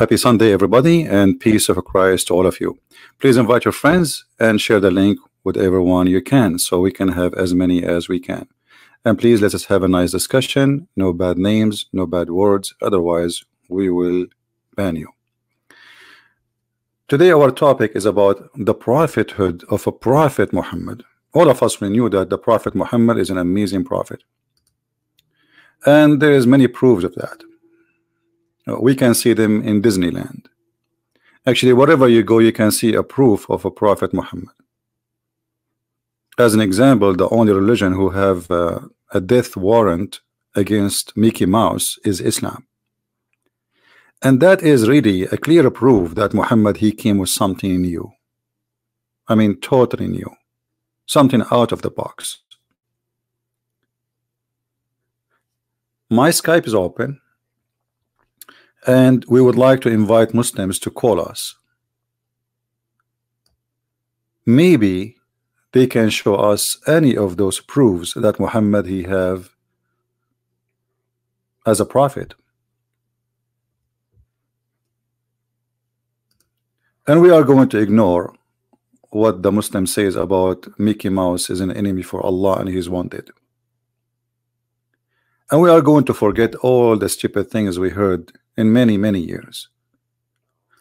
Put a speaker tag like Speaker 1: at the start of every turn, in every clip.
Speaker 1: Happy Sunday, everybody, and peace of Christ to all of you. Please invite your friends and share the link with everyone you can so we can have as many as we can. And please let us have a nice discussion. No bad names, no bad words. Otherwise, we will ban you. Today, our topic is about the prophethood of a prophet Muhammad. All of us we knew that the prophet Muhammad is an amazing prophet. And there is many proofs of that. We can see them in Disneyland. Actually, wherever you go, you can see a proof of a prophet Muhammad. As an example, the only religion who have uh, a death warrant against Mickey Mouse is Islam. And that is really a clear proof that Muhammad he came with something new. I mean totally new. Something out of the box. My Skype is open and we would like to invite Muslims to call us. Maybe they can show us any of those proofs that Muhammad he have as a prophet. And we are going to ignore what the Muslim says about Mickey Mouse is an enemy for Allah and he's wanted. And we are going to forget all the stupid things we heard in many, many years.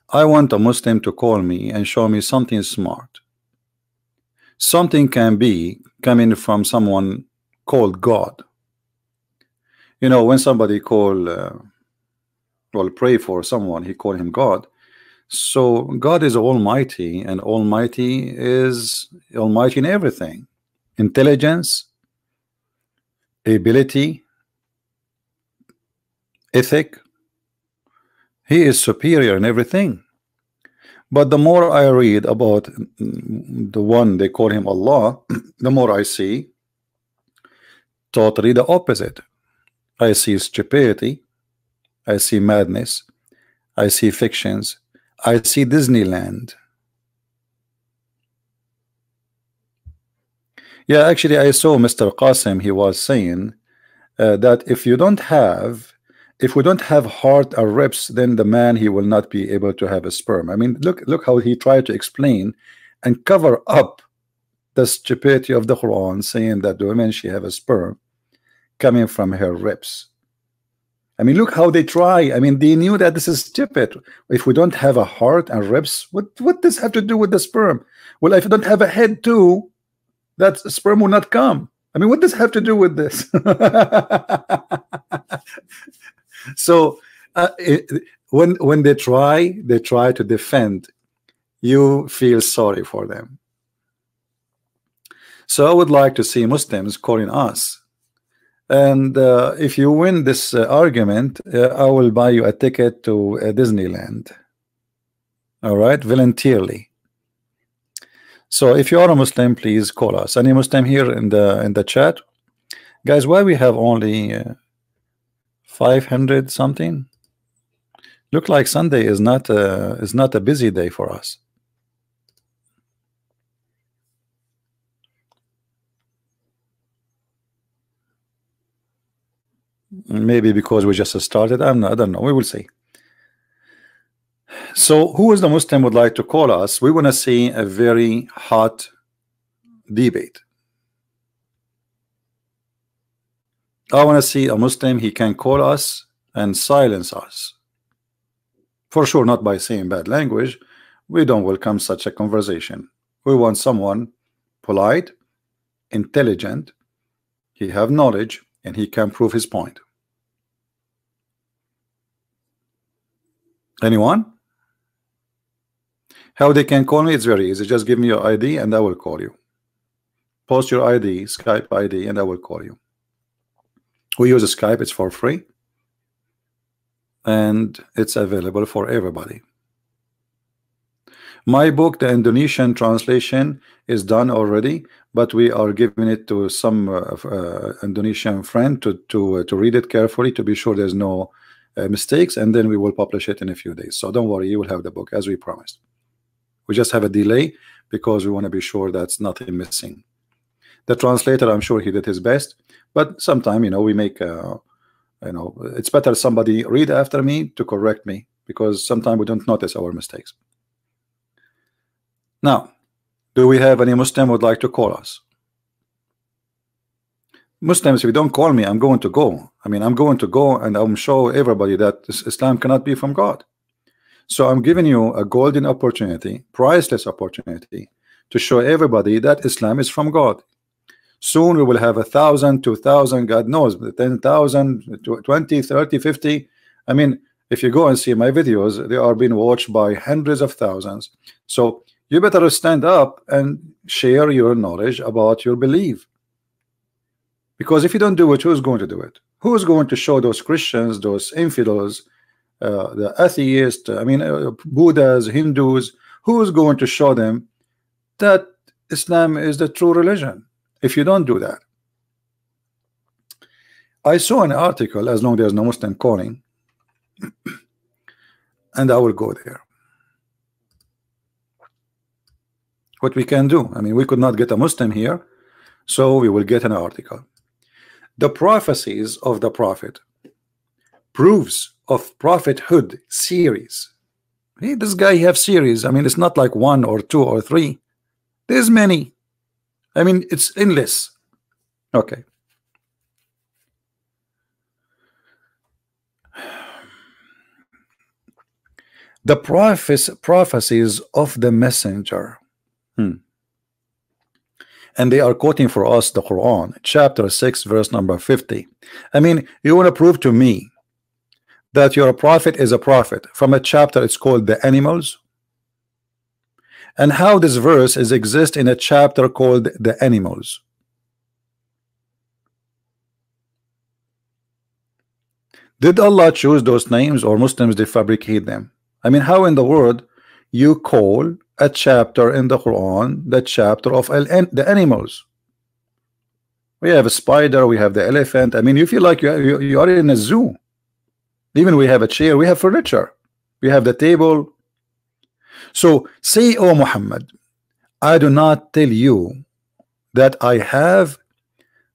Speaker 1: I want a Muslim to call me and show me something smart. Something can be coming from someone called God. You know, when somebody call, uh, well, pray for someone, he call him God. So God is almighty and almighty is almighty in everything. Intelligence, ability, ethic. He is superior in everything. But the more I read about the one they call him Allah, the more I see totally the opposite. I see stupidity, I see madness, I see fictions, I see Disneyland. Yeah, actually, I saw Mr. Qasim. He was saying uh, that if you don't have if we don't have heart or ribs, then the man he will not be able to have a sperm. I mean, look, look how he tried to explain and cover up the stupidity of the Quran, saying that the woman she have a sperm coming from her ribs. I mean, look how they try. I mean, they knew that this is stupid. If we don't have a heart and ribs, what what does have to do with the sperm? Well, if you don't have a head too, that sperm will not come. I mean, what does have to do with this? so uh, it, when when they try they try to defend you feel sorry for them. So I would like to see Muslims calling us. And uh, if you win this uh, argument uh, I will buy you a ticket to uh, Disneyland. All right? Voluntarily. So if you are a Muslim please call us. Any Muslim here in the in the chat? Guys why we have only uh, 500 something? Look like Sunday is not a, is not a busy day for us. Maybe because we just started I'm not, I don't know we will see. So who is the Muslim would like to call us? We want to see a very hot debate I want to see a Muslim he can call us and silence us. For sure not by saying bad language. We don't welcome such a conversation. We want someone polite intelligent. He have knowledge and he can prove his point. Anyone? How they can call me? It's very easy. Just give me your ID and I will call you. Post your ID Skype ID and I will call you we use Skype it's for free. And it's available for everybody. My book the Indonesian translation is done already but we are giving it to some uh, uh, Indonesian friend to to uh, to read it carefully to be sure there's no uh, mistakes and then we will publish it in a few days. So don't worry you will have the book as we promised. We just have a delay because we want to be sure that's nothing missing. The translator I'm sure he did his best but sometime you know we make uh, you know it's better somebody read after me to correct me because sometimes we don't notice our mistakes. Now, do we have any Muslim would like to call us? Muslims, if you don't call me, I'm going to go. I mean, I'm going to go and I'm show everybody that Islam cannot be from God. So I'm giving you a golden opportunity, priceless opportunity to show everybody that Islam is from God. Soon we will have a thousand, two thousand, God knows, 10,000, 20, 30, 50. I mean, if you go and see my videos, they are being watched by hundreds of thousands. So you better stand up and share your knowledge about your belief. Because if you don't do it, who's going to do it? Who's going to show those Christians, those infidels, uh, the atheists, I mean, uh, Buddhas, Hindus, who's going to show them that Islam is the true religion? If you don't do that, I saw an article, as long as there's no Muslim calling, and I will go there. What we can do, I mean, we could not get a Muslim here, so we will get an article. The prophecies of the prophet proofs of prophethood series. Hey, this guy have series. I mean it's not like one or two or three. There's many I mean it's endless. Okay. The prophecies of the messenger. Hmm. And they are quoting for us the Quran chapter 6 verse number 50 I mean you want to prove to me that your prophet is a prophet. From a chapter it's called the animals and how this verse is exist in a chapter called the animals did Allah choose those names or Muslims they fabricate them I mean how in the world you call a chapter in the Quran, the chapter of the animals. We have a spider, we have the elephant. I mean, you feel like you are, you are in a zoo. Even we have a chair, we have furniture, we have the table. So say, oh Muhammad, I do not tell you that I have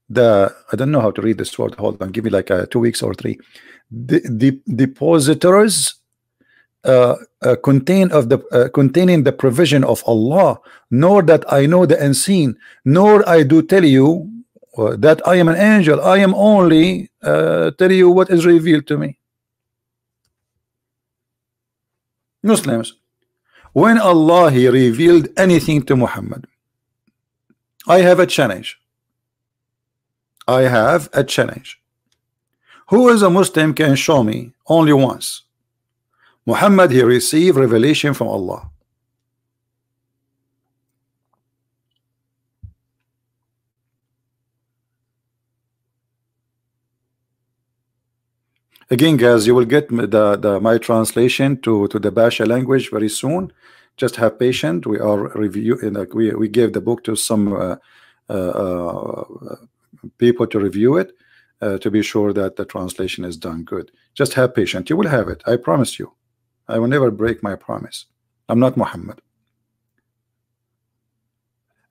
Speaker 1: the I don't know how to read this word. Hold on, give me like a two weeks or three. The, the depositors uh, uh, contain of the uh, containing the provision of Allah nor that I know the unseen nor I do tell you uh, that I am an angel I am only uh, tell you what is revealed to me Muslims when Allah he revealed anything to Muhammad I have a challenge. I have a challenge. Who is a Muslim can show me only once. Muhammad he received revelation from Allah again guys you will get the, the my translation to to the Bahasa language very soon just have patience we are reviewing like we, we gave the book to some uh, uh, uh, people to review it uh, to be sure that the translation is done good just have patience you will have it I promise you I will never break my promise. I'm not Muhammad.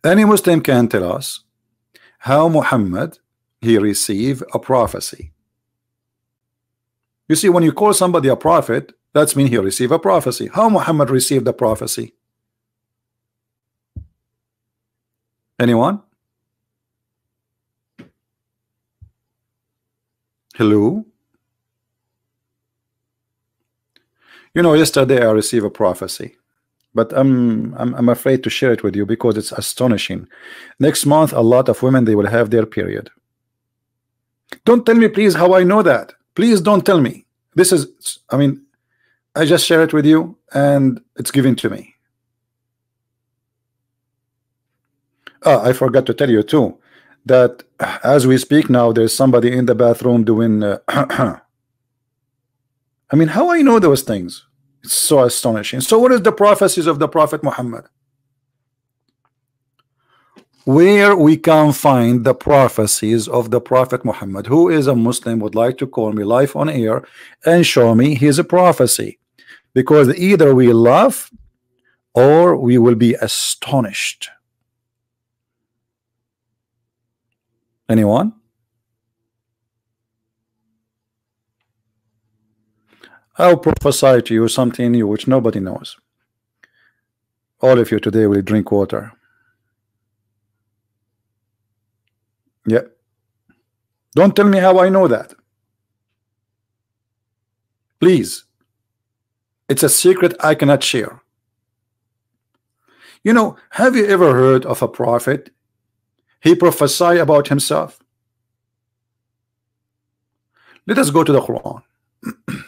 Speaker 1: Any Muslim can tell us how Muhammad he received a prophecy. You see, when you call somebody a prophet, that's mean he received a prophecy. How Muhammad received a prophecy? Anyone? Hello? You know, yesterday I received a prophecy, but I'm, I'm I'm afraid to share it with you because it's astonishing. Next month, a lot of women they will have their period. Don't tell me, please, how I know that. Please don't tell me. This is, I mean, I just share it with you, and it's given to me. Oh, I forgot to tell you too that as we speak now, there's somebody in the bathroom doing. Uh, I mean, how I know those things? It's so astonishing. So what is the prophecies of the Prophet Muhammad? Where we can find the prophecies of the Prophet Muhammad, who is a Muslim, would like to call me live on air and show me his prophecy. Because either we laugh or we will be astonished. Anyone? I'll prophesy to you something new which nobody knows. All of you today will drink water. Yeah. Don't tell me how I know that. Please. It's a secret I cannot share. You know, have you ever heard of a prophet? He prophesy about himself. Let us go to the Quran.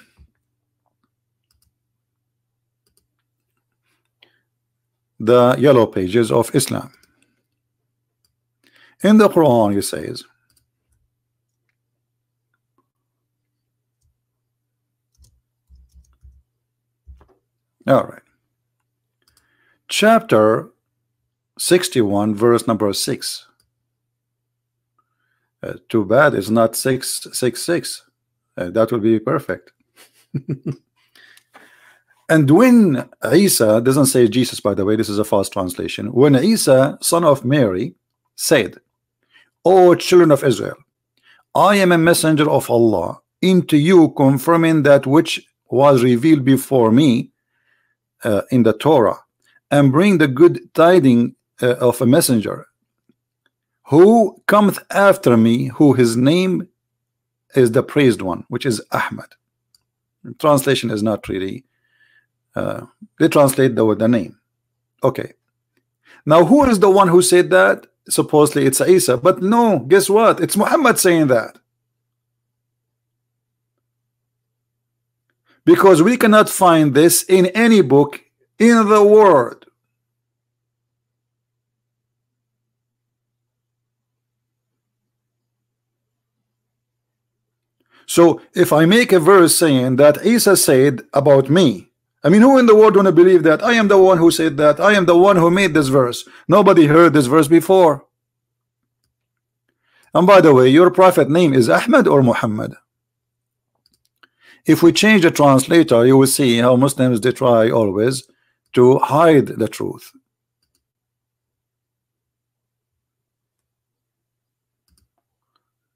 Speaker 1: the yellow pages of Islam. In the Quran, it says, All right. Chapter 61, verse number 6. Uh, too bad it's not 666. Uh, that would be perfect. and when Isa doesn't say Jesus, by the way, this is a false translation. When Isa, son of Mary, said, O children of Israel, I am a messenger of Allah into you, confirming that which was revealed before me uh, in the Torah and bring the good tidings uh, of a messenger who cometh after me who his name is the praised one which is Ahmad. Translation is not really uh, they translate the, the name. Okay. Now who is the one who said that supposedly it's Isa. But no guess what? It's Muhammad saying that. Because we cannot find this in any book in the world. So if I make a verse saying that Isa said about me, I mean, who in the world want to believe that? I am the one who said that. I am the one who made this verse. Nobody heard this verse before. And by the way, your prophet name is Ahmed or Muhammad? If we change the translator, you will see how Muslims they try always to hide the truth.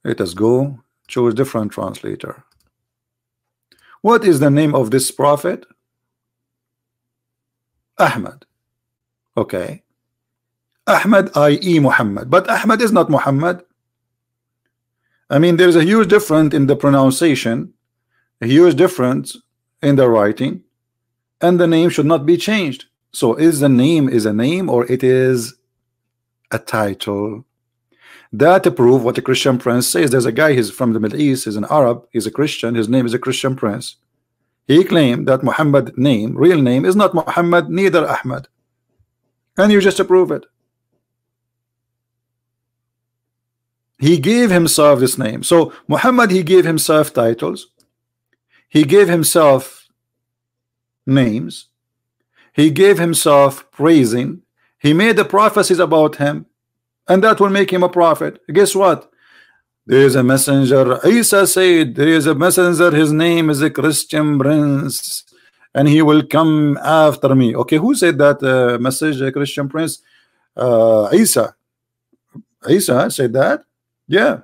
Speaker 1: Let us go choose different translator. What is the name of this prophet? Ahmad. Okay. Ahmad, i.e. Muhammad. But Ahmad is not Muhammad. I mean, there's a huge difference in the pronunciation a huge difference in the writing and the name should not be changed so is the name is a name or it is a title that prove what the Christian prince says there's a guy he's from the Middle East he's an Arab he's a Christian his name is a Christian prince he claimed that Muhammad name real name is not Muhammad neither Ahmad and you just approve it he gave himself this name so Muhammad he gave himself titles he gave himself names. He gave himself praising. He made the prophecies about him. And that will make him a prophet. Guess what? There is a messenger. Isa said, There is a messenger. His name is a Christian prince. And he will come after me. Okay, who said that uh, message, a Christian prince? Uh, Isa. Isa said that? Yeah.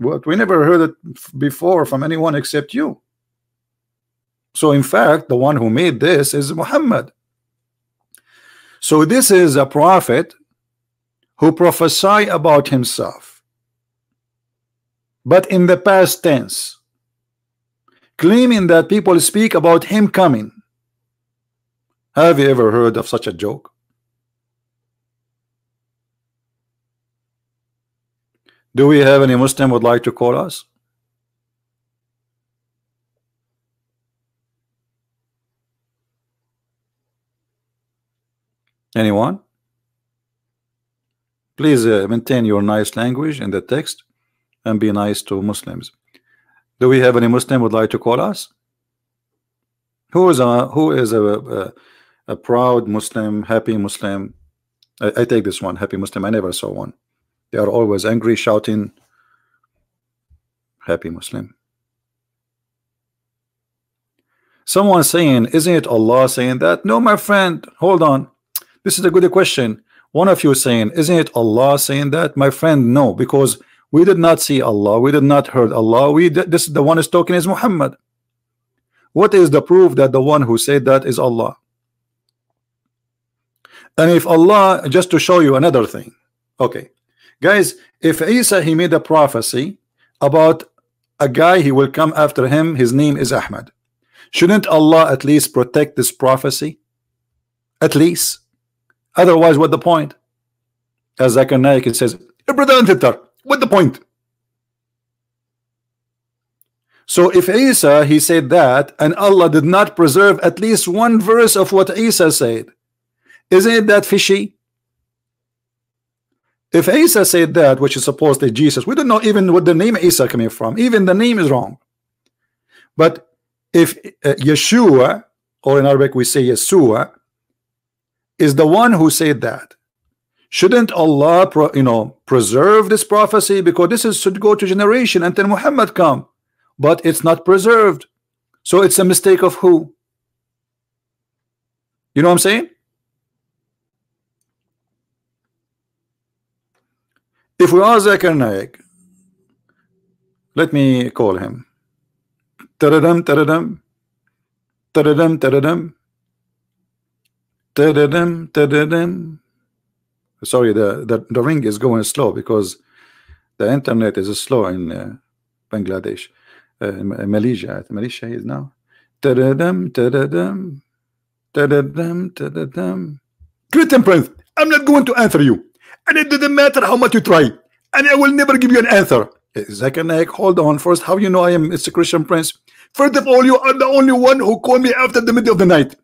Speaker 1: But we never heard it before from anyone except you. So in fact, the one who made this is Muhammad. So this is a prophet who prophesy about himself, but in the past tense, claiming that people speak about him coming. Have you ever heard of such a joke? Do we have any Muslim would like to call us? Anyone? Please uh, maintain your nice language in the text and be nice to Muslims. Do we have any Muslim would like to call us? Who is a who is a a, a proud Muslim, happy Muslim? I, I take this one, happy Muslim. I never saw one. They are always angry, shouting. Happy Muslim. Someone saying, isn't it Allah saying that? No, my friend, hold on. This is a good question. One of you saying, isn't it Allah saying that? My friend, no, because we did not see Allah. We did not heard Allah. We this the one is talking is Muhammad. what is the proof that the one who said that is Allah? And if Allah just to show you another thing okay. Guys if Isa he made a prophecy about a guy he will come after him. His name is Ahmad. Shouldn't Allah at least protect this prophecy? At least. Otherwise what the point? As Zakir Naik says what the point. So if Isa he said that and Allah did not preserve at least one verse of what Isa said isn't it that fishy? If Isa said that which is supposedly Jesus we don't know even what the name Isa coming from even the name is wrong. But if uh, Yeshua or in Arabic we say Yeshua is the one who said that shouldn't Allah you know preserve this prophecy because this is should go to generation until Muhammad come but it's not preserved. So it's a mistake of who? You know what I'm saying? If we are Zakir let me call him. Tadadam, tadadam, tadadam, tadadam, tadadam, tadadam. Sorry, the, the, the ring is going slow because the internet is slow in uh, Bangladesh. Uh, Malaysia. Malaysia is now. Ta-da-dum, ta-da-dum, ta-da-dum, ta-da-dum. Great Prince, I'm not going to answer you. And it doesn't matter how much you try. And I will never give you an answer. Zakir Naik, hold on. First, how you know I am a Christian Prince? First of all, you are the only one who called me after the middle of the night.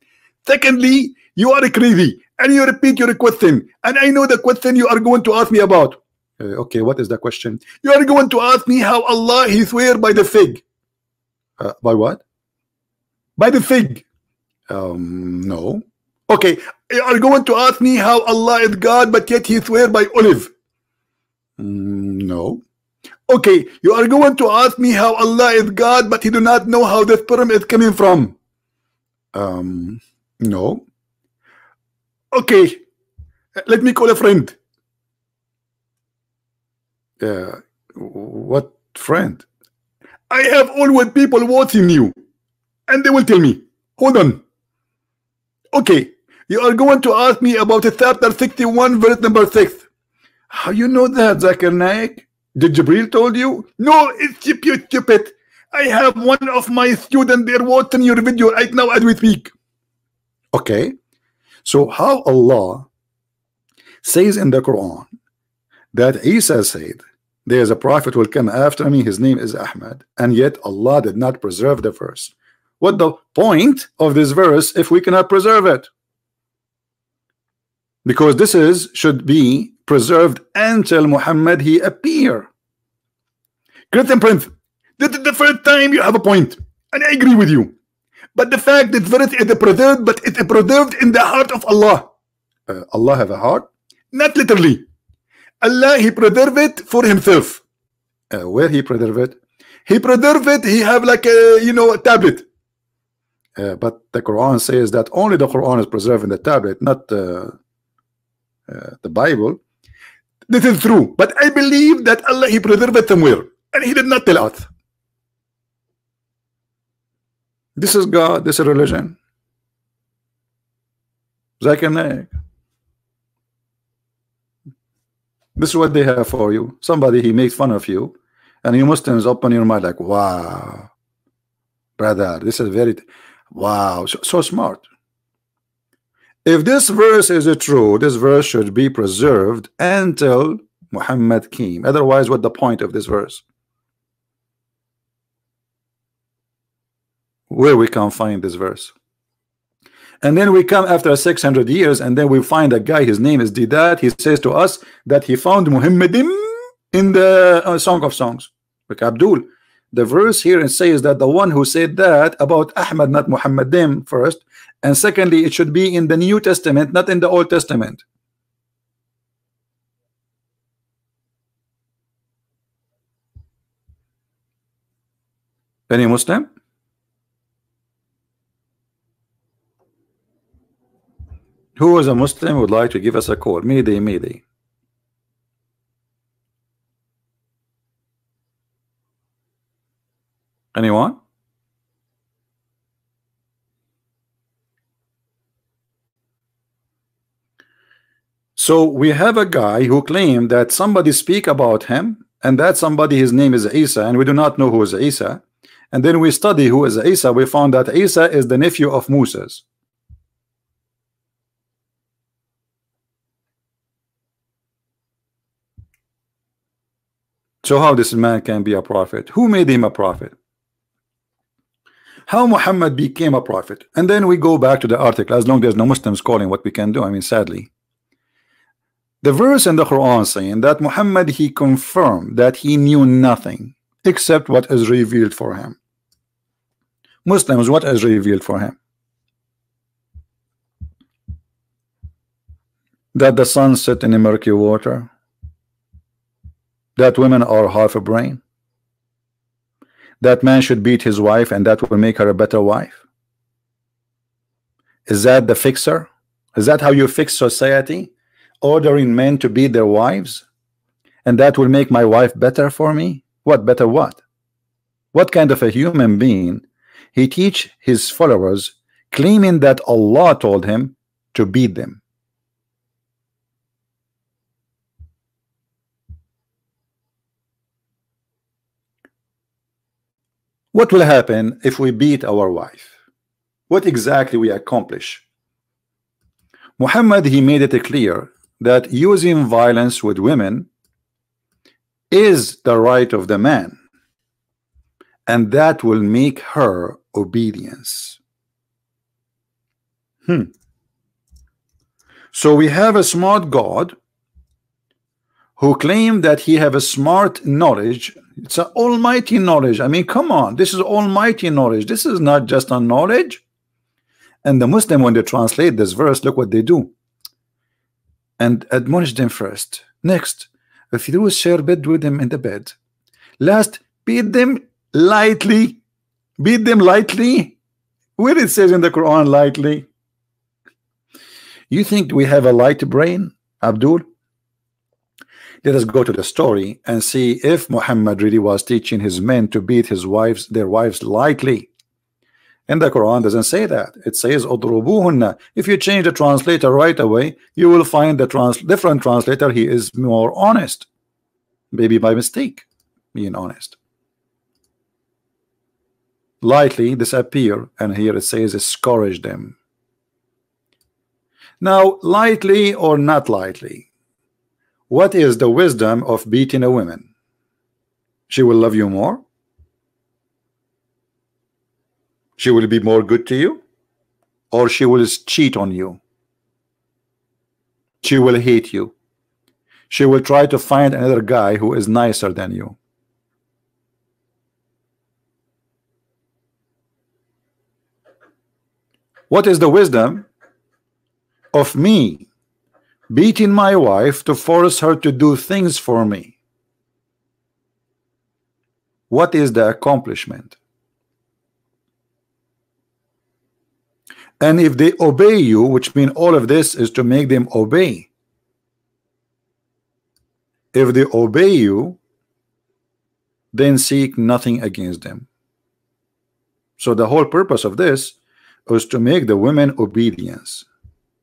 Speaker 1: Secondly, you are a crazy and you repeat your question. And I know the question you are going to ask me about. Uh, okay, what is the question? You are going to ask me how Allah he swear by the fig. Uh, by what? By the fig. Um, no. Okay, you are going to ask me how Allah is God, but yet He swear by olive. Mm, no. Okay, you are going to ask me how Allah is God, but He do not know how the sperm is coming from. Um, no. Okay, let me call a friend. Uh, what friend? I have always people watching you and they will tell me hold on. Okay. You are going to ask me about the chapter 61 verse number 6 how you know that Zakir did Jibril told you? No it's stupid stupid. I have one of my students there watching your video right now as we speak. Okay so how Allah says in the Quran that Isa said there is a prophet will come after me. His name is Ahmad. And yet Allah did not preserve the verse. What the point of this verse if we cannot preserve it? Because this is should be preserved until Muhammad he appear. Christian Prince this is the first time you have a point and I agree with you but the fact that verse is preserved but it's preserved in the heart of Allah. Uh, Allah have a heart? Not literally. Allah he preserve it for himself. Uh, where he preserve it? He preserve it he have like a you know a tablet. Uh, but the Quran says that only the Quran is preserved in the tablet not uh, the Bible. This is true but I believe that Allah he preserved it somewhere and he did not tell us this is God this is religion Zakir Naik This is what they have for you. Somebody he makes fun of you, and you Muslims open your mind like, wow, brother, this is very wow, so, so smart. If this verse is true, this verse should be preserved until Muhammad came. Otherwise, what the point of this verse? Where we can find this verse? and then we come after 600 years and then we find a guy his name is Deedat he says to us that he found Muhammadim in the uh, Song of Songs like Abdul. The verse here says that the one who said that about Ahmad not Muhammadim first and secondly it should be in the New Testament not in the Old Testament. Any Muslim Who is a Muslim would like to give us a call? Mehdi, Mehdi. Anyone? So we have a guy who claimed that somebody speak about him and that somebody his name is Isa and we do not know who is Isa and then we study who is Isa we found that Isa is the nephew of Moses so how this man can be a prophet? Who made him a prophet? How Muhammad became a prophet? And then we go back to the article as long as there's no Muslims calling what we can do I mean sadly. The verse in the Quran saying that Muhammad he confirmed that he knew nothing except what is revealed for him. Muslims what is revealed for him? That the sun set in a murky water that women are half a brain. That man should beat his wife and that will make her a better wife. Is that the fixer? Is that how you fix society? Ordering men to beat their wives? And that will make my wife better for me? What better what? What kind of a human being he teach his followers claiming that Allah told him to beat them what will happen if we beat our wife? What exactly we accomplish? Muhammad he made it clear that using violence with women is the right of the man and that will make her obedience. Hmm. so we have a smart God who claimed that he have a smart knowledge it's an almighty knowledge I mean come on this is almighty knowledge this is not just a knowledge and the Muslim when they translate this verse look what they do and admonish them first. Next, if you share bed with them in the bed. Last, beat them lightly. Beat them lightly. Where it says in the Quran lightly. You think we have a light brain, Abdul? Let us go to the story and see if Muhammad really was teaching his men to beat his wives, their wives lightly. And the Quran doesn't say that. It says. If you change the translator right away, you will find the trans different translator. He is more honest, maybe by mistake, being honest. Lightly disappear, and here it says discourage them. Now, lightly or not lightly, what is the wisdom of beating a woman? She will love you more? She will be more good to you? Or she will cheat on you? She will hate you? She will try to find another guy who is nicer than you? What is the wisdom of me beating my wife to force her to do things for me. What is the accomplishment? And if they obey you which mean all of this is to make them obey. If they obey you then seek nothing against them. So the whole purpose of this is to make the women obedience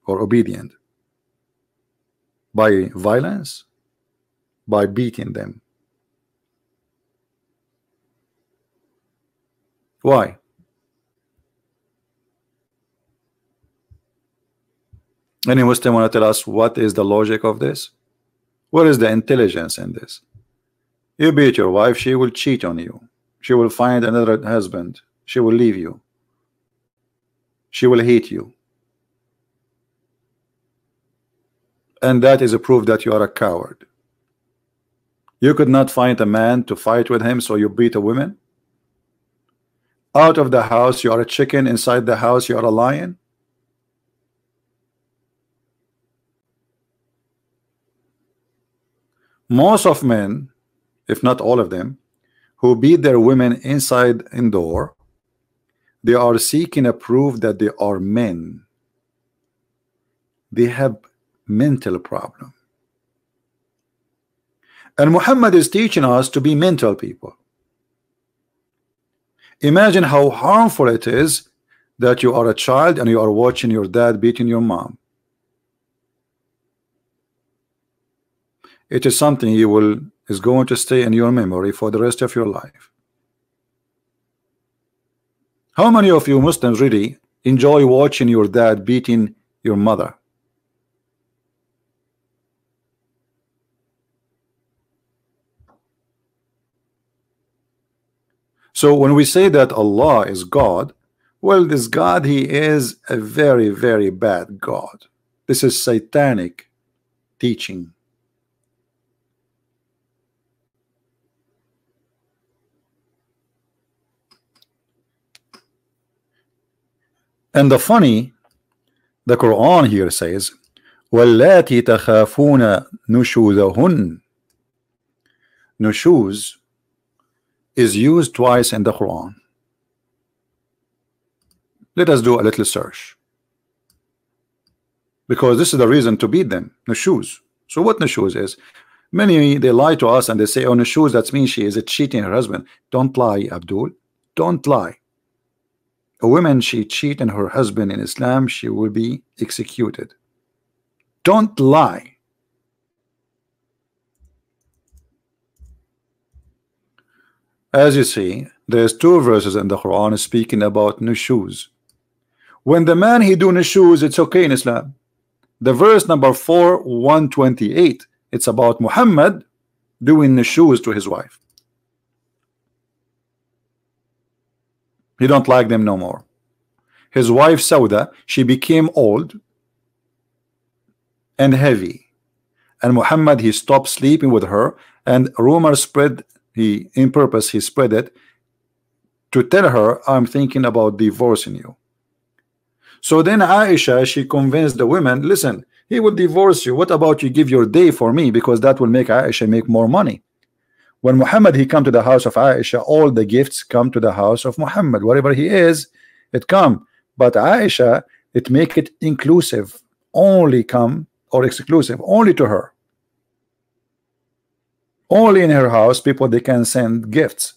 Speaker 1: or obedient by violence by beating them why Any Muslim want to tell us what is the logic of this? What is the intelligence in this? You beat your wife, she will cheat on you. She will find another husband. She will leave you. She will hate you. And that is a proof that you are a coward. You could not find a man to fight with him, so you beat a woman. Out of the house, you are a chicken. Inside the house, you are a lion. most of men if not all of them who beat their women inside indoor they are seeking a proof that they are men they have mental problem and Muhammad is teaching us to be mental people imagine how harmful it is that you are a child and you are watching your dad beating your mom it is something you will is going to stay in your memory for the rest of your life. How many of you Muslims really enjoy watching your dad beating your mother? So when we say that Allah is God, well, this God, he is a very, very bad God. This is satanic teaching. And the funny, the Quran here says, وَاللَّاتِ تَخَافُونَ نُشُوذَهُنَّ Nushuz is used twice in the Quran. Let us do a little search. Because this is the reason to beat them, Nushuz. So what Nushuz is? Many, they lie to us and they say, oh, Nushuz, that means she is cheating her husband. Don't lie, Abdul. Don't lie a woman she cheat on her husband in Islam she will be executed don't lie as you see there's two verses in the Quran speaking about nushuz when the man he do nushuz it's okay in Islam the verse number 4 128 it's about Muhammad doing nushuz to his wife He don't like them no more. His wife Sauda, she became old and heavy. And Muhammad, he stopped sleeping with her. And rumor spread, he in purpose, he spread it to tell her, I'm thinking about divorcing you. So then Aisha, she convinced the women, listen, he will divorce you. What about you give your day for me? Because that will make Aisha make more money. When Muhammad he come to the house of Aisha, all the gifts come to the house of Muhammad. Wherever he is, it come. But Aisha, it make it inclusive. Only come or exclusive, only to her. Only in her house, people they can send gifts.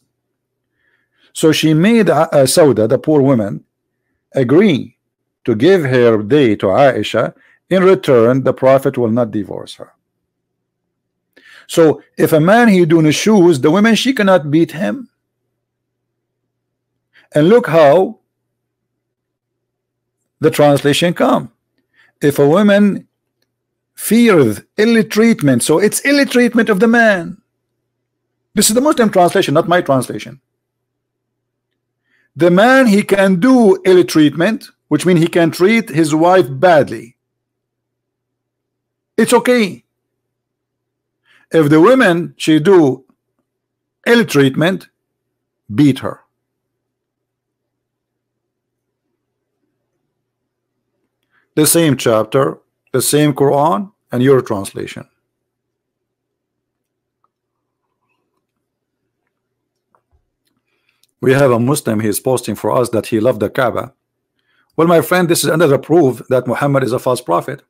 Speaker 1: So she made uh, Sauda, the poor woman, agree to give her day to Aisha. In return, the Prophet will not divorce her. So if a man he do nushuz, the woman she cannot beat him. And look how the translation come. If a woman fears ill treatment, so it's ill treatment of the man. This is the Muslim translation, not my translation. The man he can do ill treatment, which means he can treat his wife badly. It's okay if the women she do ill treatment beat her the same chapter the same Quran and your translation. We have a Muslim he is posting for us that he loved the Kaaba. Well my friend this is another proof that Muhammad is a false prophet.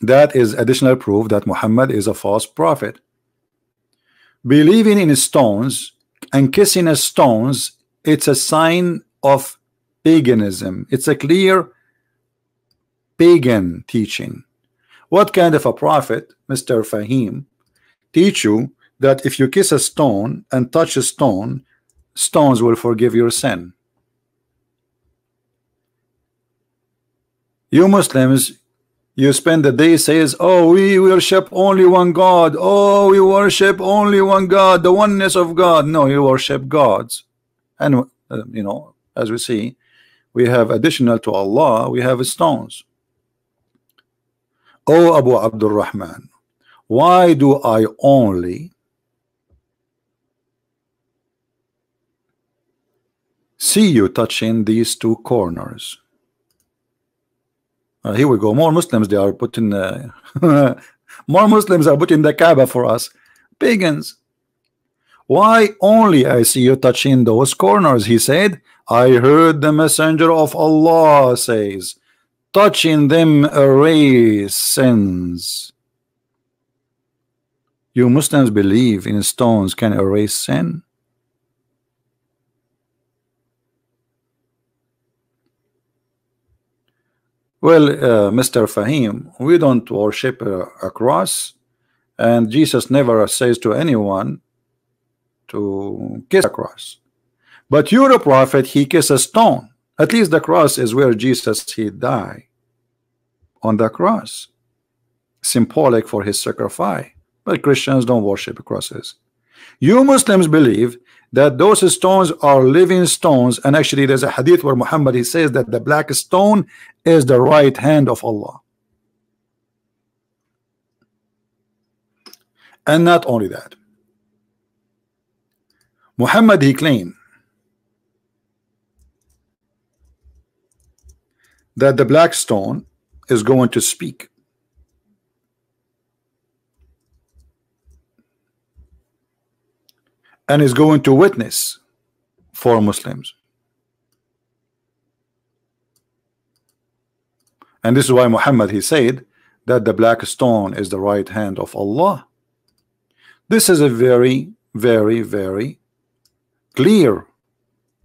Speaker 1: That is additional proof that Muhammad is a false prophet. Believing in stones and kissing stones, it's a sign of paganism. It's a clear pagan teaching. What kind of a prophet, Mr. Fahim, teach you that if you kiss a stone and touch a stone, stones will forgive your sin? You Muslims, you spend the day says oh we worship only one God oh we worship only one God the oneness of God no you worship gods and uh, you know as we see we have additional to Allah we have stones oh Abu Abdul Rahman why do I only see you touching these two corners uh, here we go. More Muslims they are putting uh, more Muslims are putting the Kaaba for us. Pagans. Why only I see you touching those corners? He said, I heard the messenger of Allah says, touching them erase sins. You Muslims believe in stones can erase sin? Well, uh, Mr. Fahim, we don't worship a, a cross, and Jesus never says to anyone to kiss a cross. But you're a prophet, he kissed a stone. At least the cross is where Jesus he died on the cross, symbolic for his sacrifice. But Christians don't worship crosses. You Muslims believe that those stones are living stones, and actually there's a hadith where Muhammad he says that the black stone is the right hand of Allah. And not only that, Muhammad he claimed that the black stone is going to speak. And is going to witness for Muslims. And this is why Muhammad he said that the black stone is the right hand of Allah. This is a very, very, very clear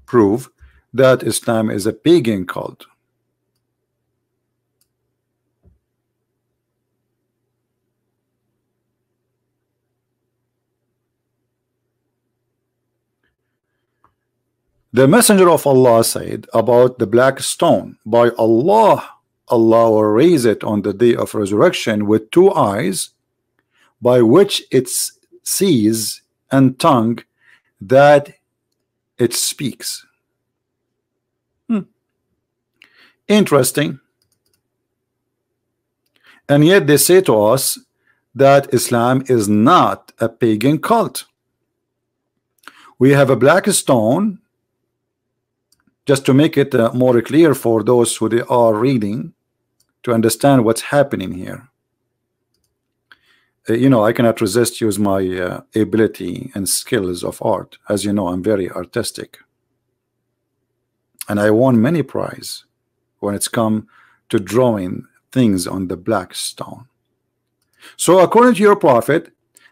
Speaker 1: proof that Islam is a pagan cult. The messenger of Allah said about the black stone, by Allah, Allah will raise it on the day of resurrection with two eyes, by which it sees and tongue that it speaks. Hmm. Interesting. And yet they say to us that Islam is not a pagan cult. We have a black stone just to make it uh, more clear for those who are reading to understand what's happening here. Uh, you know I cannot resist use my uh, ability and skills of art. As you know I'm very artistic. And I won many prize when it's come to drawing things on the black stone. So according to your prophet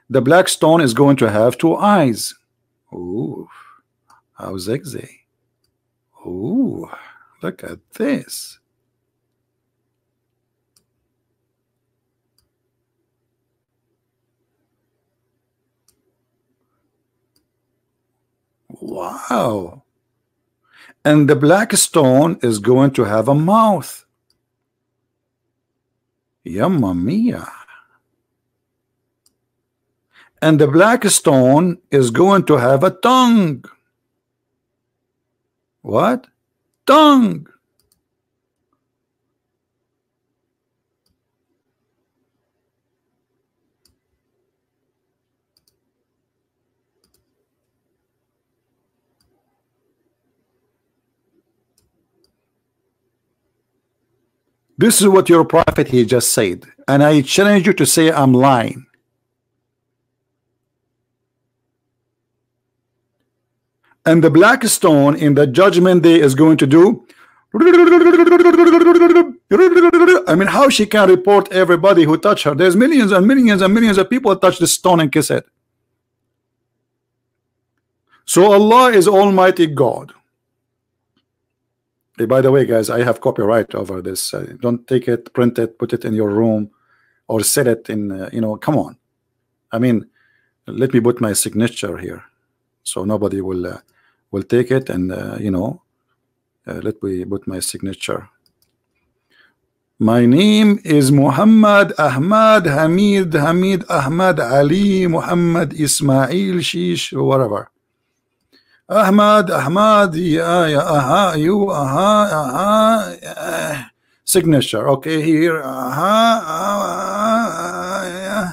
Speaker 1: the black stone is going to have two eyes. Ooh, how zigzag Ooh, look at this. Wow. And the black stone is going to have a mouth. Yamma mia. And the black stone is going to have a tongue. What? Tongue. This is what your prophet he just said. And I challenge you to say I'm lying. And the black stone in the judgment day is going to do I mean how she can report everybody who touch her? There's millions and millions and millions of people touch the stone and kiss it. So Allah is Almighty God. Hey, by the way guys I have copyright over this. Uh, don't take it print it put it in your room or set it in uh, you know come on. I mean let me put my signature here so nobody will uh, will take it and uh, you know uh, let me put my signature. My name is Muhammad Ahmad Hamid Hamid Ahmad Ali Muhammad Ismail Shish whatever. Ahmad Ahmad yeah yeah aha you aha aha yeah. signature okay here aha, aha yeah.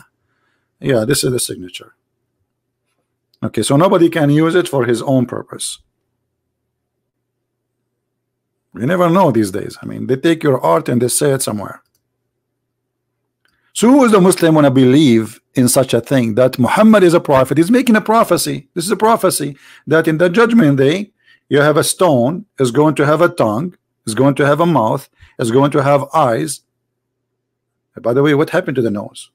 Speaker 1: Yeah this is the signature Okay, so nobody can use it for his own purpose. You never know these days. I mean, they take your art and they say it somewhere. So who is the Muslim going to believe in such a thing that Muhammad is a prophet? He's making a prophecy. This is a prophecy that in the judgment day, you have a stone, is going to have a tongue, is going to have a mouth, is going to have eyes. By the way, what happened to the nose?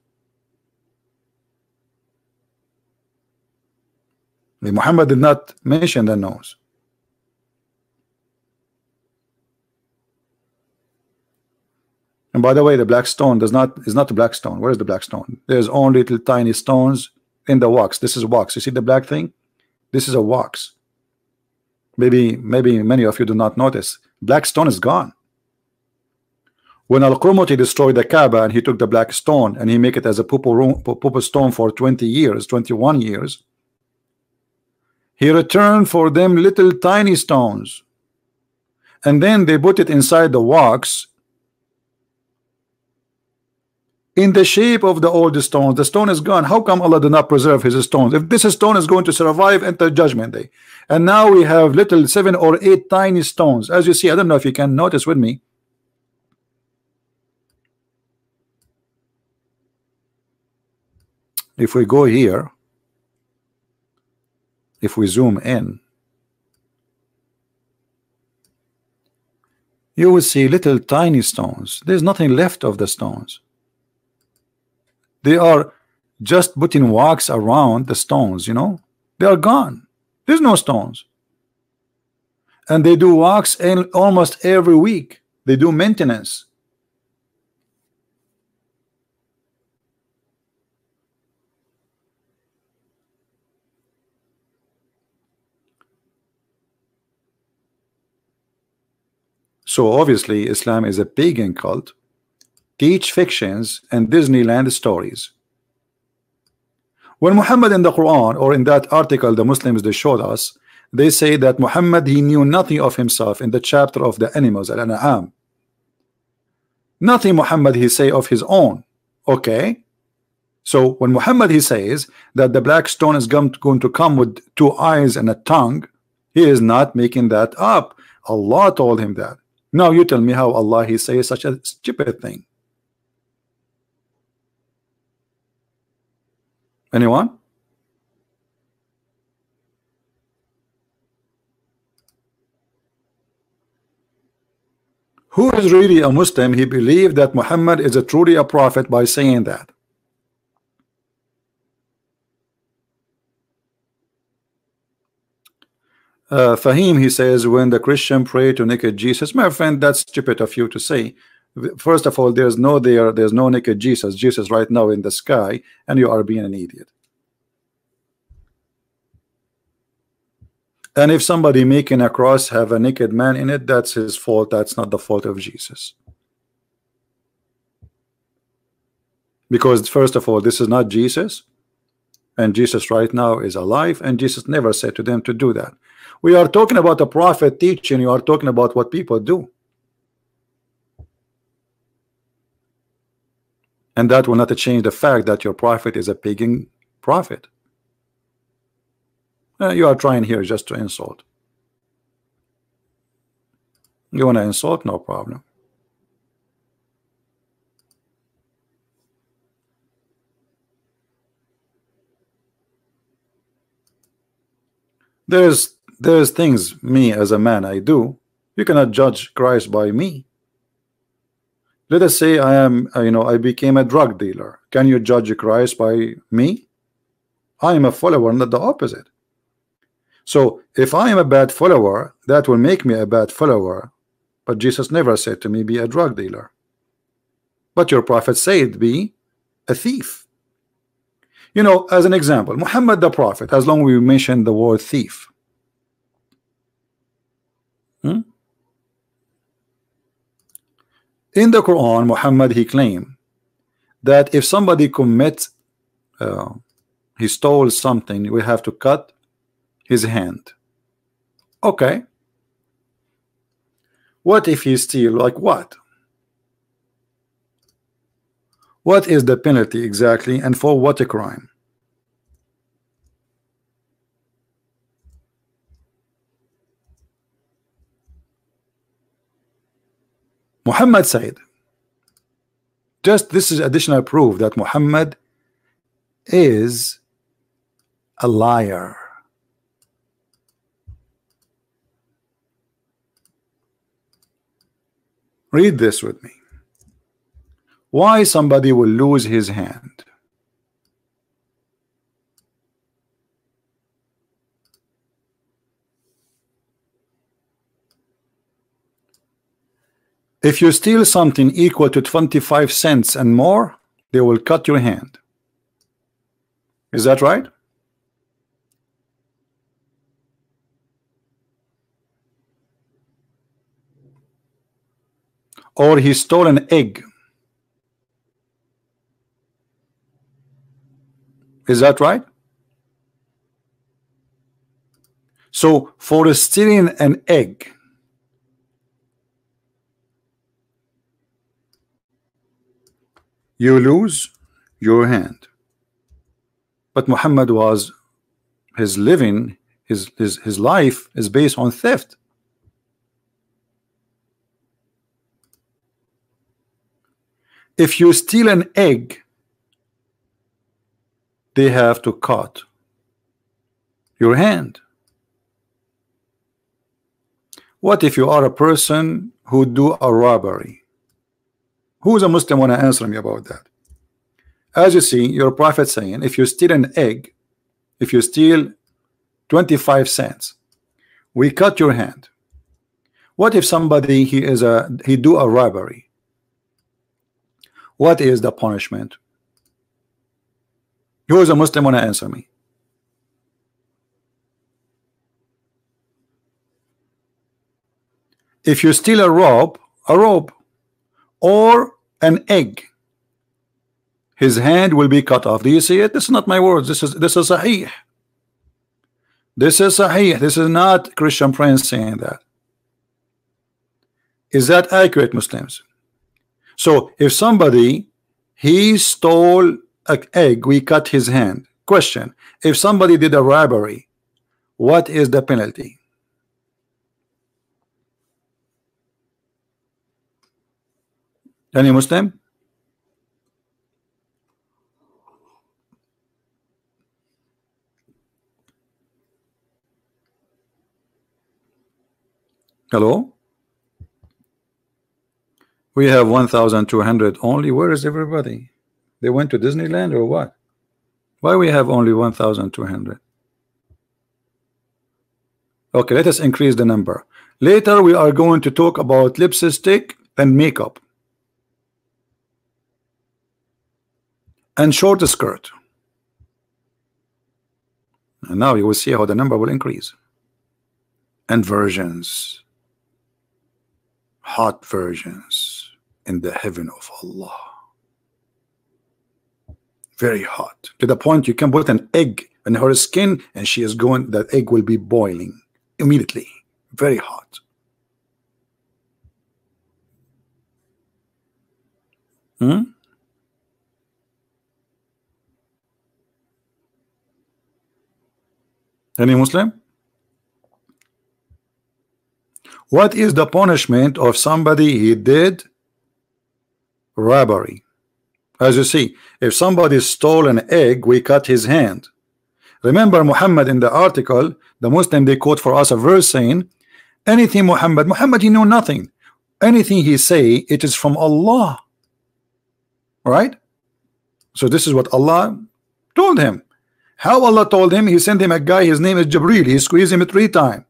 Speaker 1: Muhammad did not mention the nose. And by the way, the black stone does not is not the black stone. Where is the black stone? There's only little tiny stones in the wax. This is wax. You see the black thing? This is a wax. Maybe maybe many of you do not notice. Black stone is gone. When Al-Qurmuti destroyed the Kaaba and he took the black stone and he make it as a pupu stone for 20 years, 21 years, he returned for them little tiny stones. And then they put it inside the wax in the shape of the old stones. The stone is gone. How come Allah did not preserve his stones? If this stone is going to survive until judgment day. And now we have little seven or eight tiny stones. As you see, I don't know if you can notice with me. If we go here, if we zoom in, you will see little tiny stones. There's nothing left of the stones. They are just putting wax around the stones, you know. They are gone. There's no stones. And they do walks in almost every week. They do maintenance. So obviously Islam is a pagan cult teach fictions and Disneyland stories. When Muhammad in the Quran or in that article the Muslims they showed us, they say that Muhammad he knew nothing of himself in the chapter of the animals al-an'am. Nothing Muhammad he say of his own. Okay. So when Muhammad he says that the black stone is going to come with two eyes and a tongue, he is not making that up. Allah told him that. Now you tell me how Allah he says such a stupid thing. Anyone? Who is really a Muslim? He believed that Muhammad is a truly a prophet by saying that. Uh, Fahim, he says, when the Christian pray to naked Jesus, my friend, that's stupid of you to say. First of all there's no there there's no naked Jesus. Jesus right now in the sky and you are being an idiot. And if somebody making a cross have a naked man in it that's his fault. That's not the fault of Jesus. Because first of all this is not Jesus and Jesus right now is alive and Jesus never said to them to do that we are talking about a prophet teaching you are talking about what people do. And that will not change the fact that your prophet is a pagan prophet. Uh, you are trying here just to insult. You want to insult? No problem. There's there's things me as a man I do. You cannot judge Christ by me. Let us say I am uh, you know I became a drug dealer. Can you judge Christ by me? I am a follower not the opposite. So if I am a bad follower that will make me a bad follower. But Jesus never said to me be a drug dealer. But your prophet said be a thief. You know as an example Muhammad the prophet as long we mention the word thief hmm? in the Quran Muhammad he claimed that if somebody commits uh, he stole something we have to cut his hand. Okay. What if he steal like what? What is the penalty exactly and for what a crime Muhammad said just this is additional proof that Muhammad is a liar. Read this with me. Why somebody will lose his hand if you steal something equal to 25 cents and more they will cut your hand. Is that right? Or he stole an egg. Is that right? So for stealing an egg you lose your hand. But Muhammad was his living his his, his life is based on theft. If you steal an egg they have to cut your hand. What if you are a person who do a robbery who is a Muslim want to answer me about that? As you see your prophet saying if you steal an egg if you steal 25 cents we cut your hand. What if somebody he is a he do a robbery? What is the punishment? Who is a Muslim want to answer me? If you steal a rope a rope or an egg. His hand will be cut off. Do you see it? This is not my words. This is this is sahih. This is sahih. This is not Christian Prince saying that. Is that accurate Muslims? So if somebody he stole an egg we cut his hand. Question. If somebody did a robbery what is the penalty any Muslim? Hello? We have 1,200 only. Where is everybody? They went to Disneyland or what? Why we have only 1,200 okay let us increase the number. Later we are going to talk about lipstick and makeup and short skirt. And now you will see how the number will increase. And versions hot versions in the heaven of Allah. Very hot to the point you can put an egg in her skin and she is going that egg will be boiling immediately. Very hot. Hmm? Any Muslim? What is the punishment of somebody he did? Robbery. As you see if somebody stole an egg we cut his hand. Remember Muhammad in the article the Muslim they quote for us a verse saying anything Muhammad Muhammad he know nothing. Anything he say it is from Allah. Right? So this is what Allah told him how Allah told him he sent him a guy his name is Jibril he squeezed him three times.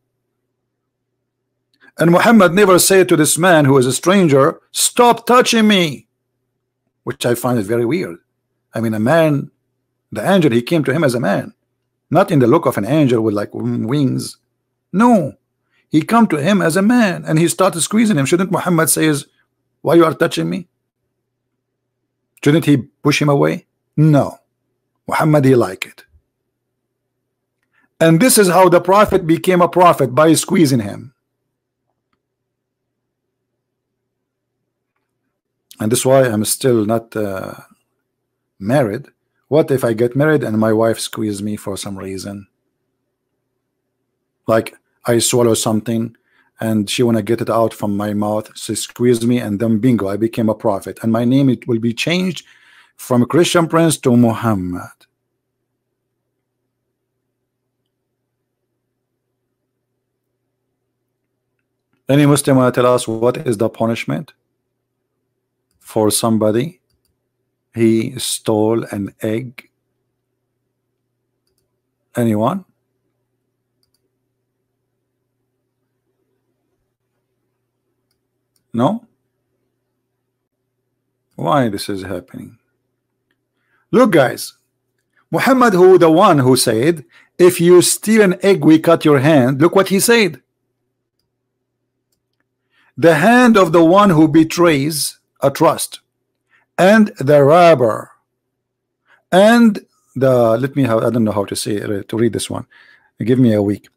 Speaker 1: And Muhammad never said to this man who is a stranger stop touching me which I find it very weird. I mean a man the angel he came to him as a man not in the look of an angel with like wings. No. He come to him as a man and he started squeezing him. Shouldn't Muhammad says why you are touching me? Shouldn't he push him away? No. Muhammad he like it and this is how the prophet became a prophet by squeezing him. And this is why I'm still not uh, married. What if I get married and my wife squeeze me for some reason? Like I swallow something and she want to get it out from my mouth she squeezed me and then bingo I became a prophet. And my name it will be changed from Christian Prince to Muhammad any Muslim want to tell us what is the punishment for somebody? He stole an egg. Anyone? No? Why this is happening? Look guys. Muhammad who the one who said if you steal an egg we cut your hand look what he said the hand of the one who betrays a trust and the robber. And the let me have I don't know how to say it, to read this one. Give me a week.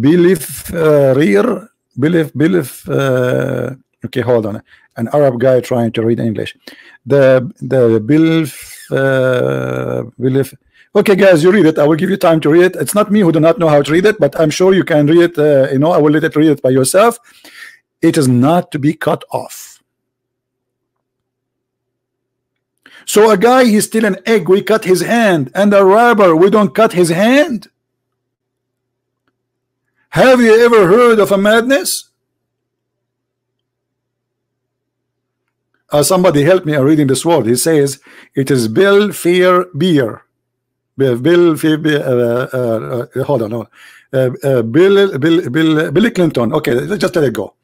Speaker 1: Belief uh, rear belief belief uh, okay hold on. An Arab guy trying to read English. The the belief uh, belief okay guys you read it. I will give you time to read it. It's not me who do not know how to read it but I'm sure you can read it uh, you know I will let it read it by yourself it is not to be cut off. So a guy he steal an egg we cut his hand and a robber we don't cut his hand? Have you ever heard of a madness? Uh, somebody help me I'm reading this word. He says it is bill fear beer. Bill fear uh, uh, uh, hold on. Uh, uh, bill bill bill billy clinton. Okay just let it go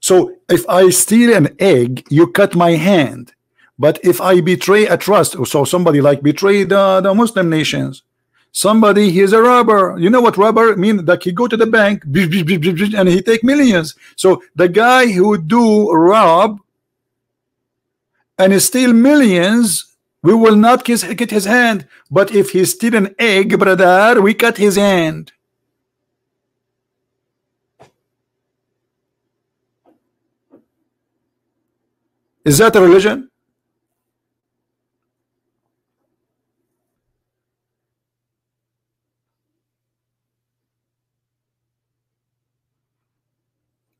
Speaker 1: so if I steal an egg, you cut my hand. But if I betray a trust, so somebody like betray the, the Muslim nations, somebody he's a robber. You know what robber mean? That he go to the bank and he take millions. So the guy who do rob and steal millions, we will not kiss, his hand. But if he steal an egg, brother, we cut his hand. Is that a religion?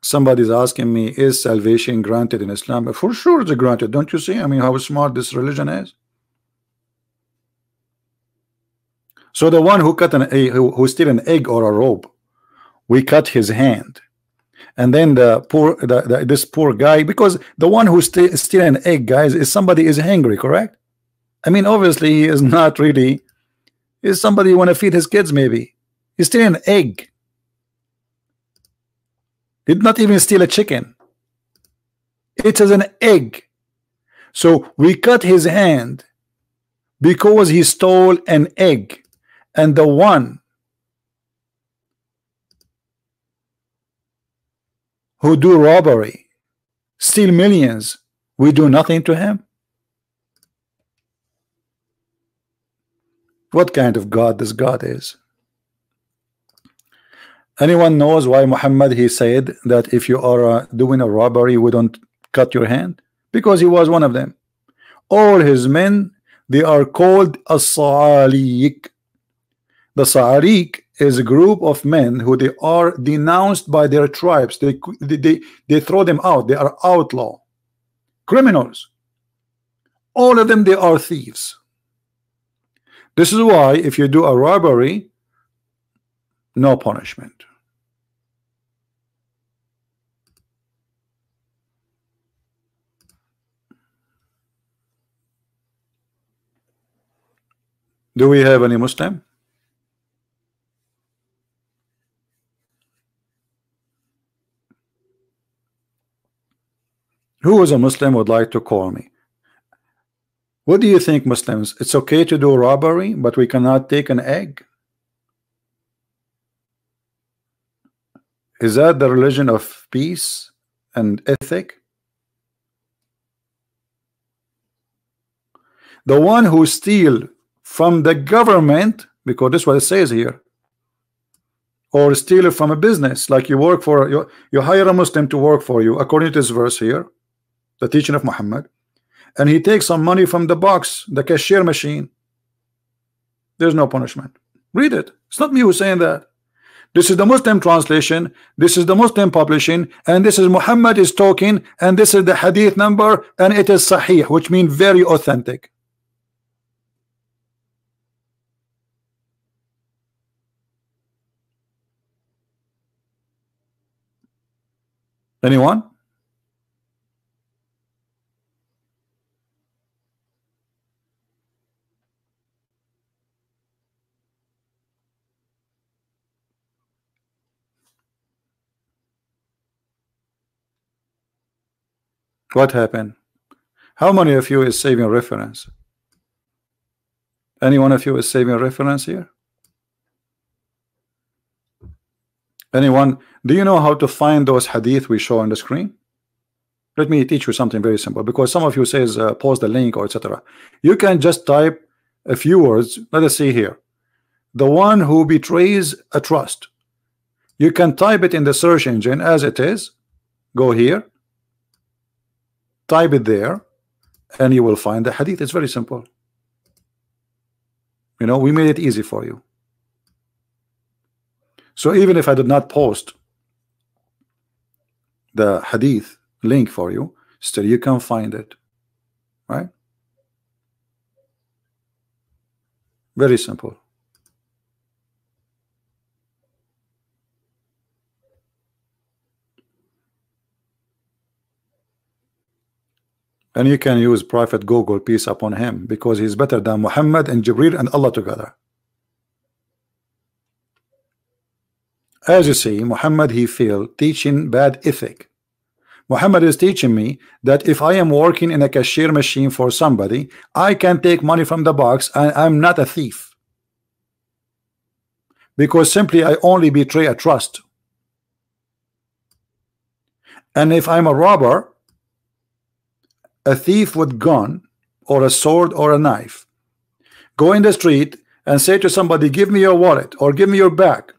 Speaker 1: Somebody's asking me, is salvation granted in Islam? For sure it's granted. Don't you see? I mean, how smart this religion is. So the one who cut an egg, who, who steal an egg or a rope, we cut his hand and then the poor the, the, this poor guy because the one who st an egg guys is somebody is hungry correct? I mean obviously he is not really is somebody want to feed his kids maybe. He's stealing an egg. Did not even steal a chicken. It is an egg. So we cut his hand because he stole an egg. And the one who do robbery, steal millions, we do nothing to him? What kind of God this God is? Anyone knows why Muhammad he said that if you are uh, doing a robbery, we don't cut your hand? Because he was one of them. All his men, they are called as-Sa'aliq. The Sa'ariq is a group of men who they are denounced by their tribes. They they they throw them out. They are outlaw criminals. All of them they are thieves. This is why if you do a robbery no punishment. Do we have any Muslim Who is a Muslim would like to call me? What do you think, Muslims? It's okay to do robbery, but we cannot take an egg? Is that the religion of peace and ethic? The one who steal from the government, because this is what it says here, or steal from a business, like you work for, you, you hire a Muslim to work for you, according to this verse here, the teaching of Muhammad and he takes some money from the box the cashier machine. There's no punishment. Read it. It's not me who's saying that. This is the Muslim translation this is the Muslim publishing and this is Muhammad is talking and this is the hadith number and it is sahih which means very authentic. Anyone What happened? How many of you is saving reference? Any one of you is saving reference here? Anyone? Do you know how to find those hadith we show on the screen? Let me teach you something very simple because some of you says uh, post the link or etc. You can just type a few words. Let us see here. The one who betrays a trust. You can type it in the search engine as it is. Go here. Type it there and you will find the hadith. It's very simple. You know, we made it easy for you. So even if I did not post the hadith link for you, still you can find it. Right? Very simple. And you can use Prophet Google, peace upon him, because he's better than Muhammad and Jibril and Allah together. As you see, Muhammad he feel teaching bad ethic. Muhammad is teaching me that if I am working in a cashier machine for somebody, I can take money from the box and I'm not a thief. Because simply I only betray a trust. And if I'm a robber, a thief with gun or a sword or a knife. Go in the street and say to somebody give me your wallet or give me your bag.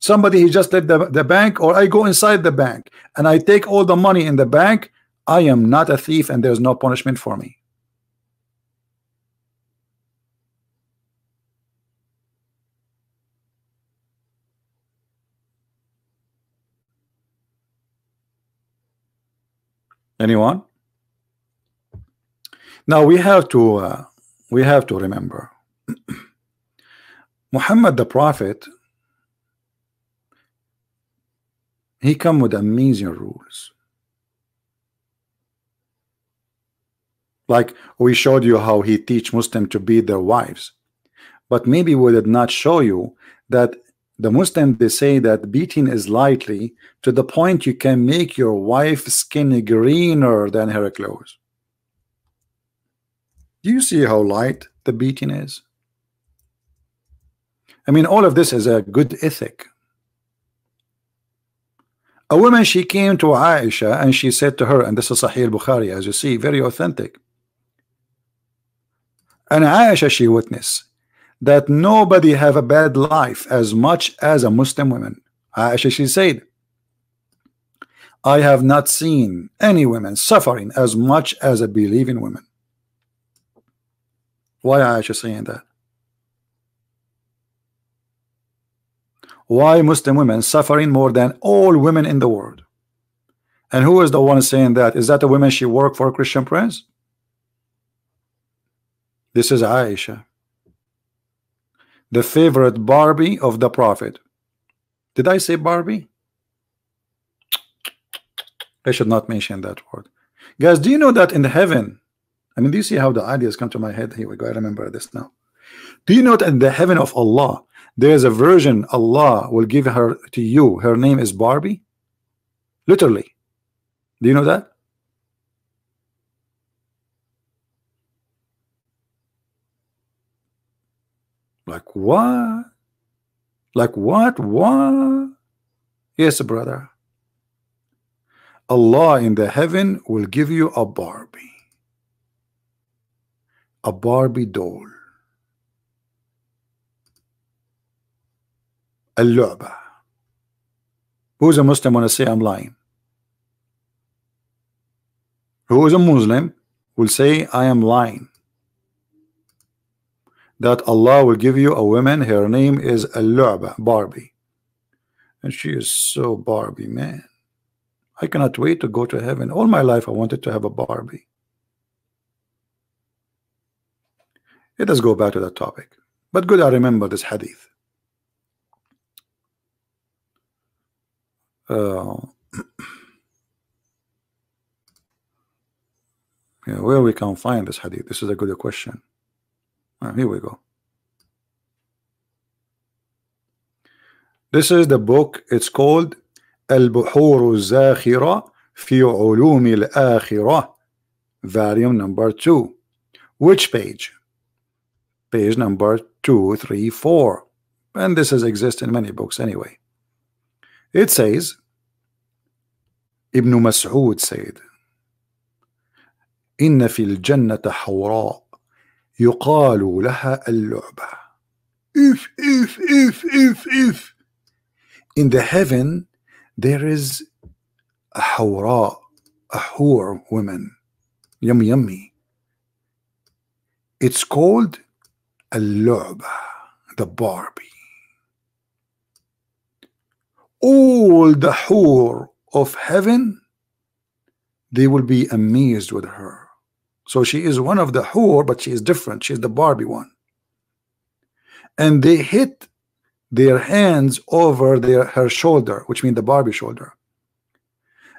Speaker 1: Somebody he just left the, the bank or I go inside the bank and I take all the money in the bank I am not a thief and there's no punishment for me. Anyone now we have to uh, we have to remember Muhammad the Prophet he come with amazing rules. Like we showed you how he teach Muslim to beat their wives. But maybe we did not show you that the Muslim they say that beating is lightly to the point you can make your wife skin greener than her clothes do you see how light the beating is? I mean, all of this is a good ethic. A woman, she came to Aisha and she said to her, and this is Sahih Bukhari, as you see, very authentic. And Aisha, she witnessed that nobody have a bad life as much as a Muslim woman. Aisha, she said, I have not seen any women suffering as much as a believing woman. Why are Aisha saying that? Why Muslim women suffering more than all women in the world? And who is the one saying that? Is that the woman she worked for Christian Prince? This is Aisha. The favorite Barbie of the Prophet. Did I say Barbie? I should not mention that word. Guys, do you know that in the heaven I mean, do you see how the ideas come to my head? Here we go. I remember this now. Do you know that in the heaven of Allah, there's a version Allah will give her to you. Her name is Barbie. Literally. Do you know that? Like what? Like what? What? Yes, brother. Allah in the heaven will give you a Barbie a Barbie doll اللعبة Who's a Muslim want to say I'm lying? Who is a Muslim will say I am lying that Allah will give you a woman her name is Al-Lu'ba Barbie and she is so Barbie man I cannot wait to go to heaven all my life I wanted to have a Barbie Let us go back to that topic. But good, I remember this hadith. Uh, yeah, where we can find this hadith? This is a good question. Uh, here we go. This is the book. It's called Al-Buhur al-Zakhira fi Ulum al-Akhirah volume number two. Which page? Page number two, three, four. And this has exists in many books anyway. It says, Ibn Mas'ud said, إن في الجنة حوراء يقال لها اللعبة. If, if, if, if, if. In the heaven, there is a hawra, a whore woman, yummy yummy. It's called a lu'ba, uh, the Barbie. All the whore of heaven, they will be amazed with her. So she is one of the whore, but she is different. She is the Barbie one. And they hit their hands over their her shoulder, which means the Barbie shoulder.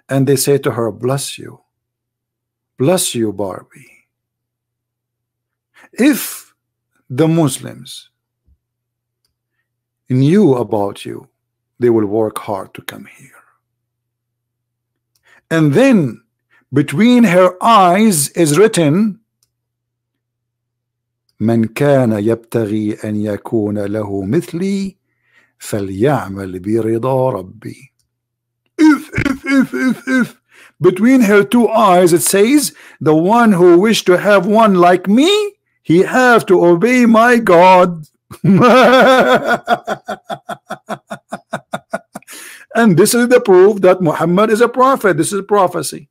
Speaker 1: And they say to her, bless you. Bless you, Barbie. If the Muslims knew about you, they will work hard to come here. And then between her eyes is written من كان يبتغي أن يكون له مثلي فليعمل برضا ربي if if if if if between her two eyes it says the one who wish to have one like me he have to obey my God and this is the proof that Muhammad is a prophet this is prophecy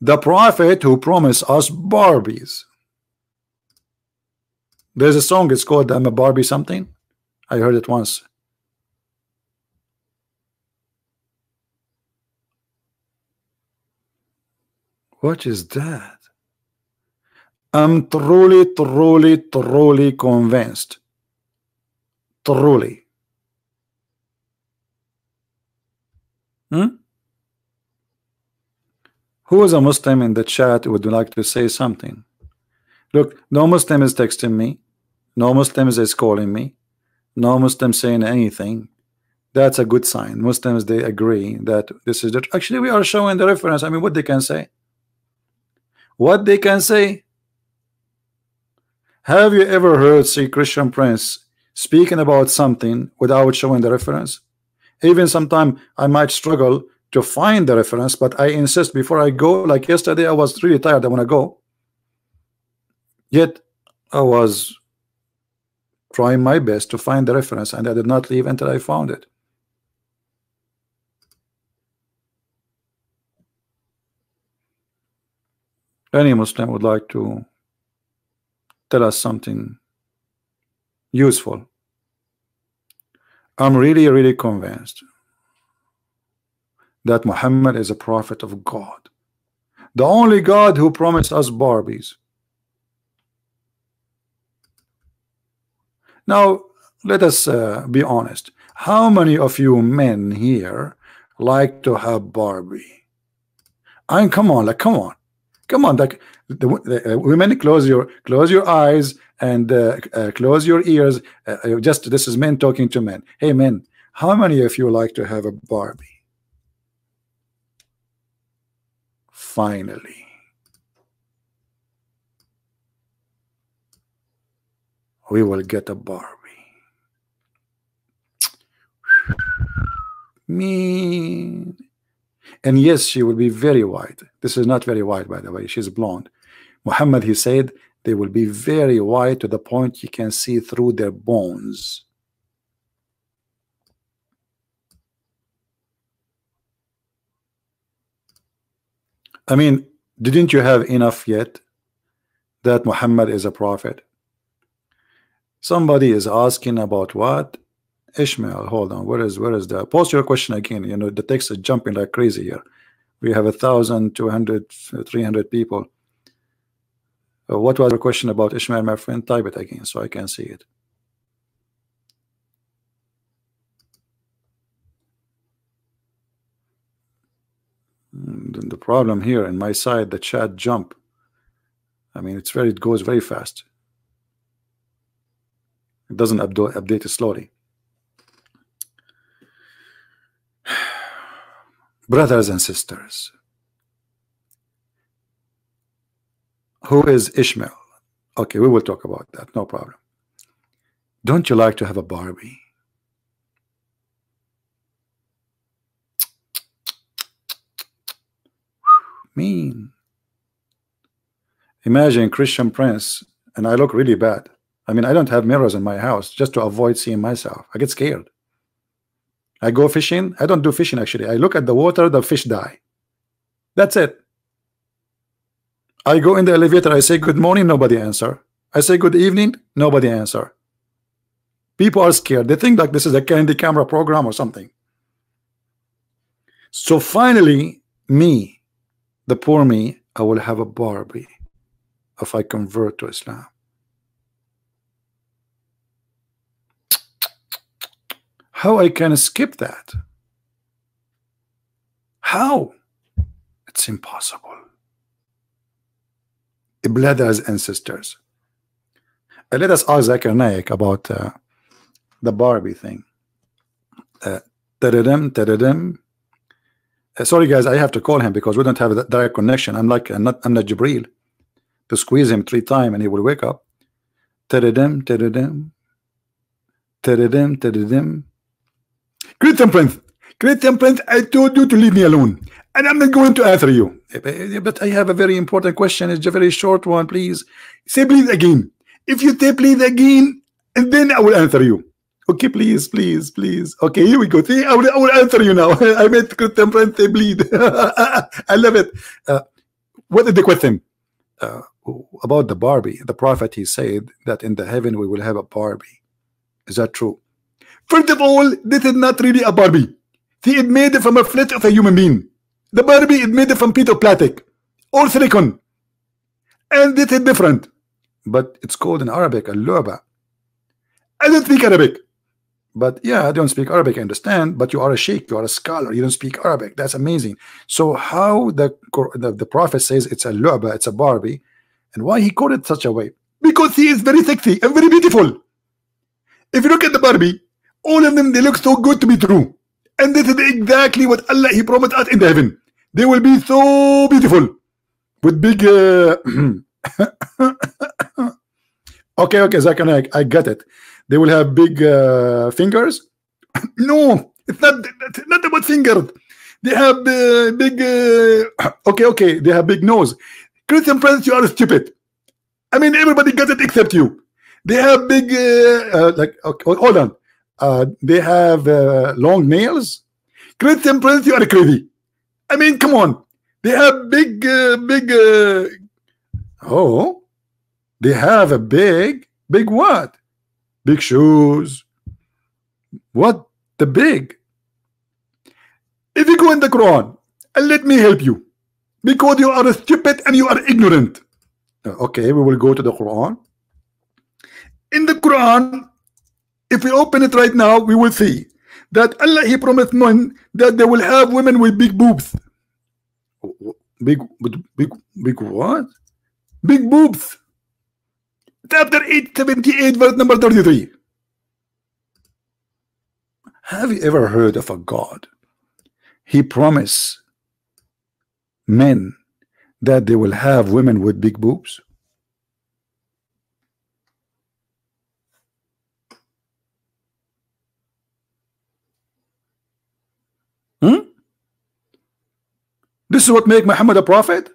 Speaker 1: the prophet who promised us Barbies there's a song, it's called I'm a Barbie something. I heard it once. What is that? I'm truly, truly, truly convinced. Truly. Hmm? Who is a Muslim in the chat would like to say something? Look, no Muslim is texting me. No Muslim is calling me. No Muslim saying anything. That's a good sign. Muslims they agree that this is the actually we are showing the reference. I mean, what they can say. What they can say. Have you ever heard see Christian Prince speaking about something without showing the reference? Even sometime I might struggle to find the reference, but I insist before I go. Like yesterday, I was really tired. I want to go. Yet I was trying my best to find the reference and I did not leave until I found it. Any Muslim would like to tell us something useful. I'm really, really convinced that Muhammad is a prophet of God. The only God who promised us Barbies. Now, let us uh, be honest. How many of you men here like to have Barbie? I come on, like, come on, come on. Like, the, the uh, women, close your close your eyes and uh, uh close your ears. Uh, uh, just this is men talking to men. Hey, men, how many of you like to have a Barbie? Finally. we will get a Barbie. Mean. And yes, she will be very white. This is not very white, by the way. She's blonde. Muhammad, he said, they will be very white to the point you can see through their bones. I mean, didn't you have enough yet that Muhammad is a prophet? Somebody is asking about what? Ishmael, hold on. Where is where is the post your question again? You know, the text is jumping like crazy here. We have a thousand, two hundred, three hundred people. Uh, what was your question about Ishmael, my friend? Type it again so I can see it. Hmm, the problem here in my side, the chat jump. I mean, it's very, it goes very fast. It doesn't update slowly. Brothers and sisters, who is Ishmael? Okay, we will talk about that, no problem. Don't you like to have a Barbie? mean? Imagine Christian Prince, and I look really bad. I mean, I don't have mirrors in my house just to avoid seeing myself. I get scared. I go fishing. I don't do fishing actually. I look at the water, the fish die. That's it. I go in the elevator. I say good morning. Nobody answer. I say good evening. Nobody answer. People are scared. They think like this is a candy camera program or something. So finally, me, the poor me, I will have a Barbie if I convert to Islam. How I can skip that? How? It's impossible. And sisters, uh, let us ask Zakir about uh, the Barbie thing. Uh, uh, sorry guys, I have to call him because we don't have a direct connection. I'm like I'm not I'm not Jibril to squeeze him three times and he will wake up. Tadadam, tadadam, tadadam, tadadam. Christian Prince, Christian Prince, I told you to leave me alone, and I'm not going to answer you. But I have a very important question. It's a very short one, please. Say please again. If you say please again, and then I will answer you. Okay, please, please, please. Okay, here we go. See, I will, I will answer you now. I made Christian Prince say bleed. I love it. Uh, what is the question? Uh, about the Barbie. The prophet he said that in the heaven we will have a Barbie. Is that true? First of all, this is not really a Barbie. See, it made from a flesh of a human being. The Barbie is made from piece of plastic or silicon. And this is different. But it's called in Arabic a luba. I don't speak Arabic. But yeah, I don't speak Arabic, I understand. But you are a sheikh, you are a scholar, you don't speak Arabic. That's amazing. So how the the, the prophet says it's a luba, it's a Barbie, and why he called it such a way? Because he is very sexy and very beautiful. If you look at the Barbie, all of them they look so good to be true. And this is exactly what Allah He promised us in the heaven. They will be so beautiful with big. Uh, okay, okay, Zakana, I, I got it. They will have big uh, fingers. no, it's not. It's not about fingers. They have uh, big. Uh, okay, okay. They have big nose. Christian Prince, you are stupid. I mean, everybody got it except you. They have big. Uh, uh, like, okay, hold on. Uh, they have uh, long nails. Christian Prince, you are crazy. I mean, come on. They have big, uh, big. Uh, oh, they have a big, big what? Big shoes. What the big? If you go in the Quran and let me help you, because you are stupid and you are ignorant. Uh, okay, we will go to the Quran. In the Quran, if we open it right now, we will see that Allah He promised men that they will have women with big boobs. Big, big, big what? Big boobs. Chapter 878, verse number 33. Have you ever heard of a God? He promised men that they will have women with big boobs. Hmm? This is what make Muhammad a prophet.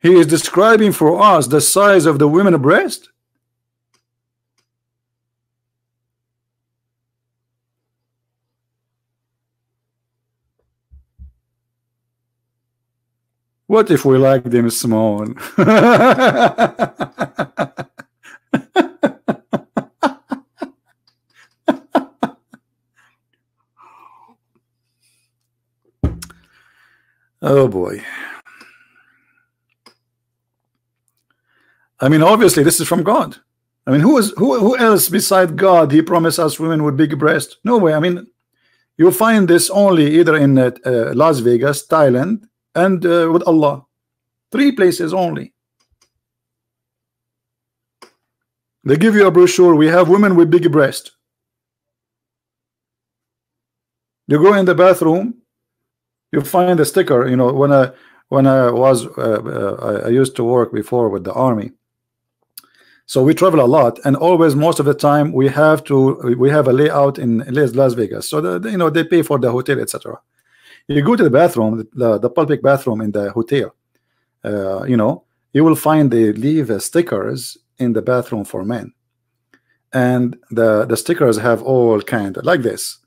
Speaker 1: He is describing for us the size of the women breast. What if we like them small? Oh boy. I mean, obviously, this is from God. I mean, who is who who else beside God? He promised us women with big breasts. No way. I mean, you'll find this only either in uh, uh, Las Vegas, Thailand, and uh, with Allah. Three places only. They give you a brochure. We have women with big breast. You go in the bathroom, you find the sticker you know when i when I was uh, uh, I used to work before with the army. So we travel a lot and always most of the time we have to we have a layout in Las Vegas. So the, you know they pay for the hotel etc you go to the bathroom the, the public bathroom in the hotel uh, you know you will find they leave stickers in the bathroom for men. And the the stickers have all kind like this.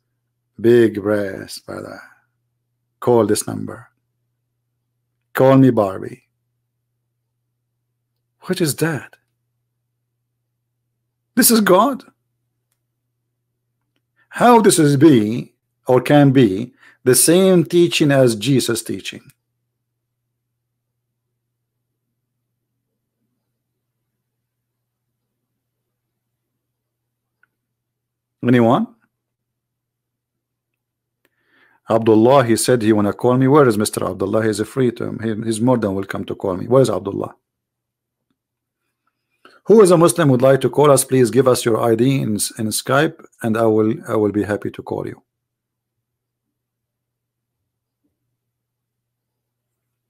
Speaker 1: Big breast brother call this number. Call me Barbie. What is that? This is God. How this is be or can be the same teaching as Jesus teaching. Anyone? Abdullah, he said he wanna call me. Where is Mr. Abdullah? He's a free to him. He, he's more than welcome to call me. Where is Abdullah? Who is a Muslim would like to call us? Please give us your ID in, in Skype, and I will I will be happy to call you.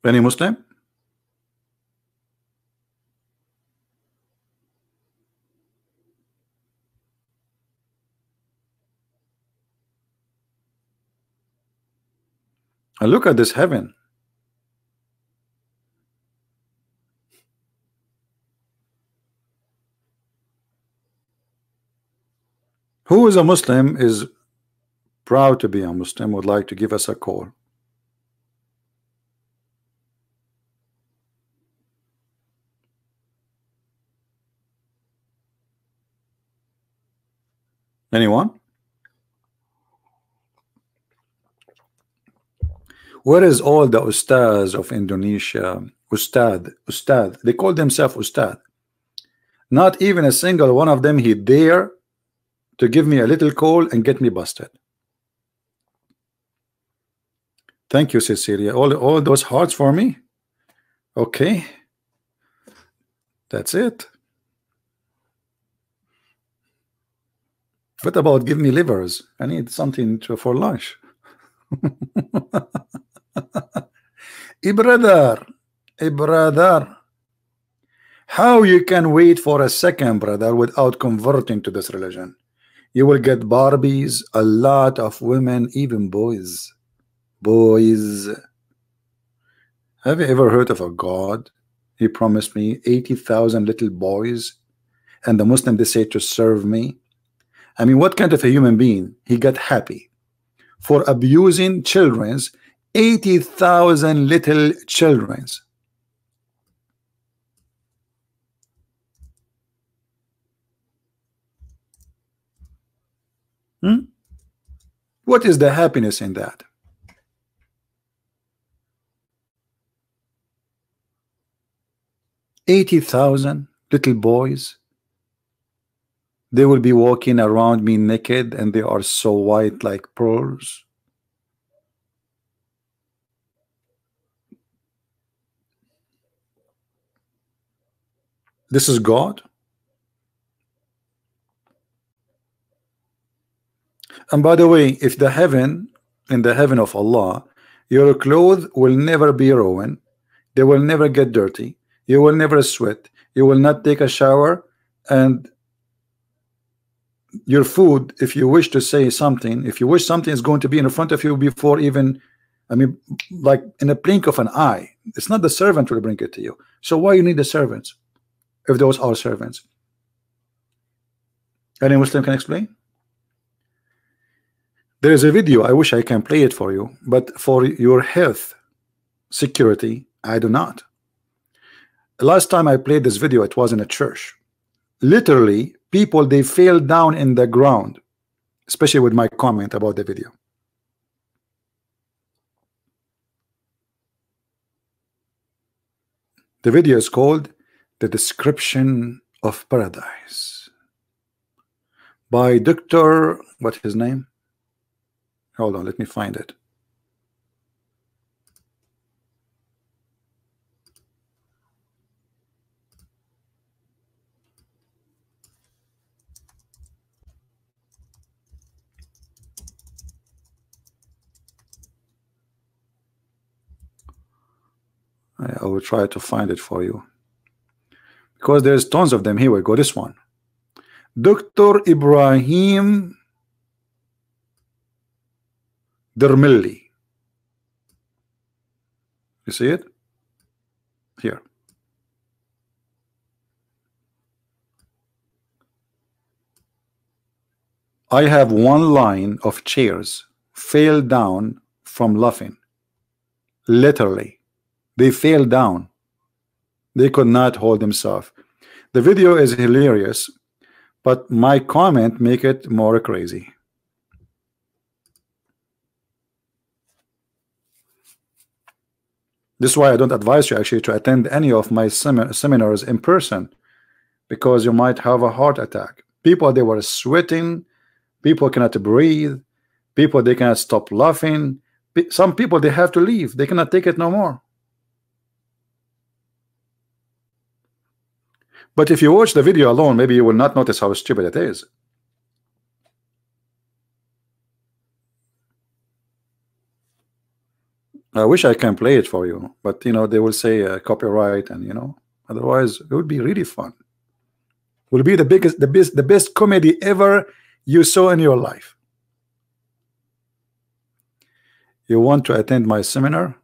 Speaker 1: Any Muslim? And look at this heaven. Who is a Muslim is proud to be a Muslim would like to give us a call. Anyone? Where is all the ustads of Indonesia? Ustad, ustad. They call themselves ustad. Not even a single one of them he dare to give me a little call and get me busted. Thank you, Cecilia. All, all those hearts for me. Okay. That's it. What about give me livers? I need something to, for lunch. a brother, a brother. How you can wait for a second, brother, without converting to this religion? You will get Barbies, a lot of women, even boys. Boys. Have you ever heard of a God? He promised me 80,000 little boys, and the Muslim they say to serve me. I mean, what kind of a human being? He got happy for abusing children's 80,000 little children's. Hmm? What is the happiness in that? Eighty thousand little boys. They will be walking around me naked and they are so white like pearls. This is God. And by the way, if the heaven, in the heaven of Allah, your clothes will never be ruined, they will never get dirty, you will never sweat, you will not take a shower, and your food, if you wish to say something, if you wish something is going to be in front of you before even, I mean, like in a blink of an eye, it's not the servant will bring it to you. So why you need the servants? If those are servants. Any Muslim can explain? There is a video, I wish I can play it for you, but for your health security, I do not. Last time I played this video, it was in a church. Literally, people they fell down in the ground, especially with my comment about the video. The video is called the description of paradise by Dr. what his name hold on let me find it I will try to find it for you because there's tons of them. Here we go. This one, Dr. Ibrahim Dremali. You see it here. I have one line of chairs fell down from laughing. Literally, they fell down. They could not hold themselves. The video is hilarious, but my comment make it more crazy. This is why I don't advise you actually to attend any of my sem seminars in person because you might have a heart attack. People they were sweating people cannot breathe people they cannot stop laughing some people they have to leave they cannot take it no more but if you watch the video alone maybe you will not notice how stupid it is I wish I can play it for you but you know they will say uh, copyright and you know otherwise it would be really fun will be the biggest the best the best comedy ever you saw in your life. You want to attend my seminar?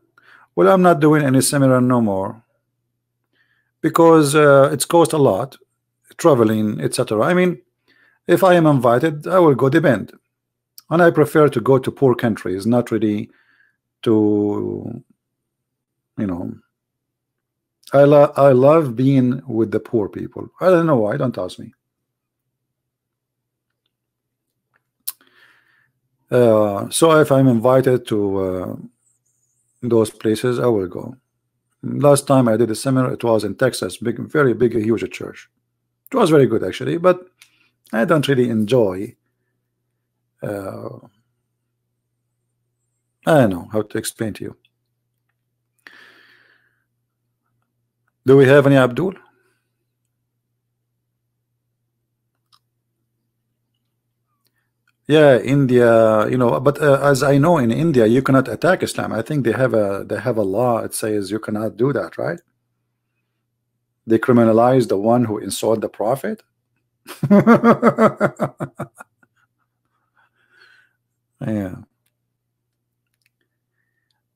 Speaker 1: Well, I'm not doing any seminar no more because uh, it's cost a lot, traveling, etc. I mean, if I am invited, I will go depend. And I prefer to go to poor countries, not really to, you know, I, love I love being with the poor people. I don't know why, don't ask me. Uh, so if I'm invited to uh, those places, I will go. Last time I did a seminar, it was in Texas, big, very big, huge church. It was very good actually, but I don't really enjoy. Uh, I don't know how to explain to you. Do we have any Abdul? Yeah, India, you know, but uh, as I know in India, you cannot attack Islam. I think they have a they have a law that says you cannot do that, right? They criminalize the one who insult the prophet. yeah.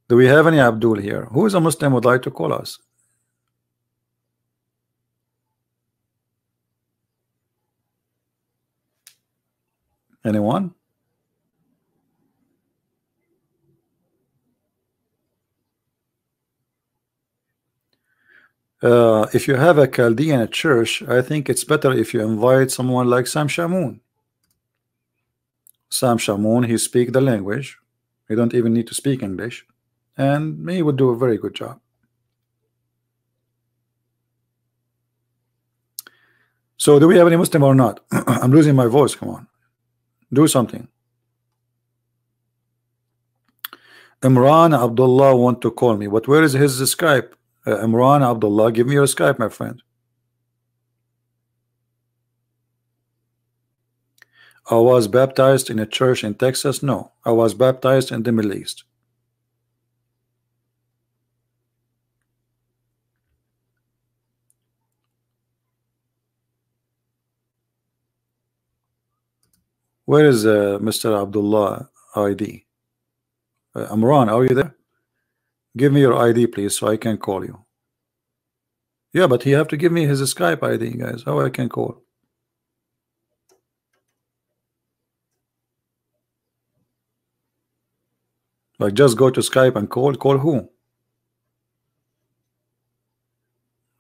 Speaker 1: Do we have any Abdul here? Who is a Muslim would like to call us? Anyone? Uh, if you have a Chaldean church, I think it's better if you invite someone like Sam Shamoun. Sam Shamoun, he speak the language. You don't even need to speak English. And he would do a very good job. So do we have any Muslim or not? I'm losing my voice. Come on do something. Imran Abdullah want to call me. But where is his Skype? Uh, Imran Abdullah give me your Skype my friend. I was baptized in a church in Texas? No. I was baptized in the Middle East Where is uh, Mr. Abdullah ID? Uh, Amran, are you there? Give me your ID, please, so I can call you. Yeah, but he have to give me his Skype ID, guys. How I can call? Like, just go to Skype and call. Call who?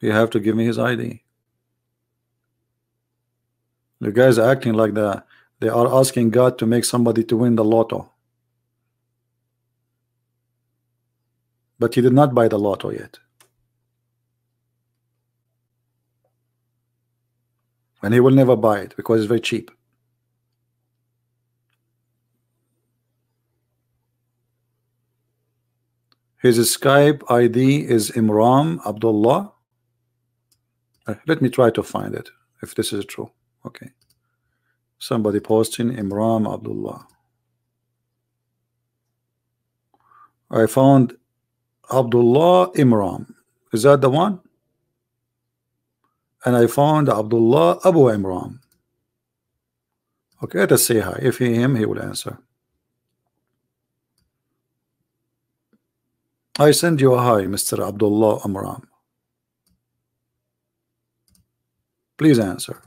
Speaker 1: You have to give me his ID. The guy's are acting like that they are asking God to make somebody to win the lotto. But he did not buy the lotto yet. And he will never buy it because it's very cheap. His Skype ID is Imram Abdullah. Uh, let me try to find it if this is true. Okay. Somebody posting Imran Abdullah. I found Abdullah Imran. Is that the one? And I found Abdullah Abu Imran. Okay, let us say hi. If he him, he will answer. I send you a hi, Mr. Abdullah Amram. Please answer.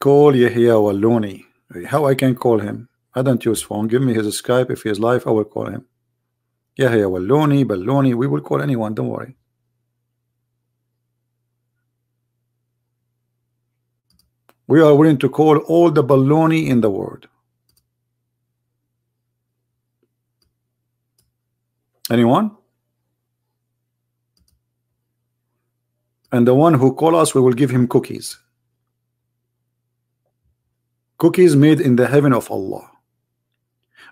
Speaker 1: Call Yahya Waloni. How I can call him? I don't use phone. Give me his Skype. If he is live, I will call him. Yahya Waloni, Balloni. We will call anyone. Don't worry. We are willing to call all the baloney in the world. Anyone? And the one who call us, we will give him cookies. Cookies made in the heaven of Allah.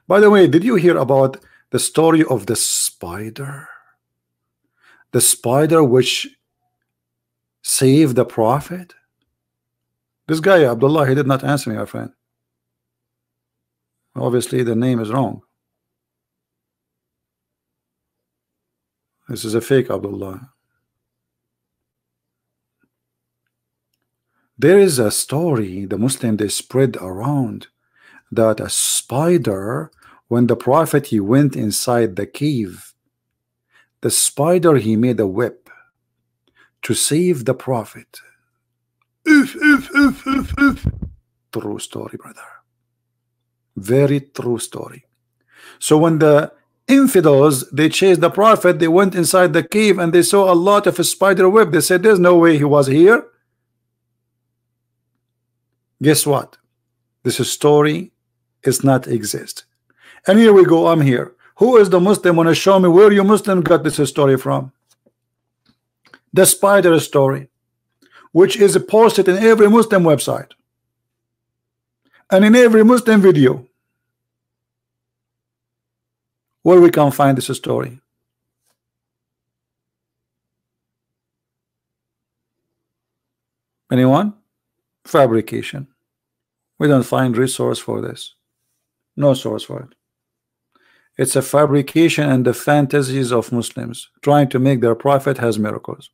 Speaker 1: By the way, did you hear about the story of the spider? The spider which saved the prophet? This guy, Abdullah, he did not answer me, my friend. Obviously, the name is wrong. This is a fake Abdullah. There is a story the Muslim they spread around that a spider, when the prophet he went inside the cave, the spider he made a whip to save the prophet. If, if, if, if, if. True story, brother. Very true story. So when the infidels they chased the prophet, they went inside the cave and they saw a lot of a spider web. They said, There's no way he was here. Guess what? This story is not exist. And here we go. I'm here. Who is the Muslim? Want to show me where you Muslim got this story from? The spider story which is posted in every Muslim website and in every Muslim video where we can find this story. Anyone? Fabrication. We don't find resource for this. No source for it. It's a fabrication and the fantasies of Muslims trying to make their prophet has miracles.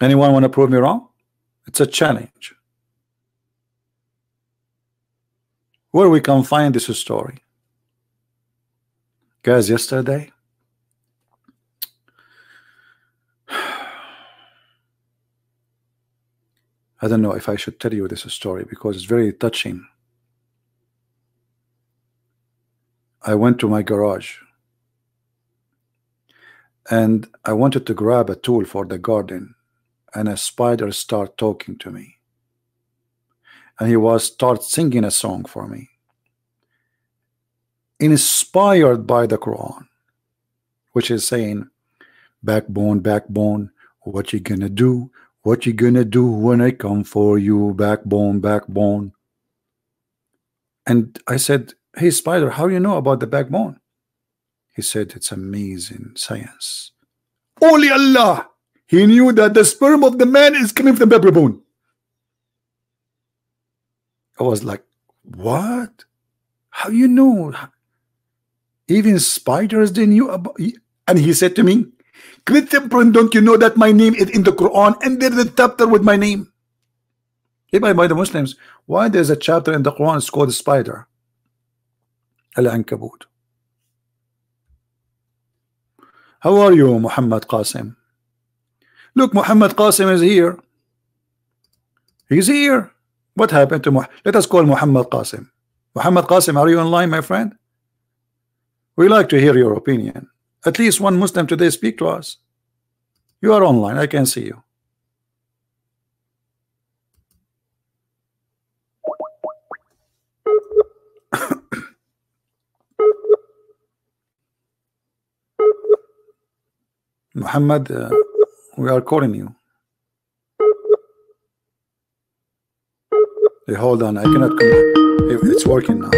Speaker 1: Anyone want to prove me wrong? It's a challenge. Where we can find this story? Guys, yesterday I don't know if I should tell you this story because it's very touching. I went to my garage and I wanted to grab a tool for the garden and a spider start talking to me. And he was start singing a song for me. Inspired by the Quran which is saying backbone backbone what you gonna do what you gonna do when I come for you backbone backbone and I said hey spider how you know about the backbone he said it's amazing science only Allah he knew that the sperm of the man is coming from the backbone. I was like, what? How you know? Even spiders they knew about and he said to me, Christian don't you know that my name is in the Quran and there's a chapter with my name? By, by the Muslims, why there's a chapter in the Quran it's called spider? Al-Ankabut. How are you, Muhammad Qasim? Look, Muhammad Qasim is here. He's here. What happened to Muhammad? Let us call Muhammad Qasim. Muhammad Qasim, are you online, my friend? We like to hear your opinion. At least one Muslim today speak to us. You are online. I can see you. Muhammad uh, we are calling you. Hey, hold on, I cannot come. It's working now.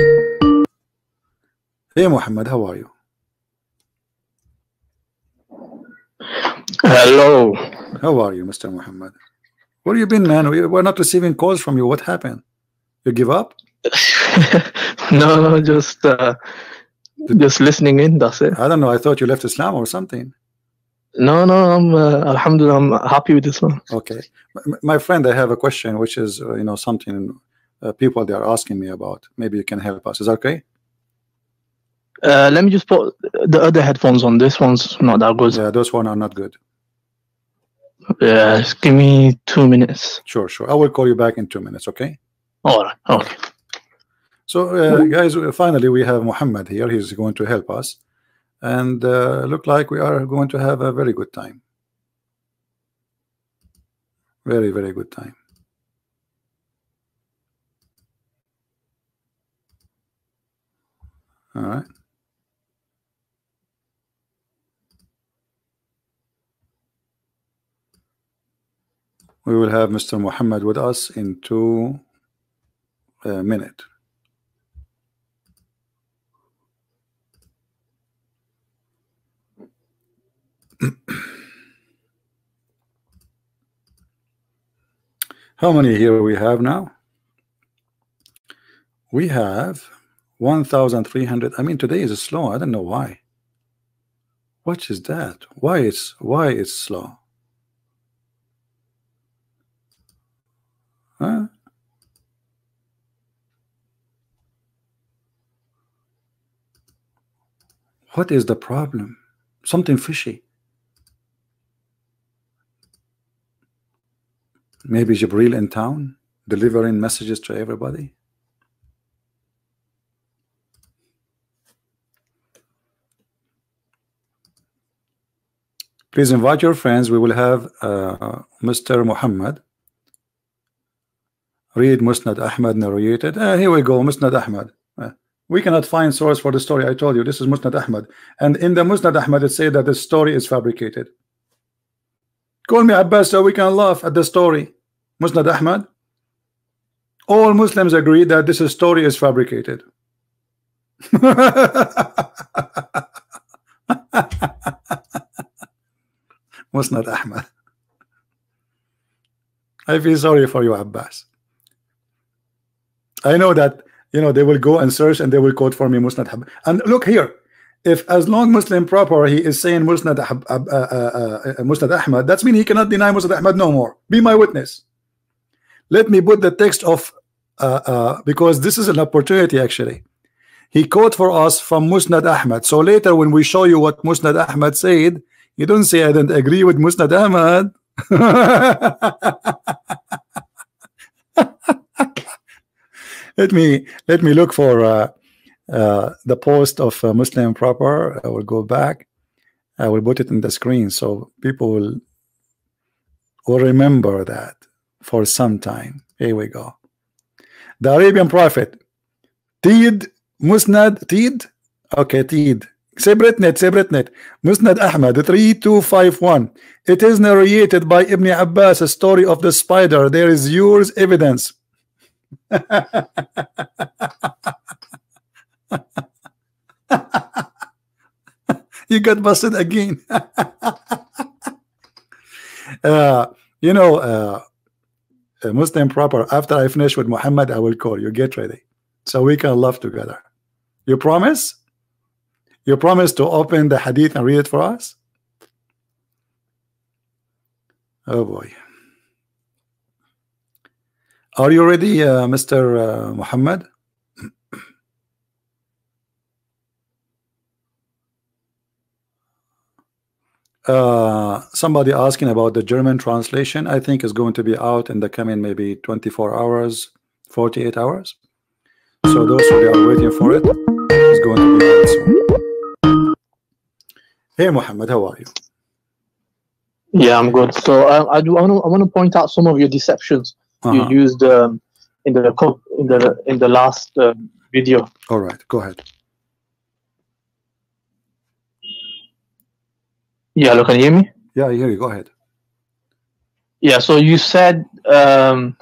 Speaker 1: Hey, Muhammad, how are you?
Speaker 2: Hello.
Speaker 1: How are you, Mr. Muhammad? Where have you been, man? We, we're not receiving calls from you. What happened? You give up?
Speaker 2: no, no, just uh, just listening in. That's it.
Speaker 1: I don't know. I thought you left Islam or something.
Speaker 2: No, no, I'm uh, Alhamdulillah. I'm happy with this one.
Speaker 1: Okay, M- my friend, I have a question, which is uh, you know something uh, people they are asking me about. Maybe you can help us. Is that okay?
Speaker 2: Uh, let me just put the other headphones on. This one's not that good.
Speaker 1: Yeah, those one are not good.
Speaker 2: Yeah, just give me two minutes.
Speaker 1: Sure, sure. I will call you back in two minutes. Okay.
Speaker 2: All right. Okay.
Speaker 1: So, uh, guys, finally we have Muhammad here. He's going to help us, and uh, look like we are going to have a very good time. Very, very good time. All right. We will have Mr. Muhammad with us in two uh, minutes. How many here we have now? We have 1,300. I mean, today is slow. I don't know why. What is that? Why it's why it's slow? Huh? What is the problem? Something fishy. Maybe Jibril in town delivering messages to everybody. Please invite your friends. We will have uh, Mr. Muhammad read Musnad Ahmad narrated. Uh, here we go, Musnad Ahmad. Uh, we cannot find source for the story. I told you this is Musnad Ahmad, and in the Musnad Ahmad it said that the story is fabricated. Call me Abbas so we can laugh at the story. Musnad Ahmad. All Muslims agree that this story is fabricated. Musnad Ahmad. I feel sorry for you, Abbas. I know that you know they will go and search and they will quote for me Musnad. And look here, if as long Muslim proper he is saying Musnad, uh, uh, uh, Musnad Ahmad, that's mean he cannot deny Musnad Ahmad no more. Be my witness. Let me put the text of uh, uh, because this is an opportunity actually. He quote for us from Musnad Ahmad. So later when we show you what Musnad Ahmad said, you don't say I don't agree with Musnad Ahmad. let me let me look for uh, uh, the post of uh, Muslim proper. I will go back. I will put it in the screen so people will will remember that for some time. Here we go. The Arabian Prophet, Tid Musnad Tid. Okay, Tid. Sebretnet, Sebretnet. Musnad Ahmad 3251. It is narrated by Ibn Abbas, a story of the spider. There is yours evidence. you got busted again. uh, you know, uh, Muslim proper. After I finish with Muhammad, I will call you. Get ready, so we can laugh together. You promise? You promise to open the hadith and read it for us? Oh boy. Are you ready, uh, Mr. Uh, Muhammad? Uh, somebody asking about the German translation I think is going to be out in the coming maybe 24 hours 48 hours so those who are waiting for it is going to be out soon hey Muhammad how are you
Speaker 2: Yeah, I'm good. So um, I do. I want to point out some of your deceptions
Speaker 1: Uh-huh.
Speaker 2: you used um, in the co- in the in the last uh, video.
Speaker 1: all right go ahead
Speaker 2: Yeah, look, can you hear me?
Speaker 1: yeah I hear you go ahead
Speaker 2: Yeah. So you said um,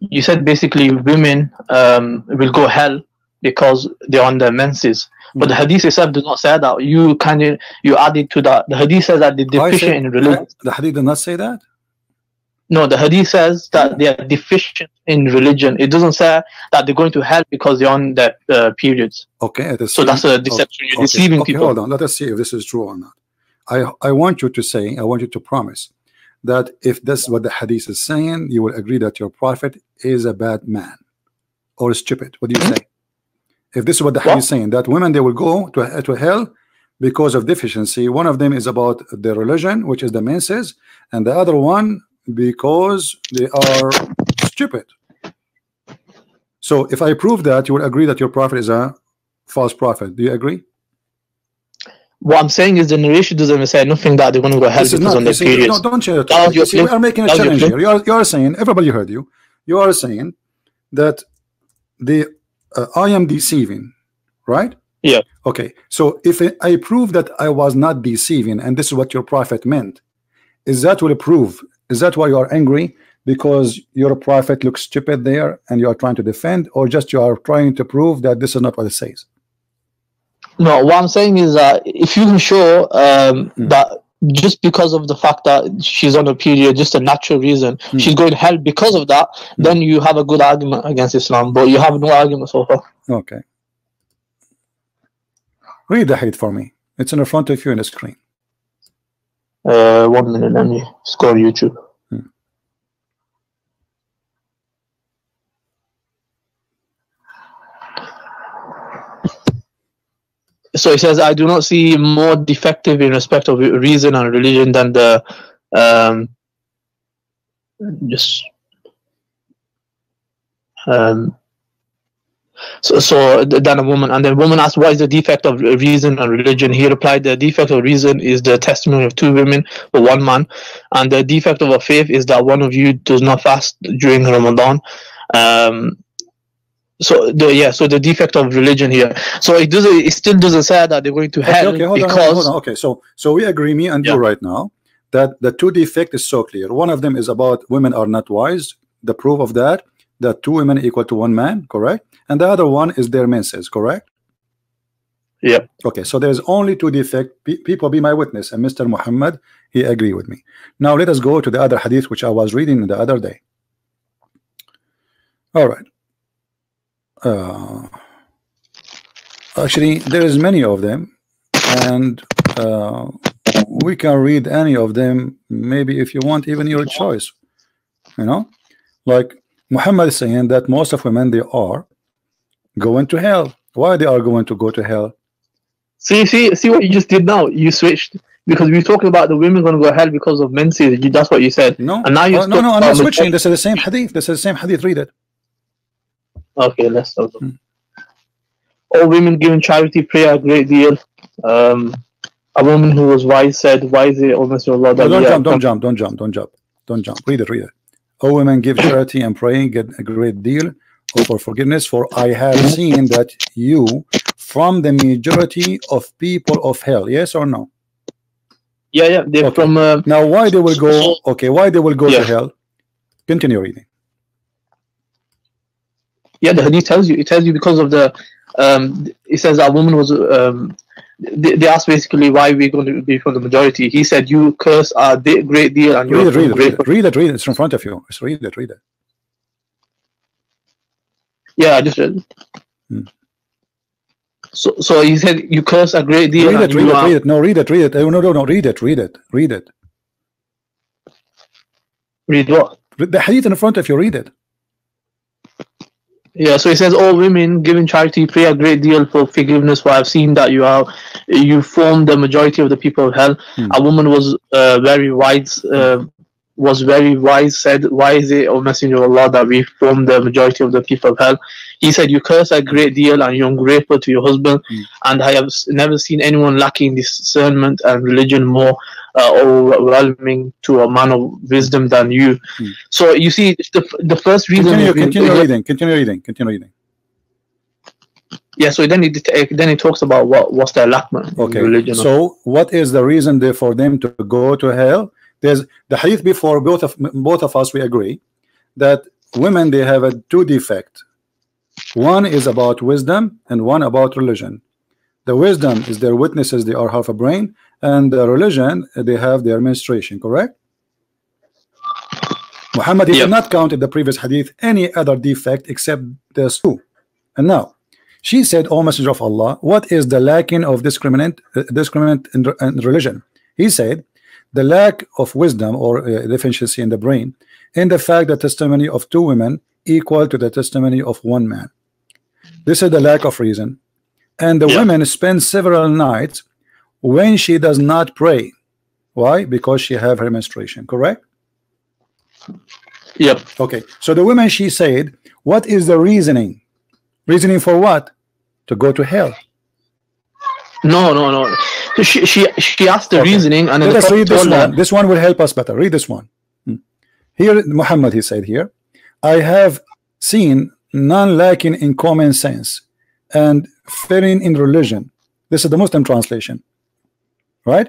Speaker 2: you said basically women um, will go hell because they're on their menses. But the hadith itself does not say that. You kind of you added to that. The hadith says that the deficient in religion.
Speaker 1: the hadith did not say that
Speaker 2: No, the hadith says that they are deficient in religion. It doesn't say that they're going to hell because they're on that uh, periods.
Speaker 1: Okay.
Speaker 2: So that's a deception. You're
Speaker 1: Okay,
Speaker 2: deceiving
Speaker 1: okay,
Speaker 2: people.
Speaker 1: Hold on. Let us see if this is true or not. I I want you to say, I want you to promise that if this is what the hadith is saying, you will agree that your prophet is a bad man or stupid. What do you say? If this is what the hadith is saying, that women they will go to, to hell because of deficiency. One of them is about the religion, which is the menses, and the other one because they are stupid. So if I prove that, you will agree that your prophet is a false prophet. Do you agree?
Speaker 2: What I'm saying is the narration doesn't say nothing that they're going to go hell because
Speaker 1: not.
Speaker 2: on
Speaker 1: see,
Speaker 2: periods.
Speaker 1: no, don't change the
Speaker 2: That was
Speaker 1: topic.
Speaker 2: your
Speaker 1: You see, we are making a
Speaker 2: That was your
Speaker 1: challenge here. You are, you are saying, everybody heard you. You are saying that the uh, I am deceiving, right?
Speaker 2: Yeah.
Speaker 1: Okay. So if I- I prove that I was not deceiving, and this is what your prophet meant, is that will prove? Is that why you are angry? Because your prophet looks stupid there, and you are trying to defend, or just you are trying to prove that this is not what it says?
Speaker 2: No, what I'm saying is that if you can show um,
Speaker 1: Hmm.
Speaker 2: that just because of the fact that she's on a period, just a natural reason,
Speaker 1: Hmm.
Speaker 2: she's going to hell because of that, then you have a good argument against Islam. But you have no argument so far.
Speaker 1: Okay. Read the hate for me. It's in the front of you in the screen.
Speaker 2: Uh, one minute, let me score YouTube. So he says, I do not see more defective in respect of reason and religion than the um, just um, so so than a woman. And the woman asked, "What is the defect of reason and religion?" He replied, "The defect of reason is the testimony of two women or one man, and the defect of a faith is that one of you does not fast during Ramadan." Um, so the yeah, so the defect of religion here. So it doesn't. It still doesn't say that they're going to hell
Speaker 1: okay, hold
Speaker 2: because
Speaker 1: on, hold on. Okay, so so we agree, me and
Speaker 2: Yeah.
Speaker 1: you right now, that the two defect is so clear. One of them is about women are not wise. The proof of that, that two women equal to one man, correct? And the other one is their menses, correct?
Speaker 2: yeah.
Speaker 1: Okay, so there's only two defect. Pe- people be my witness, and Mr. Muhammad, he agree with me. Now let us go to the other hadith which I was reading the other day. All right. Uh, actually, there is many of them, and uh, we can read any of them. Maybe if you want, even your choice. You know, like Muhammad is saying that most of women they are going to hell. Why they are going to go to hell?
Speaker 2: See, see, see what you just did now. You switched because we were talking about the women going to go hell because of menses. That's what you said.
Speaker 1: No,
Speaker 2: And now you
Speaker 1: Oh, no, no, I'm not switching. This is the same hadith. This is the same hadith. Read it.
Speaker 2: Okay, let's start.
Speaker 1: Hmm.
Speaker 2: All women given charity pray a great deal. Um, a woman who was wise said, "Wise is O Messenger of Allah."
Speaker 1: No, don't jump, don't jump, don't jump, don't jump, don't jump. Read it, read it. All women give charity and praying, get a great deal for forgiveness. For I have seen that you from the majority of people of hell. Yes or no?
Speaker 2: Yeah, yeah. They're
Speaker 1: Okay.
Speaker 2: from. Uh,
Speaker 1: Now, why they will go? Okay, why they will go
Speaker 2: Yeah.
Speaker 1: to hell? Continue reading.
Speaker 2: yeah, the hadith tells you. It tells you because of the. Um, it says a woman was. Um, they, they asked basically why we're going to be from the majority. He said, "You curse a de- great deal, and
Speaker 1: Read
Speaker 2: you're
Speaker 1: it, read it, read
Speaker 2: great."
Speaker 1: it, read it, read it. It's in front of you. Just read it, read it.
Speaker 2: Yeah, I just read.
Speaker 1: Hmm.
Speaker 2: So, so he said, "You curse a great deal."
Speaker 1: Read it, read it,
Speaker 2: are-
Speaker 1: read it. No, read it, read it. Oh, No, no, no, read it, read it, read it.
Speaker 2: Read what?
Speaker 1: The hadith in front of you. Read it.
Speaker 2: Yeah, so he says, "All women giving charity pray a great deal for forgiveness. For I've seen that you are, you form the majority of the people of hell."
Speaker 1: Hmm.
Speaker 2: A woman was uh, very wise, uh, was very wise. Said, "Why is it, O Messenger of Allah, that we form the majority of the people of hell?" He said, "You curse a great deal, and you're ungrateful to your husband.
Speaker 1: Hmm.
Speaker 2: And I have never seen anyone lacking discernment and religion more." Uh, overwhelming to a man of wisdom than you.
Speaker 1: Hmm.
Speaker 2: So you see, the, the first reason
Speaker 1: Continue, continue reading, continue reading, continue reading.
Speaker 2: Yeah, so then it then it talks about what what's their lack man
Speaker 1: Okay.
Speaker 2: religion.
Speaker 1: So, what is the reason there for them to go to hell? There's the hadith before both of both of us we agree that women they have a two defect. One is about wisdom and one about religion. The wisdom is their witnesses; they are half a brain, and the religion they have their menstruation. Correct? Muhammad he did not count in the previous hadith any other defect except those two. And now she said, "O Messenger of Allah, what is the lacking of discriminant uh, discriminant in, in religion?" He said, "The lack of wisdom or uh, deficiency in the brain, in the fact that testimony of two women equal to the testimony of one man. This is the lack of reason, and the
Speaker 2: Yeah.
Speaker 1: women spend several nights when she does not pray. Why? Because she have her menstruation. Correct."
Speaker 2: Yep.
Speaker 1: Okay, so the woman she said, what is the reasoning? Reasoning for what? To go to hell.
Speaker 2: No, no, no. So she she she asked the
Speaker 1: Okay.
Speaker 2: reasoning, and
Speaker 1: Let us read this one. This one will help us better. Read this one. Hmm. Here, Muhammad, he said here, I have seen none lacking in common sense and failing in religion. This is the Muslim translation, right?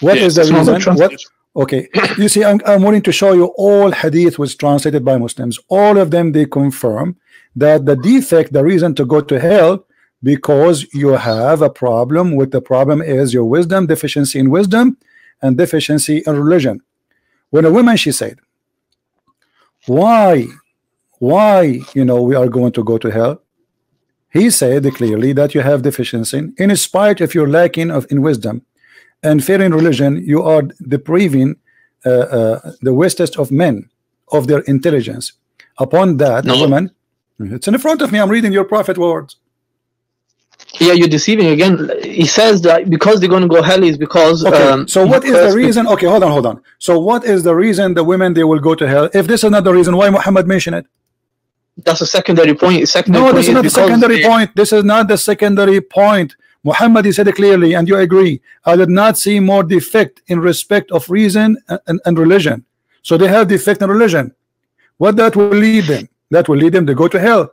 Speaker 1: What
Speaker 2: Yeah,
Speaker 1: is the
Speaker 2: it's not the
Speaker 1: reason? What. Okay, you see, I'm, I'm willing to show you all hadith was translated by Muslims. All of them they confirm that the defect, the reason to go to hell, because you have a problem with the problem is your wisdom, deficiency in wisdom, and deficiency in religion. When a woman she said, Why, why, you know, we are going to go to hell? He said clearly that you have deficiency in spite of your lacking of in wisdom and fear in religion, you are depriving uh, uh, the wisest of men of their intelligence. Upon that,
Speaker 2: No.
Speaker 1: woman, it's in front of me. I'm reading your prophet words.
Speaker 2: Yeah, you're deceiving again. He says that because they're going to go hell is because.
Speaker 1: Okay,
Speaker 2: um,
Speaker 1: so what is the reason? Okay, hold on, hold on. So what is the reason the women they will go to hell? If this is not the reason, why Muhammad mentioned it?
Speaker 2: That's a secondary point. Secondary
Speaker 1: No,
Speaker 2: point
Speaker 1: this is not the secondary
Speaker 2: they-
Speaker 1: point. This is not the secondary point. Muhammad he said it clearly, and you agree. I did not see more defect in respect of reason and, and, and religion. So they have defect in religion. What that will lead them? That will lead them to go to hell.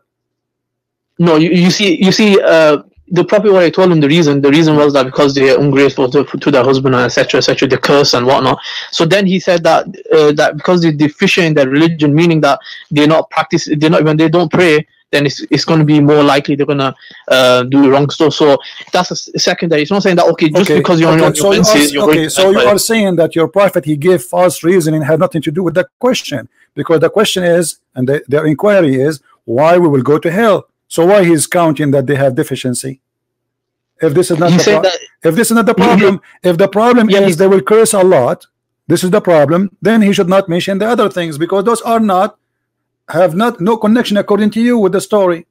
Speaker 2: No, you, you see, you see, uh, the prophet what I told him the reason. The reason was that because they are ungrateful to, to their husband and etc. etc. The curse and whatnot. So then he said that uh, that because they're deficient in their religion, meaning that they're not practice, they're not when they don't pray, then it's it's going to be more likely they're gonna uh, do wrong stuff. So that's a secondary. It's not saying that okay, just because you're
Speaker 1: okay,
Speaker 2: on your
Speaker 1: so you
Speaker 2: menses,
Speaker 1: are,
Speaker 2: you're
Speaker 1: okay,
Speaker 2: going to
Speaker 1: so you are saying that your prophet he gave false reasoning had nothing to do with the question because the question is and the, their inquiry is why we will go to hell. So why he's counting that they have deficiency? If this is not
Speaker 2: He
Speaker 1: the pro-
Speaker 2: that
Speaker 1: if this is not the problem, if the problem
Speaker 2: Yeah,
Speaker 1: is they will curse a lot, this is the problem. Then he should not mention the other things because those are not have not no connection according to you with the story.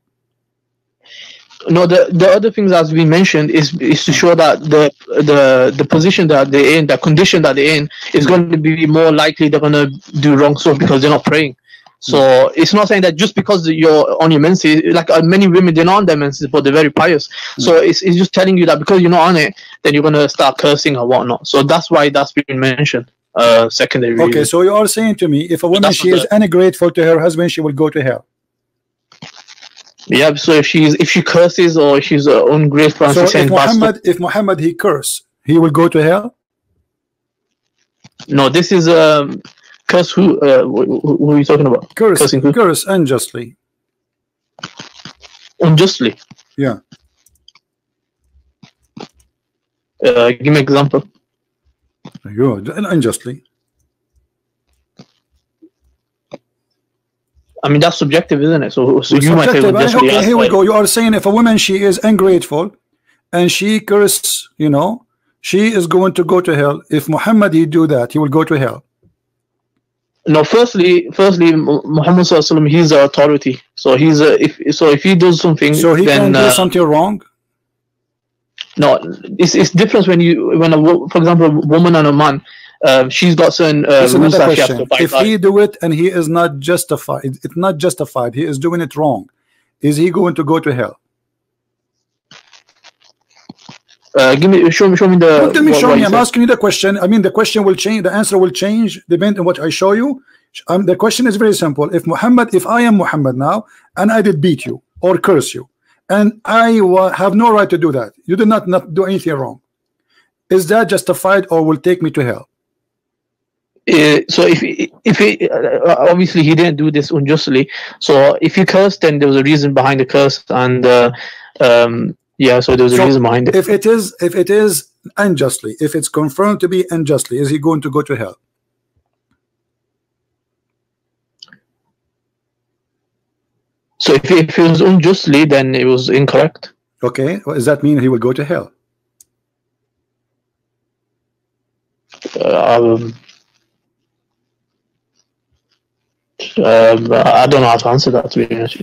Speaker 2: No, the, the other things that's been mentioned is is to show that the the the position that they're in, the condition that they're in, is going to be more likely they're going to do wrong stuff because they're not praying. So it's not saying that just because you're on your menses, like uh, many women they're not on their menses, but they're very pious. So it's, it's just telling you that because you're not on it, then you're going to start cursing or whatnot. So that's why that's been mentioned. Uh, secondary.
Speaker 1: Okay,
Speaker 2: reason.
Speaker 1: so you are saying to me if a woman she is ungrateful to her husband, she will go to hell.
Speaker 2: yeah. So if she's if she curses or she's uh, ungrateful
Speaker 1: So if Muhammad if Muhammad he curse, he will go to hell.
Speaker 2: no, this is um curse. Who uh, wh- wh- who are you talking about?
Speaker 1: Curse,
Speaker 2: Cursing who?
Speaker 1: curse unjustly.
Speaker 2: unjustly.
Speaker 1: Yeah.
Speaker 2: Uh, give me an example.
Speaker 1: Good. Unjustly.
Speaker 2: I mean, that's subjective, isn't it? So, so you might say unjustly.
Speaker 1: okay, here we go. You are saying if a woman she is ungrateful and she curses, you know, she is going to go to hell. If Muhammad he do that, he will go to hell.
Speaker 2: No, firstly, firstly, Mu- Muhammad Sallallahu Alaihi Wasallam, he's the authority. So he's a, if so if he does something,
Speaker 1: So he
Speaker 2: then
Speaker 1: can do
Speaker 2: uh,
Speaker 1: something wrong.
Speaker 2: No, it's it's different when you when a for example a woman and a man, um, she's got certain uh, rules that she has to abide
Speaker 1: If
Speaker 2: by.
Speaker 1: he do it and he is not justified, it's not justified. He is doing it wrong. Is he going to go to hell?
Speaker 2: Uh, give me show me show me the.
Speaker 1: Don't tell me,
Speaker 2: what-
Speaker 1: show
Speaker 2: what
Speaker 1: me. I'm
Speaker 2: said.
Speaker 1: asking you the question. I mean, the question will change. The answer will change depending on what I show you. Um, the question is very simple. If Muhammad, if I am Muhammad now, and I did beat you or curse you, and I have no right to do that, you did not not do anything wrong. Is that justified or will take me to hell?
Speaker 2: Uh, so if if he, uh, obviously he didn't do this unjustly so if he cursed then there was a reason behind the curse and uh, um yeah so there was a reason behind it
Speaker 1: If it is, if it is unjustly, if it's confirmed to be unjustly, is he going to go to hell?
Speaker 2: So if, if it was unjustly, then it was incorrect.
Speaker 1: Okay, what does that mean he will go to hell?
Speaker 2: Uh, um, um, I don't know how to answer that. To be honest,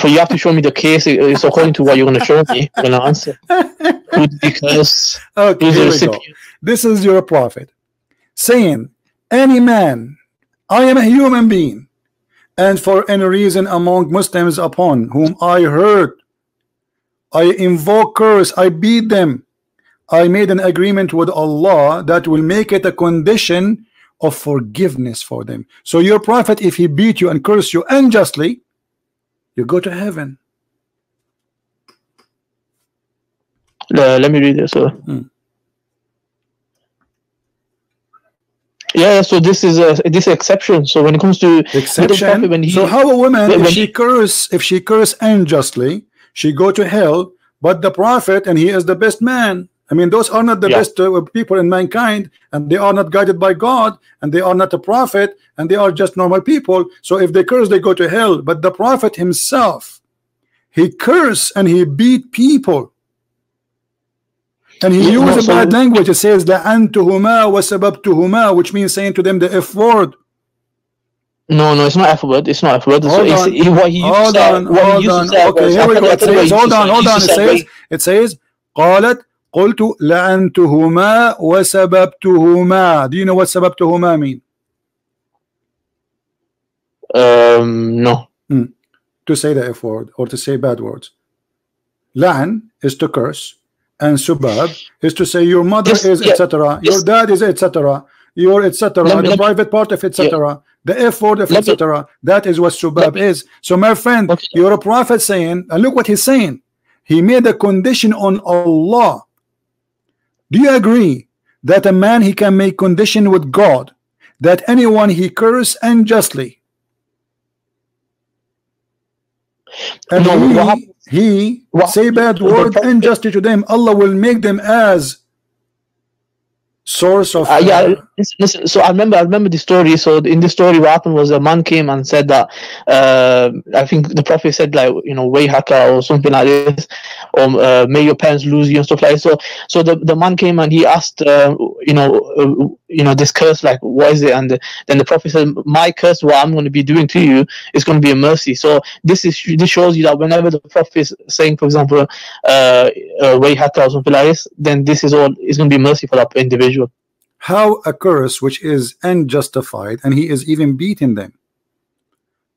Speaker 2: for you have to show me the case. It's according to what you're going to show me. I'm going to answer. Who did?
Speaker 1: Okay, here we go. This is your prophet saying, Any man, I am a human being, and for any reason among Muslims upon whom I hurt, I invoke curse, I beat them. I made an agreement with Allah that will make it a condition of forgiveness for them. So your prophet, if he beat you and curse you unjustly, you go to heaven.
Speaker 2: Uh, let me read this. So.
Speaker 1: Hmm.
Speaker 2: Yeah, so this is a this exception. So when it comes to
Speaker 1: exception.
Speaker 2: he,
Speaker 1: so how a woman, if she curse, if she curse unjustly, she go to hell. But the prophet, and he is the best man. I mean, those are not the
Speaker 2: Yeah.
Speaker 1: best uh, people in mankind, and they are not guided by God, and they are not a prophet, and they are just normal people. So if they curse, they go to hell. But the prophet himself, he cursed and he beat people. And he
Speaker 2: Yeah, no,
Speaker 1: used
Speaker 2: so-
Speaker 1: bad language. It says لعنتهما وسببتهما, which means saying to them the F word.
Speaker 2: no, no, it's not F word. It's not F word. It's,
Speaker 1: Hold
Speaker 2: it's,
Speaker 1: on.
Speaker 2: he- what he used
Speaker 1: hold
Speaker 2: to say.
Speaker 1: on,
Speaker 2: what he
Speaker 1: hold
Speaker 2: used to
Speaker 1: on.
Speaker 2: say
Speaker 1: Okay,
Speaker 2: was-
Speaker 1: here we
Speaker 2: I'll
Speaker 1: go. It
Speaker 2: tell you what
Speaker 1: says,
Speaker 2: he
Speaker 1: hold
Speaker 2: used to
Speaker 1: on,
Speaker 2: say.
Speaker 1: hold
Speaker 2: He
Speaker 1: on. It
Speaker 2: used to say,
Speaker 1: says, it says, قالت قلت لعنتهما وسببتهما. Do you know what سببتهما mean?
Speaker 2: Um, no.
Speaker 1: To say the F word or to say bad words. لعن is to curse, and subab is to say your mother
Speaker 2: Yes,
Speaker 1: is
Speaker 2: yeah,
Speaker 1: etc. Your
Speaker 2: yes.
Speaker 1: dad is etc. Your etc. The
Speaker 2: me-
Speaker 1: private part of etc. The F word of etc. That is what subab
Speaker 2: me-
Speaker 1: is. So my friend,
Speaker 2: Okay.
Speaker 1: you're a prophet saying, and look what he's saying. He made a condition on Allah. Do you agree that a man he can make condition with God that anyone he curse unjustly and
Speaker 2: No, hap-
Speaker 1: he
Speaker 2: what-
Speaker 1: say bad word unjustly to them. Allah will make them as source of
Speaker 2: Uh, yeah, listen, so I remember, I remember the story. So in the story, what happened was a man came and said that uh, I think the prophet said like you know way haka or something like this, or uh, may your parents lose you and stuff like that. So so the, the man came and he asked uh, you know uh, you know this curse like what is it? And the, then the prophet said my curse, what I'm going to be doing to you is going to be a mercy. So this is this shows you that whenever the prophet is saying, for example, uh, uh, then this is all is going to be mercy for that individual.
Speaker 1: how a curse which is unjustified and he is even beating them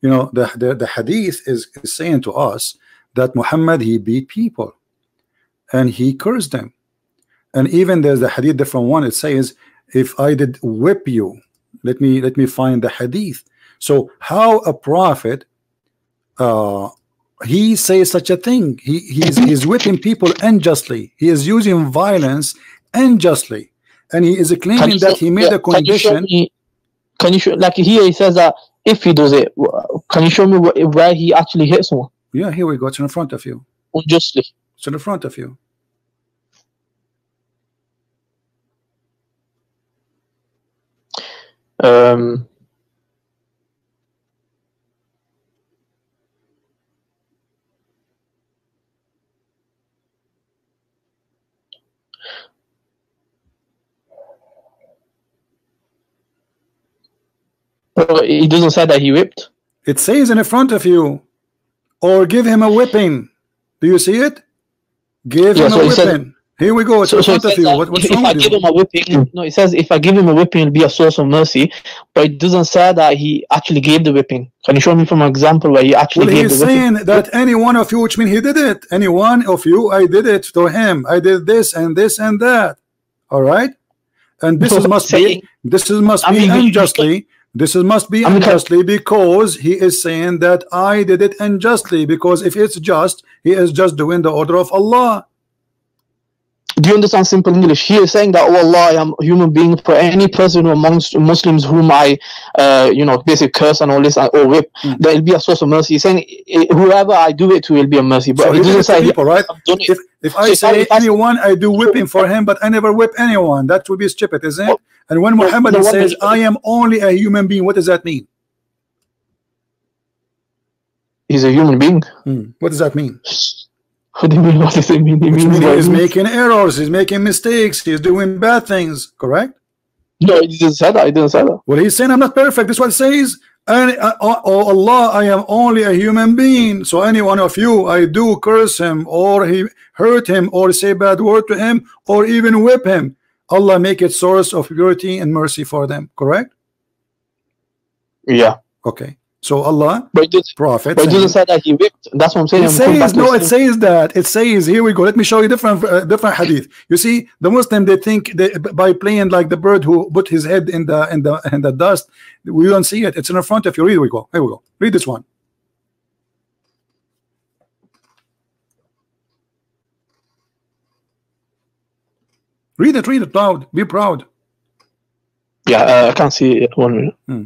Speaker 1: you know the, the, the hadith is, is saying to us that Muhammad he beat people and he cursed them. And even there's the hadith different one. It says if I did whip you let me let me find the hadith. So how a prophet uh he says such a thing. He he's, he's whipping people unjustly. He is using violence unjustly. And he is claiming that he made
Speaker 2: yeah,
Speaker 1: a
Speaker 2: Can you, show
Speaker 1: condition.
Speaker 2: me, can you show like here he says that if he does it, can you show me wh- where he actually hits someone
Speaker 1: yeah here we go it's in front of you
Speaker 2: unjustly?
Speaker 1: it's in front of you
Speaker 2: Um, well, he doesn't say that he whipped.
Speaker 1: it says in front of you or give him a whipping. Do you see it? Give
Speaker 2: Yeah,
Speaker 1: him
Speaker 2: so
Speaker 1: a
Speaker 2: he said-
Speaker 1: whipping. Here we go it's
Speaker 2: So, so
Speaker 1: front of
Speaker 2: says
Speaker 1: you what, what's
Speaker 2: if,
Speaker 1: wrong
Speaker 2: I
Speaker 1: with
Speaker 2: give
Speaker 1: you?
Speaker 2: him a whipping, no, it says if I give him a whipping, it'll be a source of mercy. But it doesn't say that he actually gave the whipping. Can you show me from an example where he actually
Speaker 1: well
Speaker 2: gave
Speaker 1: he's
Speaker 2: the whipping?
Speaker 1: saying that any one of you which means he did it any one of you I did it to him. I did this and this and that. All right? And this is must be this is must
Speaker 2: I
Speaker 1: be
Speaker 2: mean, you- you
Speaker 1: unjustly this is must be unjustly because he is saying that I did it unjustly because if it's just he is just doing the order of Allah
Speaker 2: Do you understand simple English? He is saying that, oh Allah, I am a human being for any person amongst Muslims whom I, uh, you know, basically curse and all this or whip,
Speaker 1: Mm.
Speaker 2: there will be a source of mercy. He's saying eh, whoever I do it to will be a mercy. But
Speaker 1: so
Speaker 2: he doesn't say
Speaker 1: people right
Speaker 2: I've done it.
Speaker 1: if if I
Speaker 2: So
Speaker 1: say
Speaker 2: if I-
Speaker 1: anyone I do whipping for him but I never whip anyone that would be stupid isn't it
Speaker 2: Well,
Speaker 1: and when Muhammad says I am only a human being what does that mean
Speaker 2: he's a human being.
Speaker 1: Hmm. What does that mean?
Speaker 2: What do you mean? What does it mean?
Speaker 1: Which
Speaker 2: means
Speaker 1: he's making errors, he's making mistakes, he's doing bad things, correct?
Speaker 2: No, he didn't say that. He didn't say that.
Speaker 1: Well, he's saying I'm not perfect. This is what it says. And uh, oh oh, Allah, I am only a human being. So any one of you, I do curse him, or he hurt him, or say bad word to him, or even whip him. Allah make it source of purity and mercy for them. Correct?
Speaker 2: Yeah,
Speaker 1: Okay. So Allah,
Speaker 2: but
Speaker 1: Prophet.
Speaker 2: but it
Speaker 1: saying-
Speaker 2: that he whipped. That's what I'm saying.
Speaker 1: It says no. It says that. It says here we go. Let me show you different uh, different hadith. You see, the Muslim they think they, by playing like the bird who put his head in the in the in the dust. We don't see it. It's in front of you. Here we go. Here we go. Read this one. Read it. Read it loud. Be proud.
Speaker 2: Yeah, uh, I can't see it. One minute.
Speaker 1: Hmm.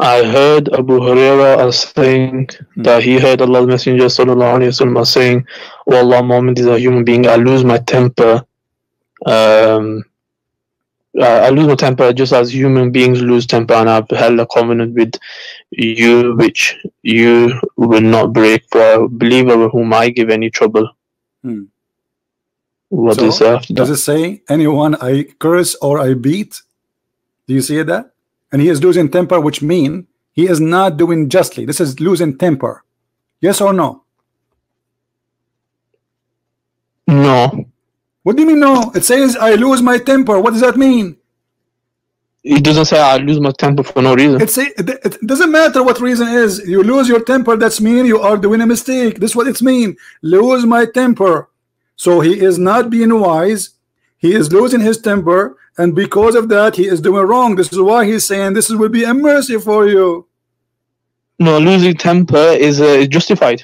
Speaker 2: I heard Abu Huraira saying that he heard Allah's Messenger wasallam saying, "Oh Allah, Muhammad is a human being. I lose my temper. Um, I I lose my temper just as human beings lose temper, and I've held a covenant with you, which you will not break for a believer whom I give any trouble."
Speaker 1: Hmm.
Speaker 2: What
Speaker 1: So,
Speaker 2: is after
Speaker 1: Does it say anyone I curse or I beat? Do you see that? And he is losing temper, which mean he is not doing justly. This is losing temper. Yes or no?
Speaker 2: No,
Speaker 1: What do you mean no? It says I lose my temper. What does that mean?
Speaker 2: it doesn't say I lose my temper for no reason.
Speaker 1: It say it, it doesn't matter what reason is. You lose your temper. That's mean you are doing a mistake. This is what it's mean. Lose my temper. So he is not being wise. He is losing his temper, and because of that, he is doing wrong. This is why he's saying this will be a mercy for you.
Speaker 2: No, losing temper is uh, justified.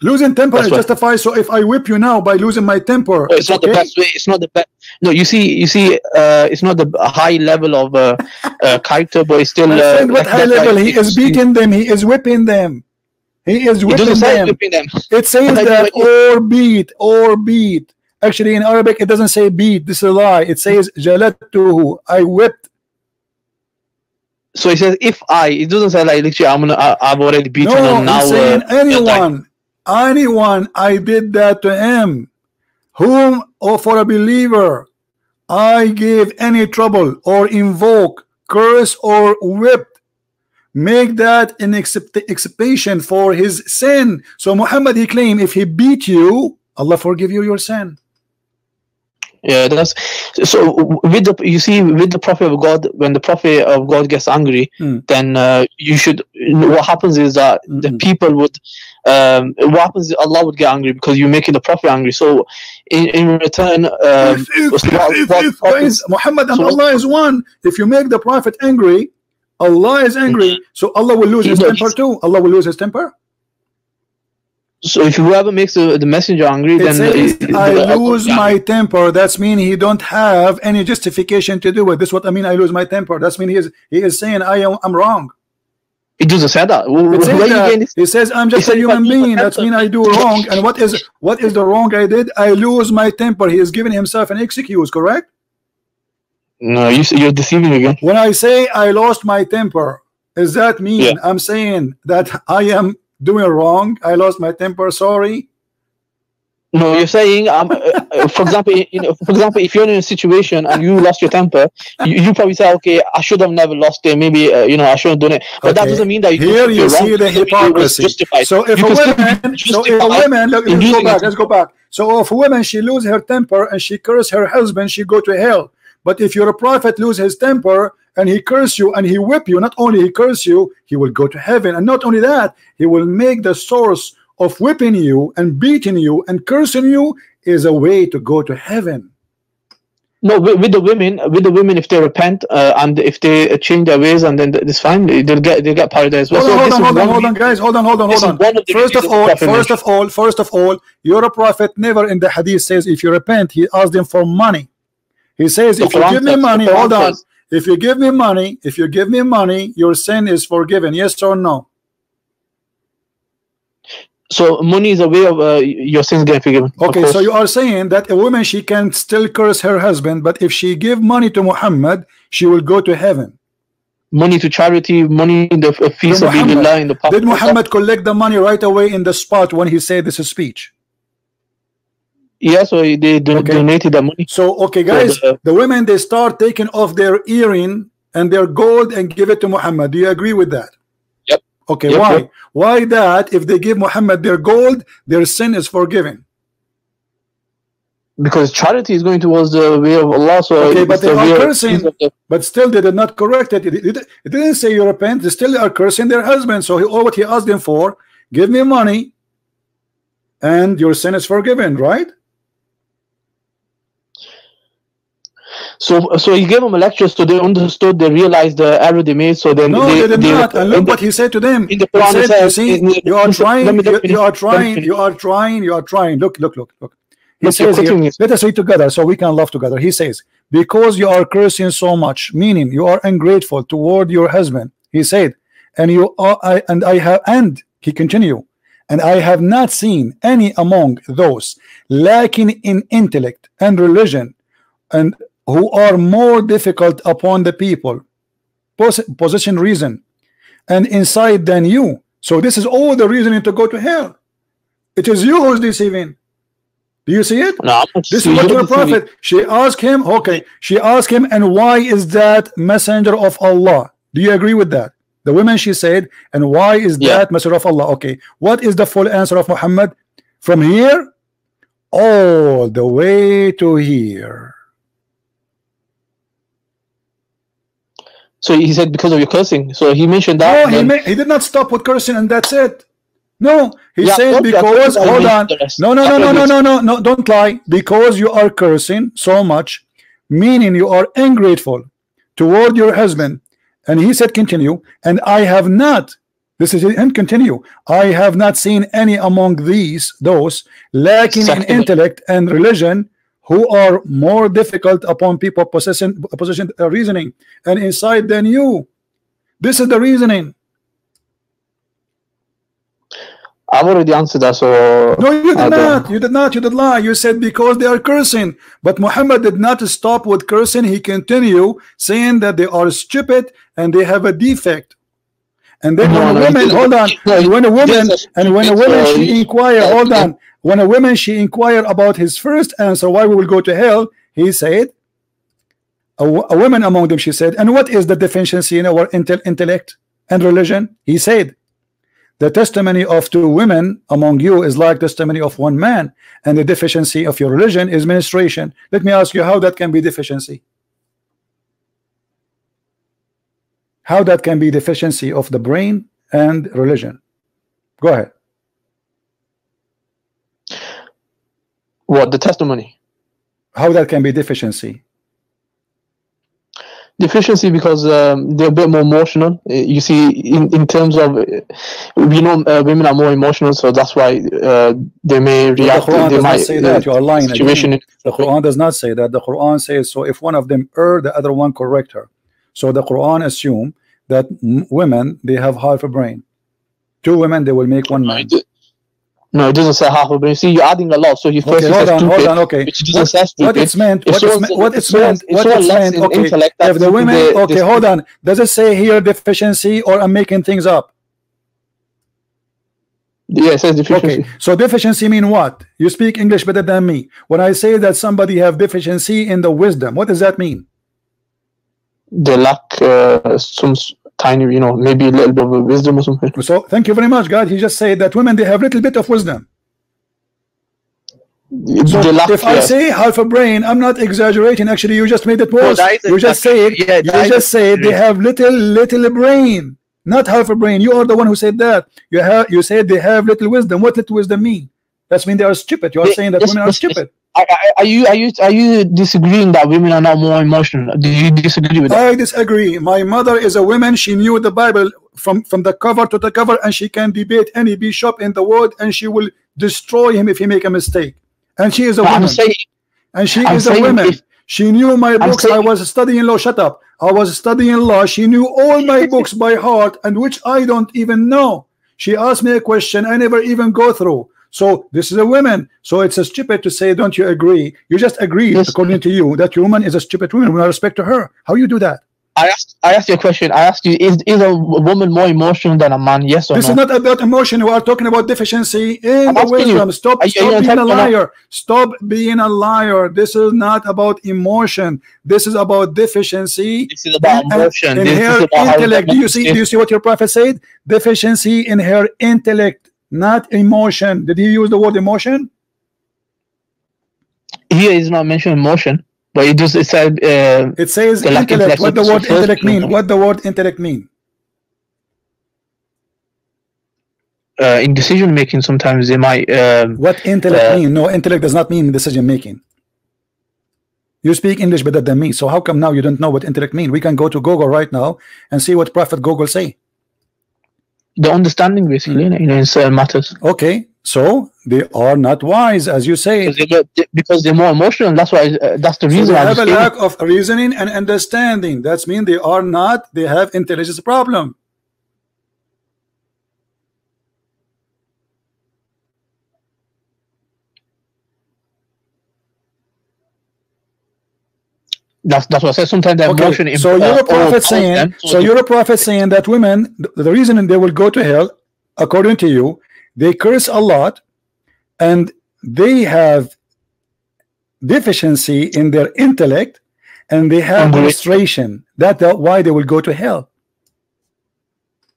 Speaker 1: Losing temper
Speaker 2: That's
Speaker 1: is justified. So if I whip you now by losing my temper,
Speaker 2: No, it's not the best way. It's not the best. No, you see, you see, uh, it's not the high level of uh, uh, character, but it's still. Uh,
Speaker 1: what
Speaker 2: like
Speaker 1: high level?
Speaker 2: like,
Speaker 1: He is beating them. He is whipping them. He is whipping them.
Speaker 2: whipping them.
Speaker 1: It says that or beat or beat. Actually, in Arabic, it doesn't say beat. This is a lie. It says jalatuhu. I whipped.
Speaker 2: So he says if I. It doesn't say like literally I'm gonna. I, I've already beaten
Speaker 1: No,
Speaker 2: them now.
Speaker 1: it's saying
Speaker 2: uh,
Speaker 1: anyone, anyone. I did that to him, whom or for a believer, I gave any trouble or invoke, curse or whip. Make that an expiation for his sin. So Muhammad he claimed if he beat you, Allah forgive you your sin.
Speaker 2: Yeah, that's so. With the you see, with the prophet of God, when the prophet of God gets angry,
Speaker 1: Hmm.
Speaker 2: then uh, you should. What happens is that the
Speaker 1: Mhm.
Speaker 2: people would. Um, what happens? Is Allah would get angry because you're making the prophet angry. So, in, in return, um,
Speaker 1: if, if,
Speaker 2: so what-
Speaker 1: if,
Speaker 2: what
Speaker 1: if guys, Muhammad and
Speaker 2: so
Speaker 1: Allah is one. If you make the prophet angry, Allah is angry. So Allah will lose his temper too. Allah will lose his temper.
Speaker 2: so if whoever makes the, the messenger angry,
Speaker 1: It
Speaker 2: then
Speaker 1: says,
Speaker 2: uh,
Speaker 1: I lose my temper. That's mean he don't have any justification to do it. This what I mean. I lose my temper. That's mean he is he is saying I am I'm wrong.
Speaker 2: It doesn't say that.
Speaker 1: It says,
Speaker 2: getting
Speaker 1: that,
Speaker 2: this?
Speaker 1: it says I'm just a human being.
Speaker 2: That
Speaker 1: means I do wrong. And what is what is the wrong I did? I lose my temper. He is giving himself an excuse. Correct?
Speaker 2: No, you, you're deceiving again.
Speaker 1: When I say I lost my temper, does that mean
Speaker 2: Yeah.
Speaker 1: I'm saying that I am doing wrong? I lost my temper. Sorry.
Speaker 2: No, you're saying, uh, for example, you know, for example, if you're in a situation and you lost your temper, you, you probably say, okay, I should have never lost it. Maybe, uh, you know, I shouldn't have done it. But that doesn't mean that you
Speaker 1: Here you see the
Speaker 2: It doesn't mean it was
Speaker 1: hypocrisy. So if
Speaker 2: You
Speaker 1: a woman, so if a woman, look, let's go back.
Speaker 2: it.
Speaker 1: Let's go back. So if a woman she lose her temper and she curse her husband, she go to hell. But if your prophet lose his temper and he curse you and he whip you, not only he curse you, he will go to heaven. And not only that, he will make the source of whipping you and beating you and cursing you is a way to go to heaven.
Speaker 2: No, with, with the women, with the women, if they repent uh, and if they change their ways, and then it's fine. They'll get they get paradise.
Speaker 1: Hold
Speaker 2: So
Speaker 1: on, hold on, hold on, hold on, guys. Hold on, hold on, hold on.
Speaker 2: one of the
Speaker 1: First of all, first of all, first of all, your prophet never in the hadith says if you repent, he asked them for money. He says
Speaker 2: The
Speaker 1: if you give me money, hold on.
Speaker 2: says-
Speaker 1: If you give me money, if you give me money, your sin is forgiven. Yes or no?
Speaker 2: So money is a way of uh, your sins getting forgiven.
Speaker 1: Okay, so you are saying that a woman she can still curse her husband, but if she give money to Muhammad, she will go to heaven.
Speaker 2: money to charity, money in the feast of Allah in the
Speaker 1: Did Muhammad collect the money right away in the spot when he said this is speech?
Speaker 2: Yeah, so they do-
Speaker 1: Okay.
Speaker 2: donated the money.
Speaker 1: So, okay, guys,
Speaker 2: the-
Speaker 1: the women they start taking off their earring and their gold and give it to Muhammad. Do you agree with that? Okay,
Speaker 2: Yep,
Speaker 1: why?
Speaker 2: yep.
Speaker 1: Why that? If they give Muhammad their gold, their sin is forgiven.
Speaker 2: Because charity is going towards the way of Allah. So
Speaker 1: Okay, but they
Speaker 2: the
Speaker 1: are cursing. But still, they did not correct it. It, it, it didn't say you repent. They still are cursing their husband. So he, all what he asked them for, give me money, and your sin is forgiven, right?
Speaker 2: So, so he gave them a lecture, so they understood, they realized the error they made. So then
Speaker 1: No,
Speaker 2: they,
Speaker 1: they, did
Speaker 2: they-
Speaker 1: not. And look what he said to them.
Speaker 2: in the
Speaker 1: He said, you see, you are trying,
Speaker 2: let me- let
Speaker 1: you, you are
Speaker 2: finish, let me
Speaker 1: trying, you are trying, you are trying. Look, look, look, look. He says here, let us read together so we can love together. He says, because you are cursing so much, meaning you are ungrateful toward your husband. He said, and you are, I, and I have, and he continue, and I have not seen any among those lacking in intellect and religion, and who are more difficult upon the people, pos position reason, and inside than you. So this is all the reasoning to go to hell. It is you who's deceiving. Do you see it?
Speaker 2: No,
Speaker 1: This is what your prophet. She asked him, okay. She asked him, and why is that messenger of Allah? Do you agree with that? The women she said, and why is
Speaker 2: Yeah.
Speaker 1: that messenger of Allah? Okay. What is the full answer of Muhammad? From here all the way to here.
Speaker 2: So he said because of your cursing. So he mentioned that.
Speaker 1: No,
Speaker 2: he,
Speaker 1: ma- he did not stop with cursing, and that's it. No, he
Speaker 2: Yeah,
Speaker 1: said because hold on. No, no, no, no, no, no, no, no, don't lie. Because you are cursing so much, meaning you are ungrateful toward your husband. And he said, continue, and I have not. This is him continue. I have not seen any among these those lacking in intellect and religion who are more difficult upon people possessing possession uh, reasoning and inside than you. This is the reasoning.
Speaker 2: I've already answered that. So
Speaker 1: No, you
Speaker 2: I
Speaker 1: did
Speaker 2: don't-
Speaker 1: You did not. You did lie. You said because they are cursing. But Muhammad did not stop with cursing. He continued saying that they are stupid and they have a defect. And then
Speaker 2: No,
Speaker 1: when a woman, hold on,
Speaker 2: No,
Speaker 1: when a woman, and when a woman she
Speaker 2: he-
Speaker 1: inquire, hold on, when a woman she inquired about his first answer, why we will go to hell, he said, a, a woman among them, she said, and what is the deficiency in our intel intellect and religion? He said, the testimony of two women among you is like the testimony of one man, and the deficiency of your religion is menstruation. Let me ask you how that can be deficiency. How that can be deficiency of the brain and religion. Go ahead.
Speaker 2: What the testimony
Speaker 1: How that can be deficiency.
Speaker 2: deficiency because um, they're a bit more emotional. Uh, You see, in, in terms of uh, we know uh, women are more emotional, so that's why uh, they may react. The.
Speaker 1: Quran
Speaker 2: they
Speaker 1: does not
Speaker 2: might
Speaker 1: say that. You are lying.
Speaker 2: situation.
Speaker 1: The Quran does not say that. The Quran says so. If one of them err, the other one correct her. So the Quran assume that women they have half a brain. Two women they will make one man.
Speaker 2: No, it doesn't say half a brain. See, you're adding a lot. So he first
Speaker 1: Okay, hold on,
Speaker 2: stupid,
Speaker 1: hold on. Okay,
Speaker 2: which doesn't
Speaker 1: what,
Speaker 2: say
Speaker 1: what it's meant, what it's,
Speaker 2: shows-
Speaker 1: what it's meant, what it's meant. Okay,
Speaker 2: intellect
Speaker 1: if the women,
Speaker 2: the-
Speaker 1: okay, hold on. Does it say here deficiency or I'm making things up?
Speaker 2: Yeah, it says deficiency.
Speaker 1: Okay, so deficiency mean what? You speak English better than me. When I say that somebody have deficiency in the wisdom, what does that mean?
Speaker 2: They lack uh, some tiny, you know, maybe a little bit of wisdom or something.
Speaker 1: So thank you very much, God. He just said that women they have little bit of wisdom. So
Speaker 2: lack.
Speaker 1: if I say half a brain, I'm not exaggerating. Actually, you just made it
Speaker 3: No,
Speaker 1: worse.
Speaker 3: that is
Speaker 1: you just
Speaker 3: exactly-
Speaker 1: said
Speaker 3: yeah,
Speaker 1: you just said they have little little brain, not half a brain. You are the one who said that. You have you said they have little wisdom. What little wisdom mean? That's mean they are stupid. You are
Speaker 2: They-
Speaker 1: saying that
Speaker 2: yes,
Speaker 1: women are
Speaker 2: yes,
Speaker 1: stupid.
Speaker 2: Are, you are you are you disagreeing that women are not more emotional? Do you disagree with that?
Speaker 1: I disagree. My mother is a woman. She knew the Bible from from the cover to the cover, and she can debate any bishop in the world, and she will destroy him if he make a mistake. And she is a woman.
Speaker 2: saying
Speaker 1: and she
Speaker 2: I'm
Speaker 1: is a woman.
Speaker 2: if-
Speaker 1: she knew my books. I was studying law. Shut up. I was studying law. She knew all my books by heart, and which I don't even know. She asked me a question I never even go through. So this is a woman. So it's a stupid to say, don't you agree? You just agree,
Speaker 2: Yes.
Speaker 1: according to you, that your woman is a stupid woman. We respect to her. How you do that?
Speaker 2: I asked, I asked you a question. I asked you, is, is a woman more emotional than a man? Yes or
Speaker 1: this
Speaker 2: no?
Speaker 1: is not about emotion. We are talking about deficiency in
Speaker 2: I'm
Speaker 1: the
Speaker 2: asking you.
Speaker 1: wisdom. Stop,
Speaker 2: you-
Speaker 1: stop being a liar. Stop being a liar. This is not about emotion. This is about deficiency
Speaker 2: this is about
Speaker 1: in-
Speaker 2: emotion.
Speaker 1: in
Speaker 2: This
Speaker 1: her intellect. Do you see? Do you see what your prophet said? Deficiency in her intellect, not emotion. Did he use the word emotion?
Speaker 2: Here is not mentioning emotion, but it just it said uh,
Speaker 1: It says
Speaker 2: The
Speaker 1: intellect. What the word intellect mean? What the word intellect mean?
Speaker 2: uh, in decision making. Sometimes they might. Um,
Speaker 1: What intellect
Speaker 2: Uh,
Speaker 1: mean? No, intellect does not mean decision making. You speak English better than me, so how come now you don't know what intellect mean? We can go to Google right now and see what Prophet Google say.
Speaker 2: The understanding, basically, you know, in certain matters.
Speaker 1: Okay, so they are not wise, as you say.
Speaker 2: Because they're, more- because they're more emotional. That's why. Uh, that's the
Speaker 1: So
Speaker 2: reason.
Speaker 1: they have a lack of reasoning and understanding. That's mean they are not. They have intelligence problem.
Speaker 2: That's that's what I said. Sometimes the emotion.
Speaker 1: Okay, so
Speaker 2: uh,
Speaker 1: you're a prophet
Speaker 2: overpowers
Speaker 1: saying. So you're a prophet saying that women, the, reason they will go to hell, according to you, they curse a lot, and they have deficiency in their intellect, and they have frustration. That's why they will go to hell.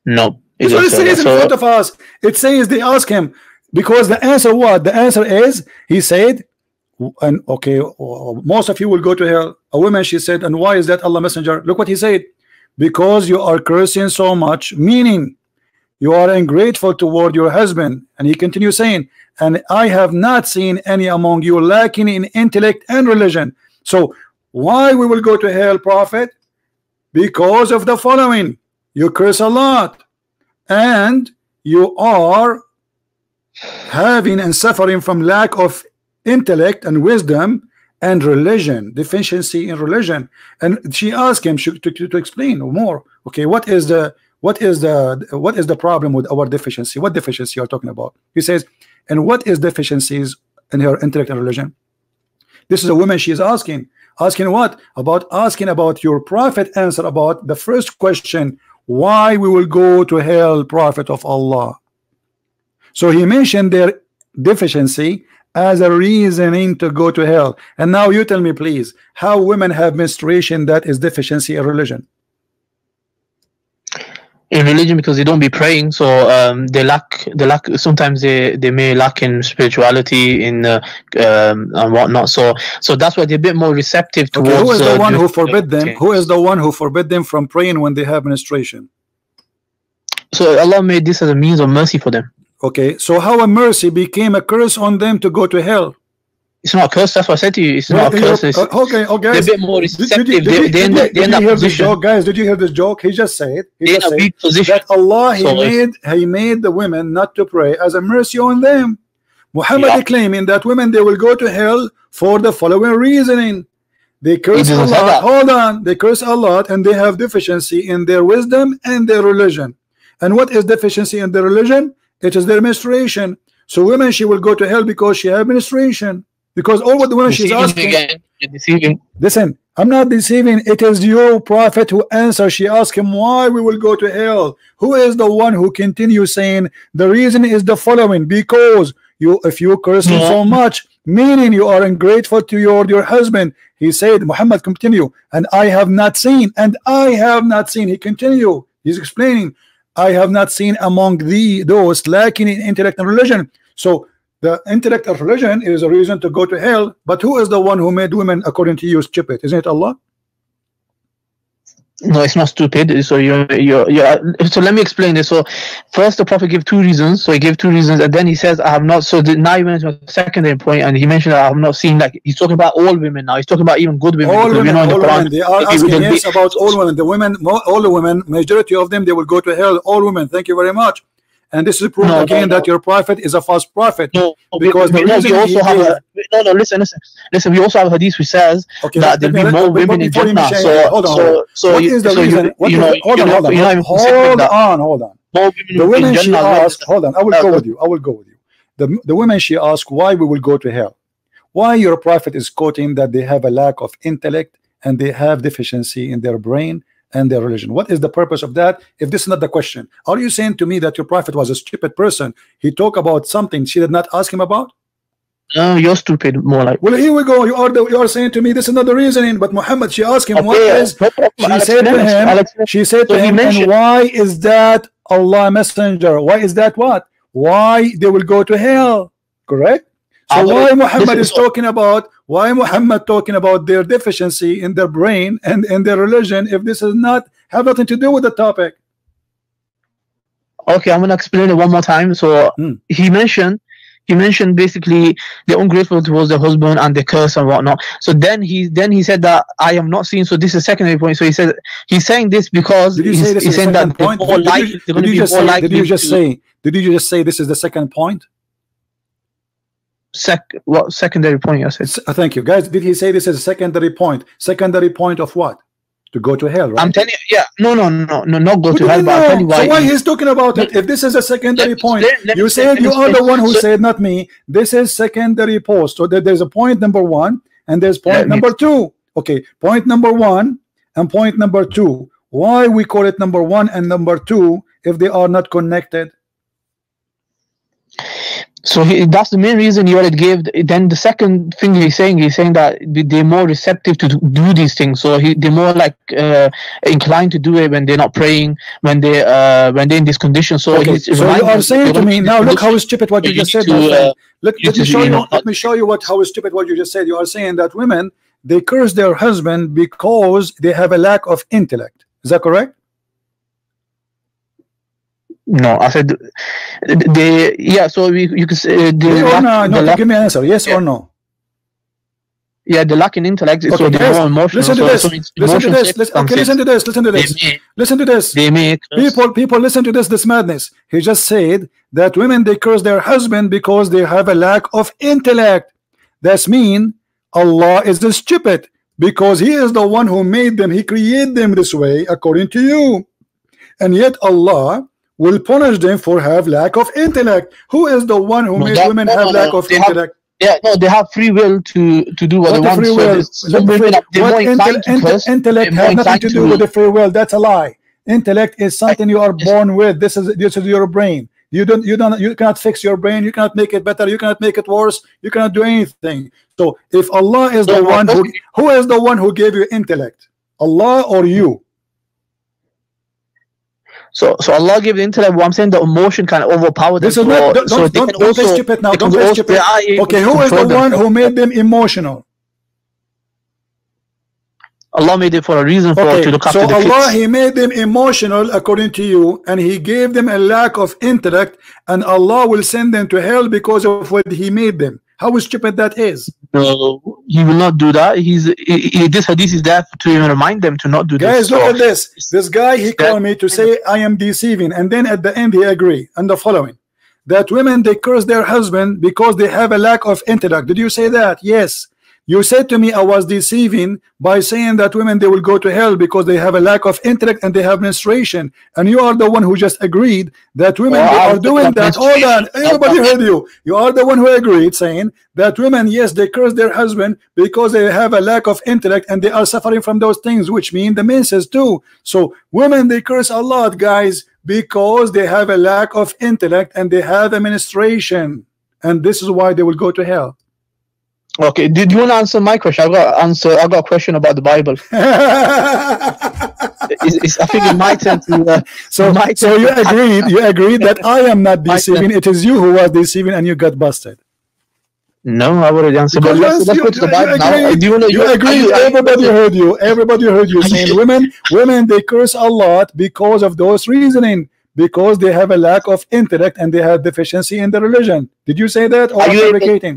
Speaker 2: no.
Speaker 1: That's what it says in
Speaker 2: So-
Speaker 1: front of us. It says they ask him because the answer what? The answer is he said, and okay, most of you will go to hell. A woman she said, and why is that Allah Messenger? Look what he said, because you are cursing so much, meaning you are ungrateful toward your husband. And he continues saying, and I have not seen any among you lacking in intellect and religion. So why we will go to hell, prophet? Because of the following: you curse a lot and you are having and suffering from lack of intellect and wisdom and religion deficiency in religion. And she asked him to, to, to explain more. Okay what is the what is the what is the problem with our deficiency? What deficiency you're talking about? He says and what is deficiencies in her intellect and religion? This is a woman she is asking. Asking what? About asking about your prophet answer about the first question why we will go to hell prophet of Allah. So he mentioned their deficiency as a reasoning to go to hell and now you tell me please how women have menstruation that is deficiency in religion
Speaker 2: in religion because they don't be praying, so um, they lack. They lack. Sometimes they, they may lack in spirituality, in uh, um, and whatnot. So so that's why they're a bit more receptive towards.
Speaker 1: okay who is the
Speaker 2: uh,
Speaker 1: one who forbid them
Speaker 2: things.
Speaker 1: who is the one who forbid them from praying when they have menstruation
Speaker 2: So Allah made this as a means of mercy for them.
Speaker 1: Okay so how a mercy became a curse on them to go to hell
Speaker 2: It's not a curse. That's what I said to you. It's not a curse. It's,
Speaker 1: okay okay
Speaker 2: they're a bit more
Speaker 1: Did, did,
Speaker 2: receptive.
Speaker 1: you- did,
Speaker 2: they, they're
Speaker 1: did,
Speaker 2: they're
Speaker 1: did you hear this joke guys did you hear this joke he just said he just said
Speaker 2: position.
Speaker 1: that Allah he made he made the women not to pray as a mercy on them Muhammad
Speaker 2: Yeah.
Speaker 1: is claiming that women they will go to hell for the following reasoning they curse Allah hold on they curse Allah and they have deficiency in their wisdom and their religion and what is deficiency in their religion it is their menstruation so women she will go to hell because she have menstruation because all what the women she's asking
Speaker 2: again. You're deceiving.
Speaker 1: Listen, I'm not deceiving. It is your prophet who answers. She asked him why we will go to hell. Who is the one who continues saying the reason is the following because you if you curse him so much, meaning you are ungrateful to your your husband. He said, Muhammad continue, and I have not seen, and I have not seen. He continue. He's explaining, I have not seen among thee those lacking in intellect and religion. So the intellect of religion is a reason to go to hell. But who is the one who made women, according to you, stupid? Isn't it Allah?
Speaker 2: No, it's not stupid. So you're, you're, you're, so let me explain this. So first, the prophet gave two reasons. So he gave two reasons, and then he says, "I have not." So the, now he a secondary point, and he mentioned that I have not seen. Like he's talking about all women now. He's talking about even good women.
Speaker 1: all women,
Speaker 2: know in the
Speaker 1: all
Speaker 2: Quran,
Speaker 1: women, they are
Speaker 2: you
Speaker 1: asking
Speaker 2: would
Speaker 1: yes about all women. The women, all the women, majority of them, they will go to hell. All women. Thank you very much. And this is proof
Speaker 2: No, no,
Speaker 1: again
Speaker 2: no.
Speaker 1: that your prophet is a false prophet.
Speaker 2: No,
Speaker 1: Because
Speaker 2: we,
Speaker 1: the
Speaker 2: no,
Speaker 1: reason
Speaker 2: we also have a no, no. Listen, listen, listen. We also have a hadith which says
Speaker 1: Okay,
Speaker 2: that there'll be more women in Jannah. So,
Speaker 1: hold on,
Speaker 2: so, so
Speaker 1: what
Speaker 2: you,
Speaker 1: the
Speaker 2: so
Speaker 1: reason?
Speaker 2: You,
Speaker 1: What
Speaker 2: you know,
Speaker 1: hold on, hold on,
Speaker 2: you're not even considering
Speaker 1: hold on, hold on. The women she
Speaker 2: Jannah as well.
Speaker 1: asked, hold on, I will go with you. I will go with you. The, the women she asked why we will go to hell. Why your prophet is quoting that they have a lack of intellect and they have deficiency in their brain and their religion. What is the purpose of that? If this is not the question, are you saying to me that your prophet was a stupid person? He talked about something she did not ask him about.
Speaker 2: No, you're stupid. More like.
Speaker 1: Well, here we go. You are the, you are saying to me this is not the reasoning. But Muhammad, she asked him
Speaker 2: Okay,
Speaker 1: what is. She said to
Speaker 2: explain it. I'll
Speaker 1: him. She said
Speaker 2: So
Speaker 1: to him, and why is that Allah Messenger? Why is that what? Why they will go to hell? Correct. So
Speaker 2: ah,
Speaker 1: why Muhammad is- talking about why Muhammad talking about their deficiency in their brain and in their religion if this is not have nothing to do with the topic?
Speaker 2: Okay, I'm gonna explain it one more time. So
Speaker 1: Hmm.
Speaker 2: he mentioned he mentioned basically they're ungrateful towards their husband and the curse and whatnot. So then he then he said that I am not seeing. So this is secondary point. So he said he's saying this because he's,
Speaker 1: say this
Speaker 2: he's saying that
Speaker 1: point?
Speaker 2: more
Speaker 1: Did,
Speaker 2: likely,
Speaker 1: you, did you just say? Did you just say? Did you just say this is the second point?
Speaker 2: Sec what secondary point I said.
Speaker 1: S- uh, Thank you, guys. Did he say this is a secondary point? Secondary point of what? To go to hell, right?
Speaker 2: I'm telling you, yeah, no, no, no, no, not go to hell, but I'll tell you why.
Speaker 1: So why he's talking about it? If this is a secondary point, you said you are the one who said, not me. This is secondary post. So there- there's a point number one, and there's point number two. Okay, point number one and point number two. Why we call it number one and number two if they are not connected?
Speaker 2: So he, that's the main reason you already gave. Then the second thing he's saying, he's saying that they're more receptive to do these things. So he, they're more like uh, inclined to do it when they're not praying, when they uh, when they're in this condition. So
Speaker 1: Okay,
Speaker 2: he's
Speaker 1: so you are saying to me now. Look how stupid what you
Speaker 2: you
Speaker 1: just said.
Speaker 2: to, uh,
Speaker 1: let, let me show
Speaker 2: you
Speaker 1: you.
Speaker 2: know,
Speaker 1: Let me show you what how stupid what you just said. You are saying that women they curse their husband because they have a lack of intellect. Is that correct?
Speaker 2: No, I said they. Yeah, so we, you can say the lack,
Speaker 1: no?
Speaker 2: the
Speaker 1: No,
Speaker 2: lack,
Speaker 1: give me an answer. Yes
Speaker 2: Yeah.
Speaker 1: or no?
Speaker 2: yeah, the lack in intellect. so
Speaker 1: Okay,
Speaker 2: they're
Speaker 1: guys,
Speaker 2: more emotional.
Speaker 1: Listen to
Speaker 2: so,
Speaker 1: this.
Speaker 2: so
Speaker 1: Listen to this. Listen, okay, listen to this. Listen to this.
Speaker 2: may,
Speaker 1: Listen to this.
Speaker 2: they may
Speaker 1: People, people, listen to this. This madness. He just said that women they curse their husband because they have a lack of intellect. That's mean Allah is the stupid because He is the one who made them. He created them this way according to you, and yet Allah will punish them for have lack of intellect. Who is the one who
Speaker 2: No,
Speaker 1: made
Speaker 2: that-
Speaker 1: women
Speaker 2: no,
Speaker 1: have
Speaker 2: no,
Speaker 1: lack of
Speaker 2: They have-
Speaker 1: intellect?
Speaker 2: Yeah, no, they have free will to to do what,
Speaker 1: What
Speaker 2: they
Speaker 1: the
Speaker 2: want.
Speaker 1: free
Speaker 2: so
Speaker 1: will?
Speaker 2: some
Speaker 1: the
Speaker 2: women
Speaker 1: free-
Speaker 2: are- they're
Speaker 1: what
Speaker 2: more
Speaker 1: intel- inte-
Speaker 2: curse.
Speaker 1: intellect has nothing
Speaker 2: inclined
Speaker 1: to do
Speaker 2: to-
Speaker 1: with the free will. That's a lie. Intellect is something you are born with. This is this is your brain. You don't you don't you cannot fix your brain. You cannot make it better. You cannot make it worse. You cannot do anything. So if Allah is the one who who is the one who gave you intellect, Allah or you?
Speaker 2: So, so Allah gave the intellect. What I'm saying, the emotion can overpower them.
Speaker 1: This is
Speaker 2: so,
Speaker 1: not don't
Speaker 2: so
Speaker 1: don't,
Speaker 2: they
Speaker 1: don't,
Speaker 2: can
Speaker 1: don't play
Speaker 2: also-
Speaker 1: stupid now. Don't
Speaker 2: also-
Speaker 1: stupid. Okay, who is the
Speaker 2: control
Speaker 1: one who made them emotional?
Speaker 2: Allah made it for a reason for
Speaker 1: Okay,
Speaker 2: to look
Speaker 1: so
Speaker 2: after the
Speaker 1: Allah
Speaker 2: kids.
Speaker 1: He made them emotional according to you, and He gave them a lack of intellect, and Allah will send them to hell because of what He made them. How stupid that is!
Speaker 2: No, he will not do that. He's he, he- this hadith is there to remind them to not do
Speaker 1: Guys,
Speaker 2: this.
Speaker 1: look at oh, this. This guy he called me to say I am deceiving, and then at the end he agree. And the following, that women they curse their husband because they have a lack of intellect. Did you say that? Yes. You said to me I was deceiving by saying that women they will go to hell because they have a lack of intellect and they have menstruation. And you are the one who just agreed that women
Speaker 2: Well,
Speaker 1: are doing that. Hold on, everybody heard you. You are the one who agreed saying that women, yes, they curse their husband because they have a lack of intellect and they are suffering from those things, which mean the menses too. So women they curse a lot, guys, because they have a lack of intellect and they have a menstruation, and this is why they will go to hell.
Speaker 2: Okay, did you want to answer my question? I got answer. I got a question about the Bible. It's, it's, I think it's my turn to. Uh,
Speaker 1: so,
Speaker 2: My
Speaker 1: so you agreed. You agreed that I am not deceiving. It is you who was deceiving, and you got busted.
Speaker 2: no, I already answered. But let's, let's
Speaker 1: you-
Speaker 2: go to the
Speaker 1: you
Speaker 2: Bible now. Do you to?
Speaker 1: You agreed. Everybody heard you. Everybody heard you saying women, women they curse a lot because of those reasoning, because they have a lack of intellect and they have deficiency in the religion. Did you say that or
Speaker 2: Are you
Speaker 1: fabricating?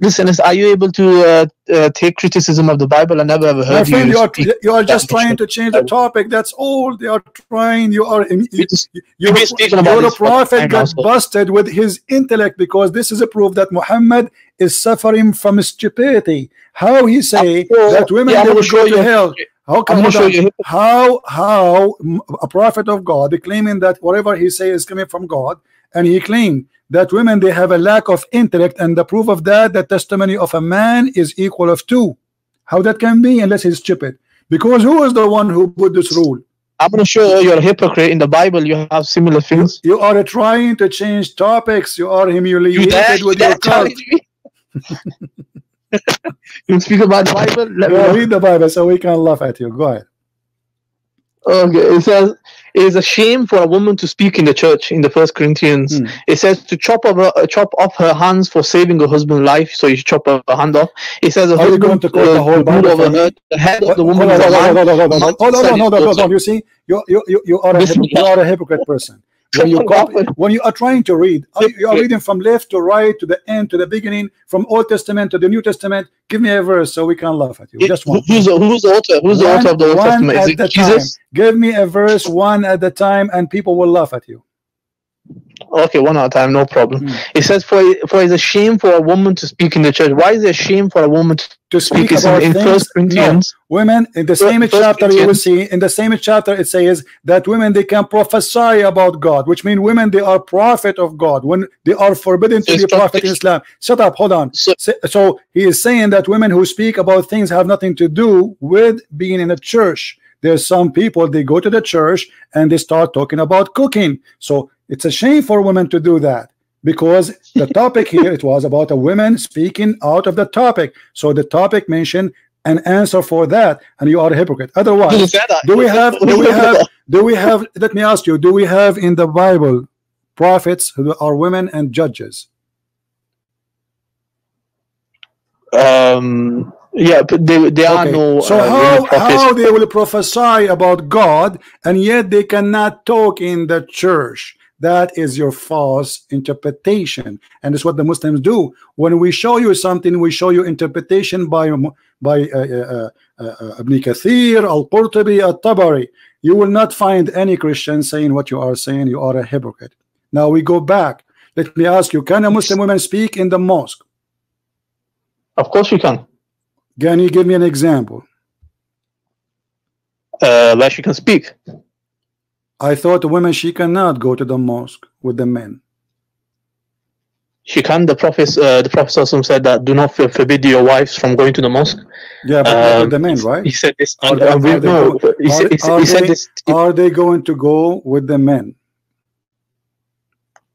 Speaker 2: Listen, are you able to uh, uh, take criticism of the Bible? I never ever
Speaker 1: My
Speaker 2: heard
Speaker 1: friend,
Speaker 2: you.
Speaker 1: you are you are just trying to change the topic. That's all. They are trying. You are you, you,
Speaker 2: we've been speaking about
Speaker 1: your
Speaker 2: a
Speaker 1: prophet got busted with his intellect because this is a proof that Muhammad is suffering from stupidity. How he say
Speaker 2: Well,
Speaker 1: that women
Speaker 2: yeah,
Speaker 1: they will
Speaker 2: show
Speaker 1: go
Speaker 2: you-
Speaker 1: to hell? How come
Speaker 2: I'm gonna
Speaker 1: hold
Speaker 2: show
Speaker 1: on.
Speaker 2: you.
Speaker 1: how how a prophet of God claiming that whatever he say is coming from God, and he claimed that women they have a lack of intellect, and the proof of that, the testimony of a man is equal of two. How that can be unless he's stupid? Because who is the one who put this rule?
Speaker 2: I'm gonna show you're a hypocrite. In the Bible, you have similar things.
Speaker 1: You are trying to change topics. You are humiliated
Speaker 2: there?
Speaker 1: with
Speaker 2: You
Speaker 1: your cult.
Speaker 2: you speak about the Bible? Let
Speaker 1: Yeah, read the Bible so we can laugh at you. Go ahead.
Speaker 2: Okay, it says it is a shame for a woman to speak in the church in the First Corinthians.
Speaker 1: Hmm.
Speaker 2: It says to chop off her, chop off her hands for saving her husband's life, so you chop her hand off. It says a
Speaker 1: Are you
Speaker 2: husband
Speaker 1: going to quote the whole Bible
Speaker 2: over her. The head of the woman
Speaker 1: hold on, hold on, hold on, hold on, hold on, hold on,
Speaker 2: it
Speaker 1: hold on.
Speaker 2: also.
Speaker 1: You see, you you you you are a you are a hypocrite person. When you copy, when you are trying to read, you are reading from left to right to the end to the beginning, from Old Testament to the New Testament. Give me a verse so we can laugh at you. Just one.
Speaker 2: Who's the, who's the author? Who's the author of the Old Testament? Is it Jesus?
Speaker 1: time. Give me a verse one at a time, and people will laugh at you.
Speaker 2: Okay, one at a time, no problem.
Speaker 1: Hmm.
Speaker 2: It says, "For for it's a shame for a woman to speak in the church." Why is it a shame for a woman to
Speaker 1: To speak
Speaker 2: speak?
Speaker 1: About
Speaker 2: in, First
Speaker 1: no.
Speaker 2: Corinthians.
Speaker 1: Women in the same
Speaker 2: First
Speaker 1: chapter you will see in the same chapter it says that women they can prophesy about God, which means women they are prophet of God when they are forbidden to be prophet in Islam. Shut up, hold on.
Speaker 2: So-
Speaker 1: So, so he is saying that women who speak about things have nothing to do with being in a church. There's some people they go to the church and they start talking about cooking. So it's a shame for women to do that because the topic here it was about a woman speaking out of the topic. So the topic mentioned an answer for that, and you are a hypocrite. Otherwise, do we have do we have do we have let me ask you, do we have in the Bible prophets who are women and judges?
Speaker 2: Um. Yeah, but they, there are
Speaker 1: Okay.
Speaker 2: no.
Speaker 1: so
Speaker 2: uh,
Speaker 1: how how they will prophesy about God and yet they cannot talk in the church? That is your false interpretation, and it's what the Muslims do. When we show you something, we show you interpretation by by uh, uh, uh, uh, Ibn Kathir, Al-Qurtubi, Al-Tabari. You will not find any Christian saying what you are saying. You are a hypocrite. Now we go back. Let me ask you: Can a Muslim woman speak in the mosque?
Speaker 2: Of course, you can.
Speaker 1: Can you give me an example?
Speaker 2: Uh, where she can speak.
Speaker 1: I thought the women she cannot go to the mosque with the men.
Speaker 2: She can. The prophet, uh, the prophet also said that do not forbid your wives from going to the mosque.
Speaker 1: Yeah, but
Speaker 2: Um,
Speaker 1: with the men, right?
Speaker 2: He said this.
Speaker 1: Are they-
Speaker 2: uh,
Speaker 1: are they
Speaker 2: no,
Speaker 1: go-
Speaker 2: he, said,
Speaker 1: are-
Speaker 2: he
Speaker 1: are
Speaker 2: he said
Speaker 1: they-
Speaker 2: this.
Speaker 1: Are they going to go with the men?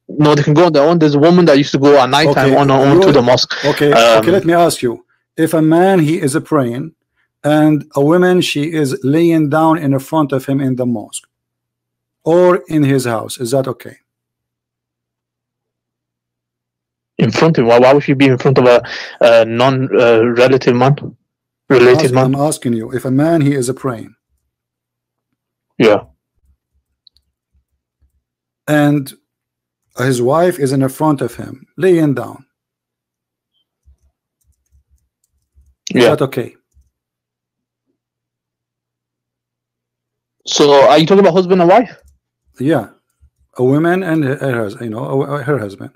Speaker 2: No, they can go on their own. There's a woman that used to go at night time
Speaker 1: Okay,
Speaker 2: on her own to the mosque.
Speaker 1: Okay,
Speaker 2: Um,
Speaker 1: okay. Let me ask you: If a man he is a praying, and a woman she is laying down in front of him in the mosque, or in his house, is that okay?
Speaker 2: In front of him. Why, why would she be in front of a, a non-relative man?
Speaker 1: I'm
Speaker 2: Related
Speaker 1: asking,
Speaker 2: man.
Speaker 1: I'm asking you: If a man he is a praying,
Speaker 2: Yeah.
Speaker 1: and his wife is in the front of him, laying down, is
Speaker 2: Yeah.
Speaker 1: that okay?
Speaker 2: So are you talking about husband and wife?
Speaker 1: Yeah, a woman and her, you know, her husband.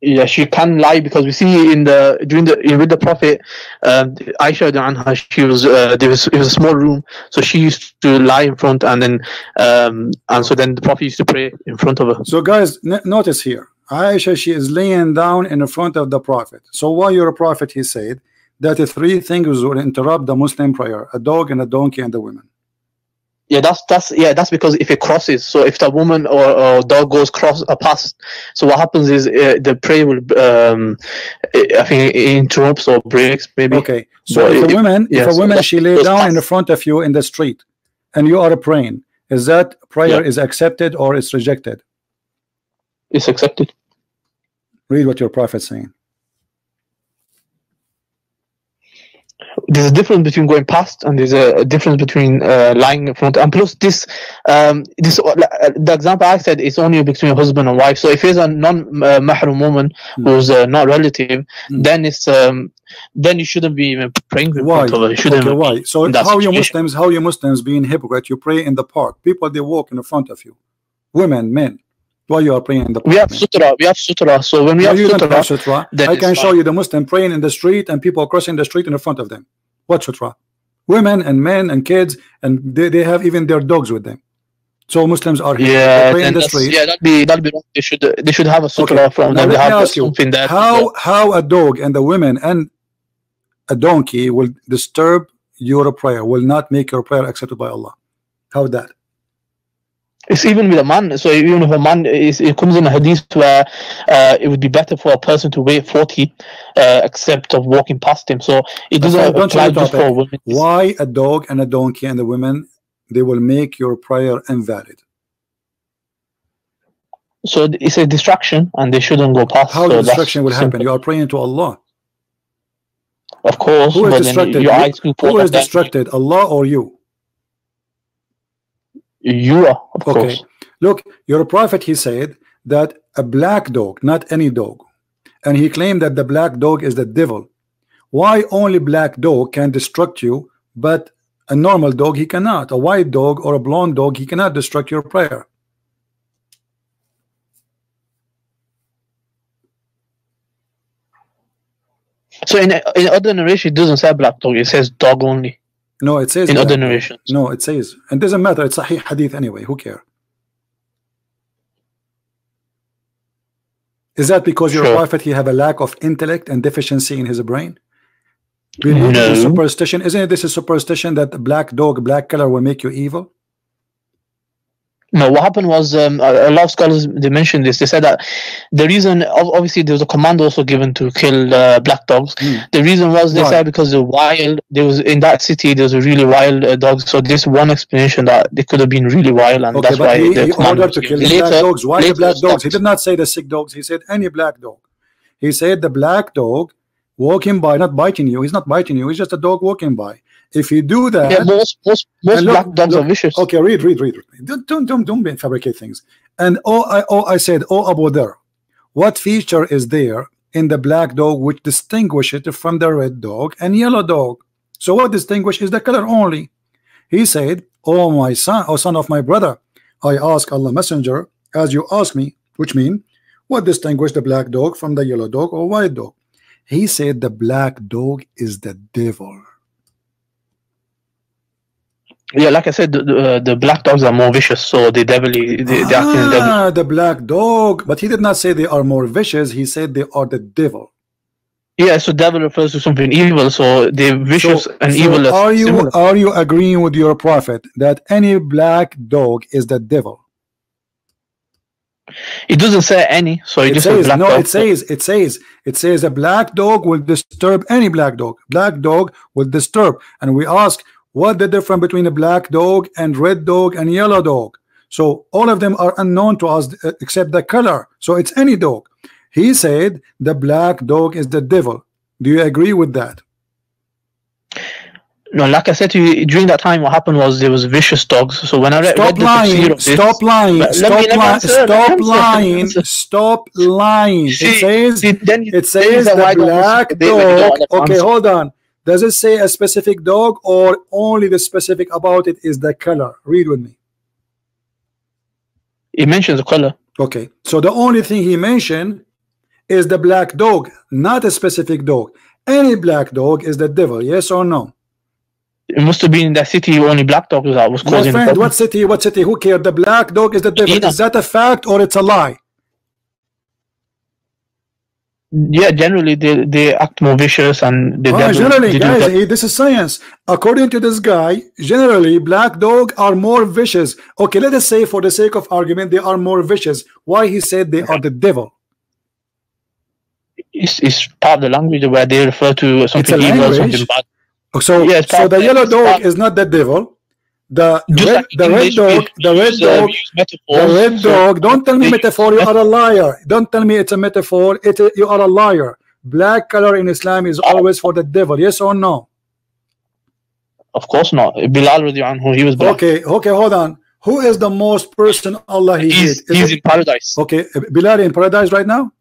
Speaker 2: Yeah, she can lie because we see in the during the in, with the prophet, um, Aisha anha, she was uh, there was it was a small room, so she used to lie in front, and then um, and so then the prophet used to pray in front of her.
Speaker 1: So guys, n- notice here, Aisha, she is laying down in the front of the prophet. So while you're a prophet, he said that the three things will interrupt the Muslim prayer: a dog and a donkey and the women.
Speaker 2: Yeah, that's that's yeah, that's because if it crosses, so if the woman or, or dog goes cross uh, past, so what happens is uh, the prayer will um, I think it interrupts or breaks maybe.
Speaker 1: Okay, so
Speaker 2: But
Speaker 1: if
Speaker 2: it-
Speaker 1: a woman,
Speaker 2: yeah,
Speaker 1: if a woman,
Speaker 2: that
Speaker 1: she lay down in the front of you in the street, and you are praying, is that prayer
Speaker 2: Yeah.
Speaker 1: is accepted or is rejected?
Speaker 2: It's accepted.
Speaker 1: Read what your prophet saying.
Speaker 2: There's a difference between going past and there's a, difference between uh, lying in front and plus this um this uh, the example i said is only between husband and wife so if it's a non-mahram woman
Speaker 1: Hmm.
Speaker 2: who's uh, not relative
Speaker 1: Hmm.
Speaker 2: then it's um then you shouldn't be even praying in
Speaker 1: Why?
Speaker 2: front of her you shouldn't
Speaker 1: Okay, why? So how you. Muslims, how you Muslims being hypocrite? You pray in the park. People they walk in front of you, women, men. Why you are praying in the
Speaker 2: we have sutra we have sutra so when we
Speaker 1: No,
Speaker 2: have
Speaker 1: you
Speaker 2: sutra
Speaker 1: have sutra.
Speaker 2: then
Speaker 1: I can show you the Muslim praying in the street and people crossing the street in front of them. What sutra? Women and men and kids and they, they have even their dogs with them. So Muslims are here.
Speaker 2: yeah
Speaker 1: in the street.
Speaker 2: yeah that'd be that'd be wrong they should they should have a sutra
Speaker 1: Okay,
Speaker 2: from
Speaker 1: now
Speaker 2: them
Speaker 1: let me ask you,
Speaker 2: there
Speaker 1: How how a dog and the women and a donkey will disturb your prayer will not make your prayer accepted by Allah how that
Speaker 2: It's even with a man. So even if a man is, it comes in a hadith where uh, it would be better for a person to wait 40 uh, except of walking past him. So it doesn't
Speaker 1: why I don't
Speaker 2: apply just for women.
Speaker 1: why a dog and a donkey and the women they will make your prayer invalid
Speaker 2: So it's a distraction and they shouldn't go past.
Speaker 1: how
Speaker 2: so
Speaker 1: destruction will happen
Speaker 2: simple.
Speaker 1: you are praying to Allah
Speaker 2: Of course,
Speaker 1: who is distracted
Speaker 2: your
Speaker 1: You-
Speaker 2: eyes will
Speaker 1: who
Speaker 2: fall
Speaker 1: distracted Allah or you
Speaker 2: You are, of
Speaker 1: Okay.
Speaker 2: course.
Speaker 1: Look, your prophet he said that a black dog, not any dog, and he claimed that the black dog is the devil. Why only black dog can destruct you, but a normal dog he cannot? A white dog or a blonde dog he cannot destruct your prayer.
Speaker 2: So in in other narration, it doesn't say black dog; it says dog only.
Speaker 1: No, it says
Speaker 2: In other narrations.
Speaker 1: No, it says. And doesn't matter. It's Sahih Hadith anyway. Who care? Is that because your
Speaker 2: Sure.
Speaker 1: prophet he have a lack of intellect and deficiency in his brain?
Speaker 2: No.
Speaker 1: superstition, isn't it this a superstition that black dog, black color will make you evil?
Speaker 2: No, what happened was um, a lot of scholars they mentioned this. They said that the reason, obviously, there was a command also given to kill uh, black dogs.
Speaker 1: Hmm.
Speaker 2: The reason was they
Speaker 1: Why?
Speaker 2: said because the wild there was in that city there was a really wild uh, dogs. So this one explanation that they could have been really wild, and
Speaker 1: Okay,
Speaker 2: that's why
Speaker 1: he,
Speaker 2: the
Speaker 1: he ordered to kill the black dogs. Why the black dogs? He did not say the sick dogs. He said any black dog. He said the black dog walking by, not biting you. He's not biting you. He's just a dog walking by. If you do that,
Speaker 2: Yeah, most most most
Speaker 1: look-
Speaker 2: black dogs
Speaker 1: look-
Speaker 2: are vicious.
Speaker 1: Okay, read, read, read. Don't, don't, don't, don't fabricate things. And oh, I, oh, I said, oh, Abu Dhar, what feature is there in the black dog which distinguishes it from the red dog and yellow dog? So what distinguishes is the color only? He said, oh my son, oh son of my brother, I ask Allah Messenger as you ask me, which mean what distinguishes the black dog from the yellow dog or white dog? He said the black dog is the devil.
Speaker 2: Yeah, like I said, the, the, uh, the black dogs are more vicious, so they definitely they, they act in devil.
Speaker 1: Ah, the black dog. But he did not say they are more vicious. He said they are the devil.
Speaker 2: Yeah, so devil refers to something evil, so they're vicious
Speaker 1: So-
Speaker 2: and
Speaker 1: so
Speaker 2: evil.
Speaker 1: Are you
Speaker 2: similar.
Speaker 1: are you agreeing with your prophet that any black dog is the devil?
Speaker 2: It doesn't say any, so it,
Speaker 1: It
Speaker 2: just says
Speaker 1: no.
Speaker 2: dog.
Speaker 1: It says it says it says a black dog will disturb any black dog. Black dog will disturb, and we ask what the difference between a black dog and red dog and yellow dog. So all of them are unknown to us uh, except the color. So it's any dog. He said the black dog is the devil. Do you agree with that?
Speaker 2: No, like I said to you, during that time, what happened was there was vicious dogs. So when I read,
Speaker 1: Stop
Speaker 2: read the tafsir
Speaker 1: lying. Stop lying. Stop lying.
Speaker 2: answer,
Speaker 1: Stop
Speaker 2: answer, let me
Speaker 1: lying. Stop lying. It says
Speaker 2: then
Speaker 1: it says the
Speaker 2: why don't you
Speaker 1: black
Speaker 2: say they- when you don't
Speaker 1: dog. Okay, hold on. Does it say a specific dog or only the specific about it is the color? Read with me.
Speaker 2: it mentions the color.
Speaker 1: Okay, so the only thing he mentioned is the black dog, not a specific dog. Any black dog is the devil, yes or no?
Speaker 2: It must have been in that city only black dogs that was
Speaker 1: My
Speaker 2: causing the
Speaker 1: friend, what city? What city? Who cares? The black dog is the devil. Is that a fact or it's a lie?
Speaker 2: Yeah, generally they, they act more vicious and the
Speaker 1: Ah,
Speaker 2: devil.
Speaker 1: generally,
Speaker 2: they
Speaker 1: guys,
Speaker 2: that.
Speaker 1: eh, this is science. According to this guy, generally, black dog are more vicious. Okay, let us say, for the sake of argument, they are more vicious. Why he said they are the devil?
Speaker 2: It's, it's part of the language where they refer to something evil, something bad.
Speaker 1: So,
Speaker 2: Yeah,
Speaker 1: so the yellow dog is not the devil. The
Speaker 2: Just
Speaker 1: red,
Speaker 2: like
Speaker 1: the red dog, the red
Speaker 2: use, uh,
Speaker 1: dog,
Speaker 2: use
Speaker 1: the red dog. Don't tell me metaphor. You are a liar. Don't tell me it's a metaphor. It you are a liar. Black color in Islam is always for the devil. Yes or no?
Speaker 2: Of course not. Bilal anhu, he was black.
Speaker 1: Okay, okay, hold on. Who is the most person Allah he
Speaker 2: He's.
Speaker 1: Is
Speaker 2: he's
Speaker 1: it-
Speaker 2: in paradise.
Speaker 1: Okay, Bilal in paradise right now.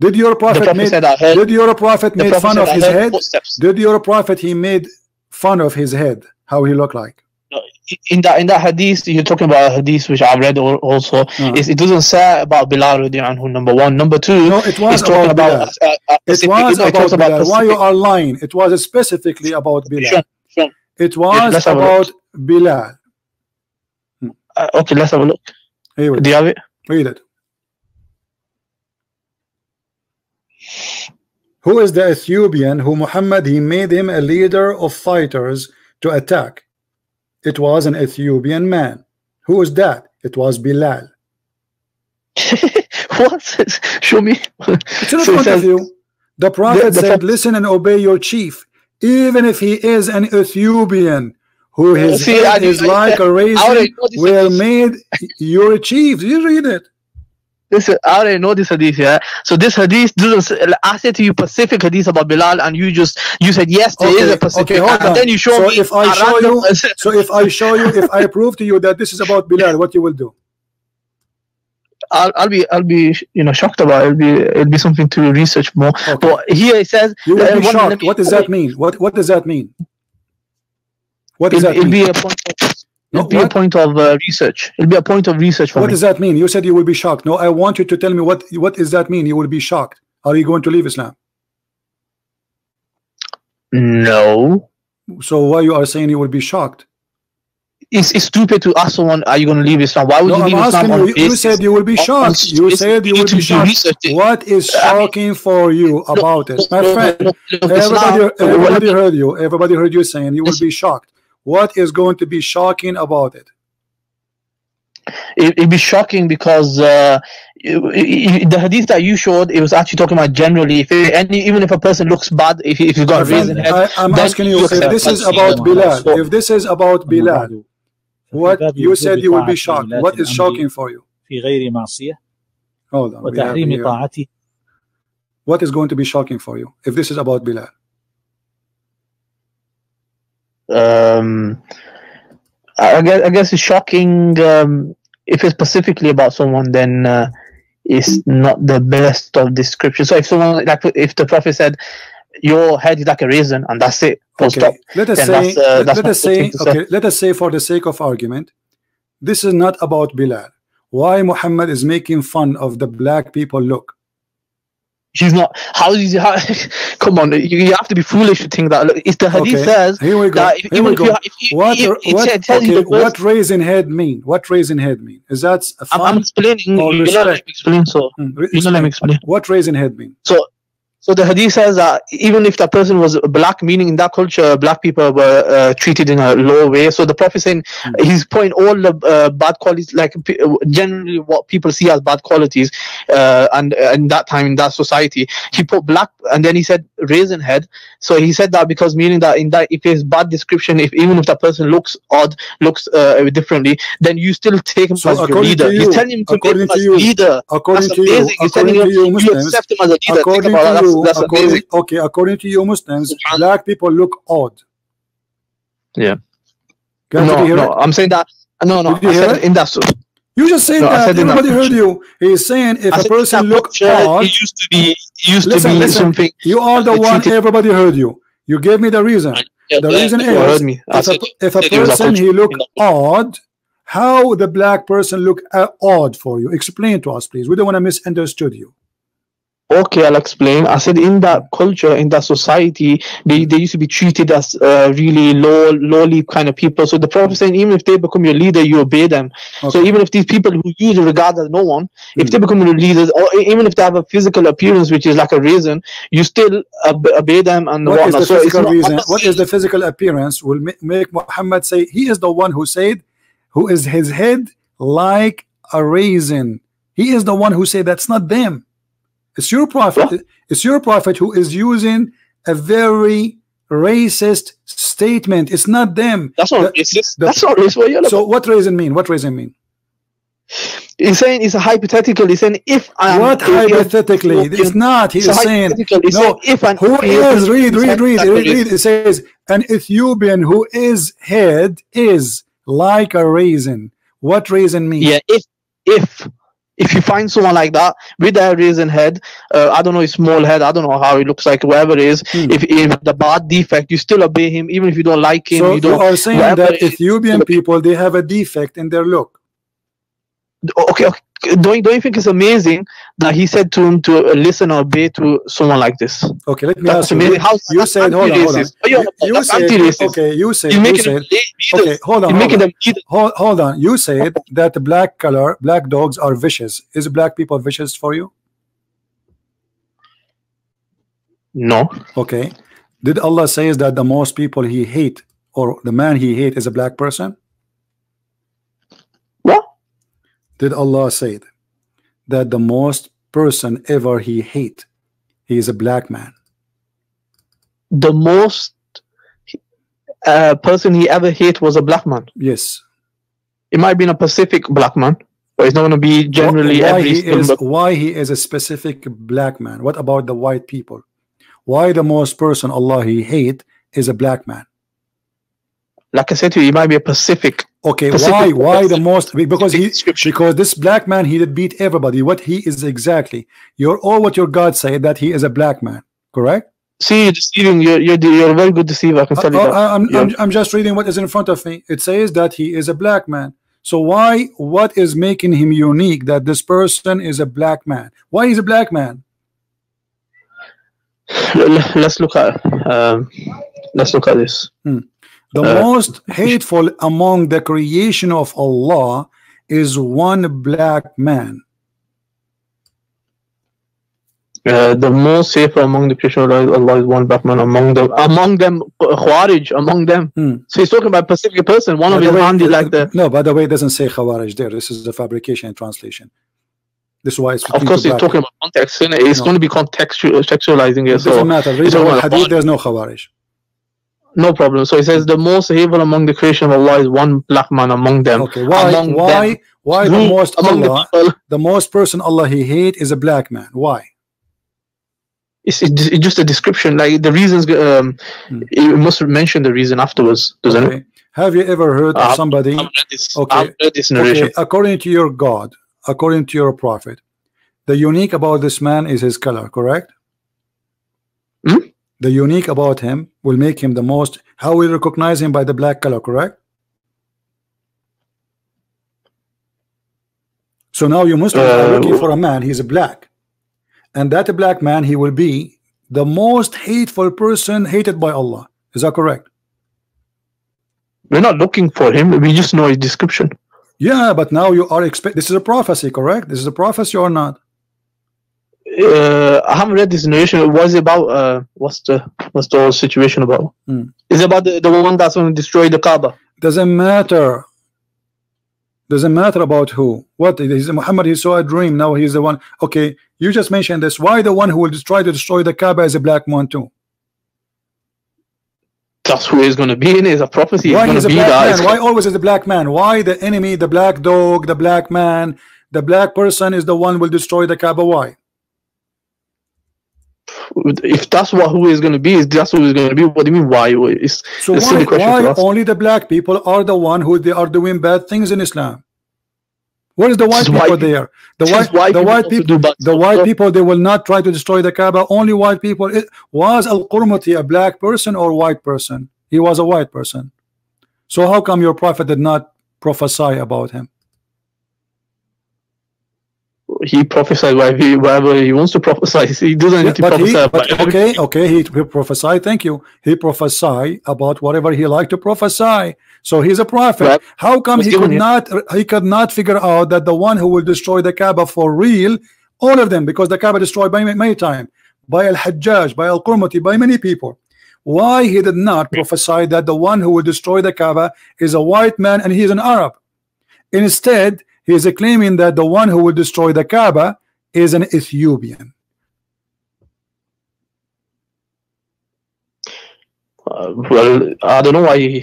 Speaker 1: Did your prophet,
Speaker 2: Prophet
Speaker 1: made, did your prophet made
Speaker 2: Prophet
Speaker 1: fun of his head?
Speaker 2: footsteps.
Speaker 1: Did your prophet he made fun of his head? How he looked like?
Speaker 2: In that in that hadith, you're talking about a hadith which I've read also.
Speaker 1: Uh-huh.
Speaker 2: It doesn't say about Bilal anhu, number one. Number two,
Speaker 1: No, it was
Speaker 2: talking
Speaker 1: about
Speaker 2: about, uh,
Speaker 1: It was about
Speaker 2: about
Speaker 1: Bilal. Why you are lying? It was specifically about Bilal.
Speaker 2: Sure, sure.
Speaker 1: It was
Speaker 2: a
Speaker 1: about Bilal.
Speaker 2: Uh, okay, let's have a look.
Speaker 1: We
Speaker 2: Do you have it?
Speaker 1: Read it. Who is the Ethiopian who Muhammad he made him a leader of fighters to attack? It was an Ethiopian man. Who is that? It was Bilal.
Speaker 2: what? Show me.
Speaker 1: It's in
Speaker 2: So
Speaker 1: front of you. The Prophet
Speaker 2: the
Speaker 1: said, Listen and obey your chief, even if he is an Ethiopian who uh, his
Speaker 2: See,
Speaker 1: head
Speaker 2: I-
Speaker 1: is
Speaker 2: I-
Speaker 1: like a
Speaker 2: I already know
Speaker 1: were made your chief. You read it.
Speaker 2: This I already know this hadith, yeah. So this hadith doesn't. I said to you Pacific hadith about Bilal, and you just you said yes, there is
Speaker 1: Okay,
Speaker 2: a Pacific,
Speaker 1: okay, hold
Speaker 2: and
Speaker 1: on.
Speaker 2: then you show
Speaker 1: So
Speaker 2: me.
Speaker 1: if I show
Speaker 2: random-
Speaker 1: you- So if I show you, if I prove to you that this is about Bilal, what you will do?
Speaker 2: I'll, I'll be I'll be you know shocked about. It. It'll be it'll be something to research more.
Speaker 1: Okay.
Speaker 2: But here it says
Speaker 1: You will
Speaker 2: uh,
Speaker 1: be shocked. What does that mean? What What does that mean? What does
Speaker 2: It'll,
Speaker 1: that
Speaker 2: it'll
Speaker 1: mean?
Speaker 2: be a point. Of, it'll be a point of uh, research. It'll be a point of research for
Speaker 1: What
Speaker 2: me.
Speaker 1: does that mean? You said you will be shocked. No, I want you to tell me what what does that mean? You will be shocked. Are you going to leave Islam?
Speaker 2: no,
Speaker 1: So why you are saying you will be shocked?
Speaker 2: it's, it's stupid to ask someone, "Are you going to leave Islam?" Why would
Speaker 1: No,
Speaker 2: you
Speaker 1: I'm
Speaker 2: leave Islam on
Speaker 1: you. You said you will be shocked. You said you will be shocked. What is
Speaker 2: I mean-
Speaker 1: shocking for you about it, my
Speaker 2: No,
Speaker 1: friend?
Speaker 2: no, no, no,
Speaker 1: Everybody, everybody heard you. Everybody heard you saying you will be shocked. What is going to be shocking about it?
Speaker 2: it, it'd be shocking because uh, it- it- the hadith that you showed, it was actually talking about generally. If it, any, even if a person looks bad, if, he- if he's got a
Speaker 1: My friend,
Speaker 2: raisin head,
Speaker 1: I, I'm
Speaker 2: then
Speaker 1: asking you
Speaker 2: you
Speaker 1: if
Speaker 2: accept
Speaker 1: this is
Speaker 2: that.
Speaker 1: about
Speaker 3: So-
Speaker 1: Bilal. If this is about Bilal,
Speaker 3: بعد
Speaker 1: what
Speaker 3: فباب
Speaker 1: you said
Speaker 3: وجوب
Speaker 1: you will be
Speaker 3: طاعة
Speaker 1: shocked.
Speaker 3: ولاة
Speaker 1: What is
Speaker 3: الأمر
Speaker 1: shocking for you?
Speaker 3: في غير معصية
Speaker 1: Hold on. we have
Speaker 3: وتحريم
Speaker 1: here-
Speaker 3: طاعته
Speaker 1: What is going to be shocking for you if this is about Bilal?
Speaker 2: Um, I guess, I guess it's shocking. Um, if it's specifically about someone, then uh, it's not the best of description. So if someone, like, if the prophet said, "Your head is like a raisin," and that's it,
Speaker 1: Okay.
Speaker 2: stop.
Speaker 1: Let us say.
Speaker 2: that's, uh,
Speaker 1: let-
Speaker 2: that's
Speaker 1: let us say.
Speaker 2: to say.
Speaker 1: Okay. Let us say, for the sake of argument, this is not about Bilal. Why Muhammad is making fun of the black people look?
Speaker 2: He's not. How is he? How, come on, you, you have to be foolish to think that. Look, It's the hadith
Speaker 1: Okay.
Speaker 2: says
Speaker 1: Here we go.
Speaker 2: that if,
Speaker 1: Here
Speaker 2: even
Speaker 1: we
Speaker 2: if you,
Speaker 1: go.
Speaker 2: if you,
Speaker 1: What?
Speaker 2: it, it
Speaker 1: what?
Speaker 2: you
Speaker 1: Okay.
Speaker 2: verse,
Speaker 1: What raisin head mean? What raisin head mean? Is that a
Speaker 2: I'm? I'm explaining. You know, let me explain. So
Speaker 1: re-
Speaker 2: you know, let me explain.
Speaker 1: What raisin head mean?
Speaker 2: So, so the hadith says that even if that person was black, meaning in that culture, black people were uh, treated in a low way. So the prophet saying
Speaker 1: Hmm.
Speaker 2: he's pointing all the uh, bad qualities, like p- generally what people see as bad qualities, uh, and uh, in that time in that society, he put black, and then he said raisin head. So he said that because meaning that in that if it's bad description, if even if that person looks odd, looks uh, differently, then you still take him
Speaker 1: So
Speaker 2: as your leader. You're
Speaker 1: you-
Speaker 2: telling him to make him as
Speaker 1: you-
Speaker 2: leader.
Speaker 1: According
Speaker 2: That's
Speaker 1: to you,
Speaker 2: amazing. Telling
Speaker 1: according to you
Speaker 2: you
Speaker 1: Muslims,
Speaker 2: accept him as a leader. Think
Speaker 1: according
Speaker 2: about
Speaker 1: to
Speaker 2: that.
Speaker 1: You,
Speaker 2: That's, that's
Speaker 1: according,
Speaker 2: amazing.
Speaker 1: okay, according to you Muslims, black people look odd.
Speaker 2: Yeah.
Speaker 1: Guys,
Speaker 2: No, no,
Speaker 1: it?
Speaker 2: I'm saying that. No, no,
Speaker 1: you
Speaker 2: I said
Speaker 1: it?
Speaker 2: in that. So,
Speaker 1: You just said
Speaker 2: No,
Speaker 1: that.
Speaker 2: said
Speaker 1: Everybody heard you. He's saying if
Speaker 2: I
Speaker 1: a person
Speaker 2: in that
Speaker 1: look odd,
Speaker 2: it used to be it used
Speaker 1: Listen,
Speaker 2: to be
Speaker 1: listen.
Speaker 2: something.
Speaker 1: you are the
Speaker 2: they
Speaker 1: one.
Speaker 2: treated-
Speaker 1: Everybody heard you. You gave me the reason.
Speaker 2: Yeah,
Speaker 1: The
Speaker 2: yeah,
Speaker 1: reason is
Speaker 2: heard me.
Speaker 1: If
Speaker 2: said,
Speaker 1: a, if a
Speaker 2: said a
Speaker 1: person he look odd, how the black person look uh, odd for you? Explain to us, please. We don't want to misunderstood you.
Speaker 2: Okay, I'll explain. I said in that culture, in that society, they, they used to be treated as uh, really low, lowly kind of people. So the prophet saying, even if they become your leader, you obey them. So even if these people who you regard as no one, if
Speaker 1: Hmm.
Speaker 2: they become your leaders, or even if they have a physical appearance which is like a reason, you still ob- obey them and
Speaker 1: What is
Speaker 2: whatnot.
Speaker 1: the
Speaker 2: So
Speaker 1: physical reason? What is the physical appearance will make Muhammad say he is the one who said, who is his head like a raisin? He is the one who said that's not them. It's your prophet. It's your prophet who is using a very racist statement. It's not them.
Speaker 2: That's not
Speaker 1: The-
Speaker 2: racist.
Speaker 1: the-
Speaker 2: That's not racist.
Speaker 1: So what reason mean? What reason mean?
Speaker 2: He's saying it's a hypothetical. He's saying if I'm
Speaker 1: what hypothetically? It's not. He
Speaker 2: it's
Speaker 1: is saying.
Speaker 2: He's
Speaker 1: no,
Speaker 2: saying if an
Speaker 1: who is read read read read, read it says an Ethiopian who is head is like a raisin what raisin mean
Speaker 2: Yeah, if if if you find someone like that with a raisin head, uh, I don't know, small head, I don't know how it looks like, whatever it is.
Speaker 1: Hmm.
Speaker 2: If if the bad defect, you still obey him, even if you don't like him.
Speaker 1: so
Speaker 2: you
Speaker 1: you are saying that Ethiopian people they have a defect in their look
Speaker 2: okay, okay. Don't don't you think it's amazing that he said to him to listen or obey to someone like this?
Speaker 1: okay let me
Speaker 2: That's
Speaker 1: ask you
Speaker 2: amazing.
Speaker 1: you,
Speaker 2: How
Speaker 1: you said hold on hold on
Speaker 2: you
Speaker 1: you,
Speaker 2: about?
Speaker 1: you
Speaker 2: That's
Speaker 1: said okay you said you said okay hold on hold on.
Speaker 2: them.
Speaker 1: Hold, hold on you said that the black color black dogs are vicious is black people vicious for you
Speaker 2: No.
Speaker 1: Okay. Did Allah says that the most people he hate or the man he hate is a black person?
Speaker 2: What?
Speaker 1: Did Allah say that the most person ever he hate he is a black man?
Speaker 2: The most uh, person he ever hate was a black man.
Speaker 1: Yes.
Speaker 2: It might be a Pacific black man, but it's not going to be generally
Speaker 1: why
Speaker 2: every
Speaker 1: he is why he is a specific black man what about the white people why the most person Allah he hate is a black man
Speaker 2: Like I said to you, it might be a Pacific.
Speaker 1: okay
Speaker 2: Pacific-
Speaker 1: why why the most because he because this black man he did beat everybody what he is exactly you're all what your God say that he is a black man correct
Speaker 2: See, you're deceiving. You're, you're, you're a very good deceiver. I can uh, tell you
Speaker 1: I,
Speaker 2: that.
Speaker 1: I, am
Speaker 2: Yeah.
Speaker 1: I'm, I'm just reading what is in front of me it says that he is a black man so why what is making him unique that this person is a black man why he's a black man
Speaker 2: Let's look at. Um, let's look at this. Hmm.
Speaker 1: The
Speaker 2: Uh,
Speaker 1: most hateful among the creation of Allah is one black man.
Speaker 2: Uh, the most safer among the creation of Allah is one black man among them. Among them, Khawarij. Among them.
Speaker 1: Hmm.
Speaker 2: So he's talking about a Pacific person. One
Speaker 1: By
Speaker 2: of
Speaker 1: the
Speaker 2: his hand is like the.
Speaker 1: no, by the way, it doesn't say Khawarij there. This is the fabrication and translation. This is why it's
Speaker 2: Of course, he's talking about context. it? It's
Speaker 1: No.
Speaker 2: going to be contextualizing
Speaker 1: It
Speaker 2: it. So
Speaker 1: doesn't matter. Read the
Speaker 2: all
Speaker 1: whole
Speaker 2: about-
Speaker 1: hadith. There's no Khawarij.
Speaker 2: No problem. So he says the most evil among the creation of Allah is one black man among them.
Speaker 1: Okay, why?
Speaker 2: Among
Speaker 1: Why?
Speaker 2: them.
Speaker 1: Why the most
Speaker 2: among
Speaker 1: Allah,
Speaker 2: the people?
Speaker 1: the most person Allah He hate is a black man? Why?
Speaker 2: It's, it's just a description. Like the reasons. Um,
Speaker 1: Hmm.
Speaker 2: it must mention the reason afterwards, doesn't it?
Speaker 1: Okay. Have you ever heard of somebody?
Speaker 2: I've read this.
Speaker 1: Okay.
Speaker 2: I've read this narration.
Speaker 1: Okay, according to your God, according to your prophet, the unique about this man is his color, correct?
Speaker 2: Hmm?
Speaker 1: The unique about him will make him the most. How we recognize him by the black color, correct? So now you Muslims are
Speaker 2: Uh,
Speaker 1: looking for a man. He's a black, and that black man he will be the most hateful person hated by Allah. Is that correct?
Speaker 2: We're not looking for him. We just know his description.
Speaker 1: Yeah, but now you are expect. This is a prophecy, correct? This is a prophecy or not?
Speaker 2: Uh, I haven't read this narration. What is it about? Uh, what's the what's the whole situation about?
Speaker 1: Hmm.
Speaker 2: Is it about the, the one that's going to destroy the Kaaba?
Speaker 1: doesn't matter doesn't matter about who what is Muhammad he saw a dream now he's the one okay you just mentioned this why the one who will try to destroy the Kaaba is a black man too
Speaker 2: That's who he's going to be in. Is a prophecy.
Speaker 1: Why
Speaker 2: going
Speaker 1: he's
Speaker 2: to
Speaker 1: a
Speaker 2: be
Speaker 1: black
Speaker 2: that.
Speaker 1: man why always is the black man why the enemy the black dog the black man the black person is the one will destroy the Kaaba why
Speaker 2: If that's what who is going to be, is that's who he's going to be. What do you mean? Why? It's,
Speaker 1: so
Speaker 2: it's
Speaker 1: why, why only the black people are the one who they are doing bad things in Islam? Where is the white people
Speaker 2: people-
Speaker 1: there? The white
Speaker 2: white
Speaker 1: the
Speaker 2: people
Speaker 1: white people
Speaker 2: do
Speaker 1: the white people they will not try to destroy the Kaaba. Only white people. It, was al-Qurmuti a black person or white person? He was a white person. So how come your prophet did not prophesy about him
Speaker 2: he prophesied whatever he, wants to prophesy. He doesn't
Speaker 1: Yeah,
Speaker 2: need to
Speaker 1: he,
Speaker 2: prophesy about
Speaker 1: but okay okay he, he prophesied thank you. He prophesied about whatever he liked to prophesy. So he's a prophet.
Speaker 2: Right.
Speaker 1: how come he could
Speaker 2: him-
Speaker 1: not he could not figure out that the one who will destroy the Kaaba for real all of them because the Kaaba destroyed by many, time by al-Hajjaj by al-Qurmuti by many people. Why he did not prophesy that the one who will destroy the Kaaba is a white man and he is an Arab? Instead he is claiming that the one who will destroy the Kaaba is an Ethiopian
Speaker 2: Uh, well, I don't know why. He,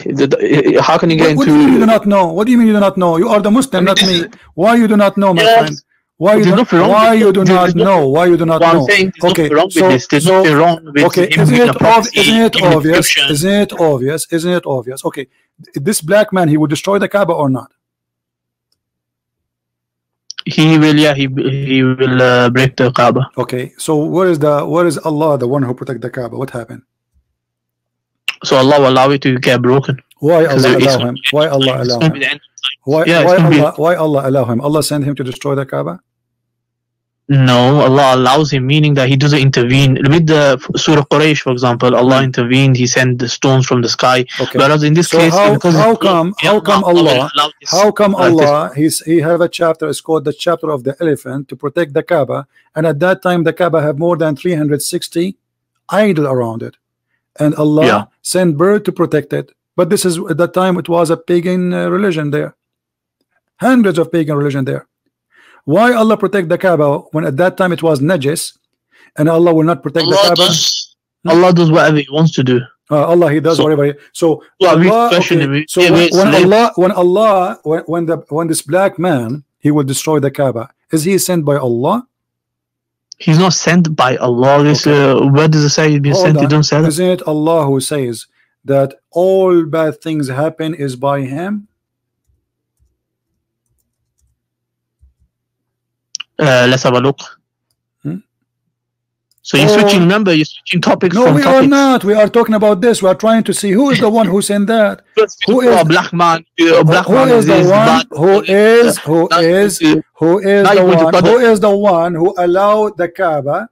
Speaker 2: how can you get
Speaker 1: What, what do you mean you do not know? What do you mean you do not know? You are the Muslim, not me. Why you do not know, my
Speaker 2: Yes.
Speaker 1: friend? Why you
Speaker 2: There's
Speaker 1: do,
Speaker 2: nothing wrong
Speaker 1: why you do not
Speaker 2: nothing-
Speaker 1: know? Why you do not
Speaker 2: What I'm
Speaker 1: know?
Speaker 2: saying, there's
Speaker 1: Okay,
Speaker 2: nothing wrong
Speaker 1: so-
Speaker 2: with this.
Speaker 1: So-
Speaker 2: wrong with
Speaker 1: Okay,
Speaker 2: him
Speaker 1: isn't it, ob-
Speaker 2: prophecy,
Speaker 1: isn't it obvious? Isn't it obvious? Isn't it obvious? Okay, this black man, he will destroy the Kaaba or not?
Speaker 2: He will, yeah, he he will uh, break the Kaaba.
Speaker 1: Okay, so where is the where is Allah, the one who protect the Kaaba? What happened?
Speaker 2: So Allah will allow it to get broken.
Speaker 1: Why Allah allow him? Why Allah allow him?
Speaker 2: the end of time.
Speaker 1: Why
Speaker 2: Yeah,
Speaker 1: why Allah why Allah allow him? Allah send him to destroy the Kaaba?
Speaker 2: No, Allah allows him, meaning that He doesn't intervene. With the Surah Quraysh, for example, Allah intervened. He sent the stones from the sky.
Speaker 1: Okay.
Speaker 2: Whereas in this
Speaker 1: So
Speaker 2: case,
Speaker 1: how- how come- how come Allah- How come. Allah he's he have a chapter it's called the chapter of the elephant to protect the Kaaba and at that time the Kaaba have more than 360 idol around it and Allah
Speaker 2: Yeah.
Speaker 1: sent bird to protect it but this is at that time it was a pagan uh, religion there hundreds of pagan religion there why Allah protect the Kaaba when at that time it was najis and Allah will not protect the Kaaba
Speaker 2: does, Allah does whatever He wants to do.
Speaker 1: uh, Allah he does
Speaker 2: So-
Speaker 1: whatever he, so
Speaker 2: Well,
Speaker 1: Allah, okay, so when, when. Allah when Allah when, when the when this black man he will destroy the Kaaba is he sent by Allah
Speaker 2: He's not sent by Allah. This, uh, where does it say he's been
Speaker 1: Hold
Speaker 2: sent? He
Speaker 1: on.
Speaker 2: don't say that.
Speaker 1: Isn't it Allah who says that all bad things happen is by him
Speaker 2: Uh, let's have a look.
Speaker 1: Hmm?
Speaker 2: So you're
Speaker 1: Oh.
Speaker 2: switching. number, you're switching topics
Speaker 1: no we are not we are talking about this we are trying to see who is the one who sent that Who
Speaker 2: is
Speaker 1: is-
Speaker 2: a black man? A black
Speaker 1: who
Speaker 2: man
Speaker 1: is the one who is who is who is the
Speaker 2: you're going to
Speaker 1: one who the one who allowed the Kaaba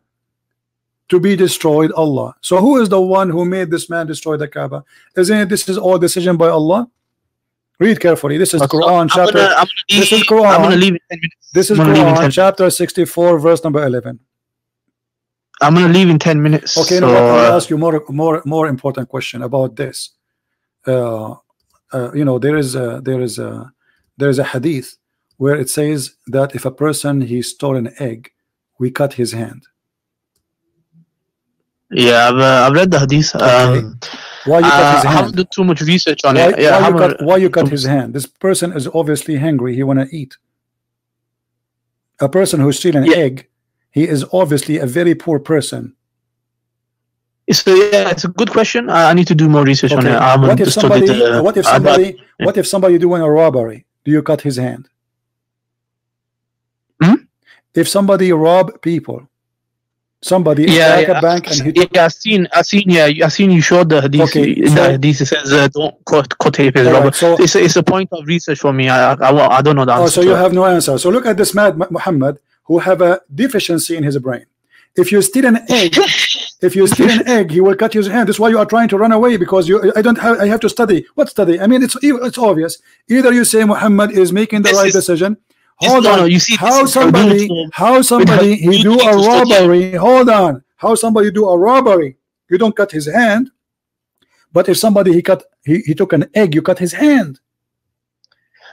Speaker 1: to be destroyed Allah so who is the one who made this man destroy the Kaaba isn't it this is all decision by Allah read carefully this is Quran
Speaker 2: I'm
Speaker 1: chapter
Speaker 2: gonna, I'm gonna
Speaker 1: this is Quran.
Speaker 2: I'm gonna leave in ten minutes.
Speaker 1: this is
Speaker 2: I'm gonna leave in
Speaker 1: Quran chapter 64 verse number 11
Speaker 2: I'm gonna leave in ten minutes.
Speaker 1: Okay,
Speaker 2: so,
Speaker 1: no, I'll
Speaker 2: uh,
Speaker 1: ask you more, more, more important question about this. Uh, uh, you know, there is a, there is a, there is a hadith where it says that if a person he stole an egg, we cut his hand.
Speaker 2: yeah, I've, uh, I've read the hadith. Um,
Speaker 1: Why you cut
Speaker 2: uh,
Speaker 1: his
Speaker 2: I haven't
Speaker 1: hand?
Speaker 2: done too much research on
Speaker 1: Why,
Speaker 2: it. Yeah,
Speaker 1: why you cut, why you cut his hand? This person is obviously hungry. He wanna eat. A person who steal an
Speaker 2: Yeah.
Speaker 1: egg, he is obviously a very poor person.
Speaker 2: So yeah, it's a good question. I, need to do more research on
Speaker 1: Okay.
Speaker 2: it. I haven't
Speaker 1: What if
Speaker 2: studied
Speaker 1: somebody?
Speaker 2: the-
Speaker 1: what if somebody? What if somebody doing a robbery? Do you cut his hand?
Speaker 2: Hmm?
Speaker 1: If somebody rob people, somebody
Speaker 2: yeah, yeah,
Speaker 1: a bank and
Speaker 2: yeah, I've seen, I've seen, yeah, I've seen you showed the hadith.
Speaker 1: Okay, so-
Speaker 2: the hadith, says uh, don't cut, cut tape his
Speaker 1: All right,
Speaker 2: rubber.
Speaker 1: so
Speaker 2: It's a, it's a point of research for me. I, I, I, don't know the answer.
Speaker 1: oh, so you have no answer. So look at this man Muhammad who have a deficiency in his brain. If you steal an egg, if you steal an egg, he will cut his hand. That's why you are trying to run away because you. I don't have. I have to study. What study? I mean, it's it's obvious. Either you say Muhammad is making the
Speaker 2: This
Speaker 1: right
Speaker 2: is-
Speaker 1: decision. Hold on.
Speaker 2: you see,
Speaker 1: how somebody how somebody he do a robbery hold on how somebody do a robbery you don't cut his hand but if somebody he cut he, he took an egg you cut his hand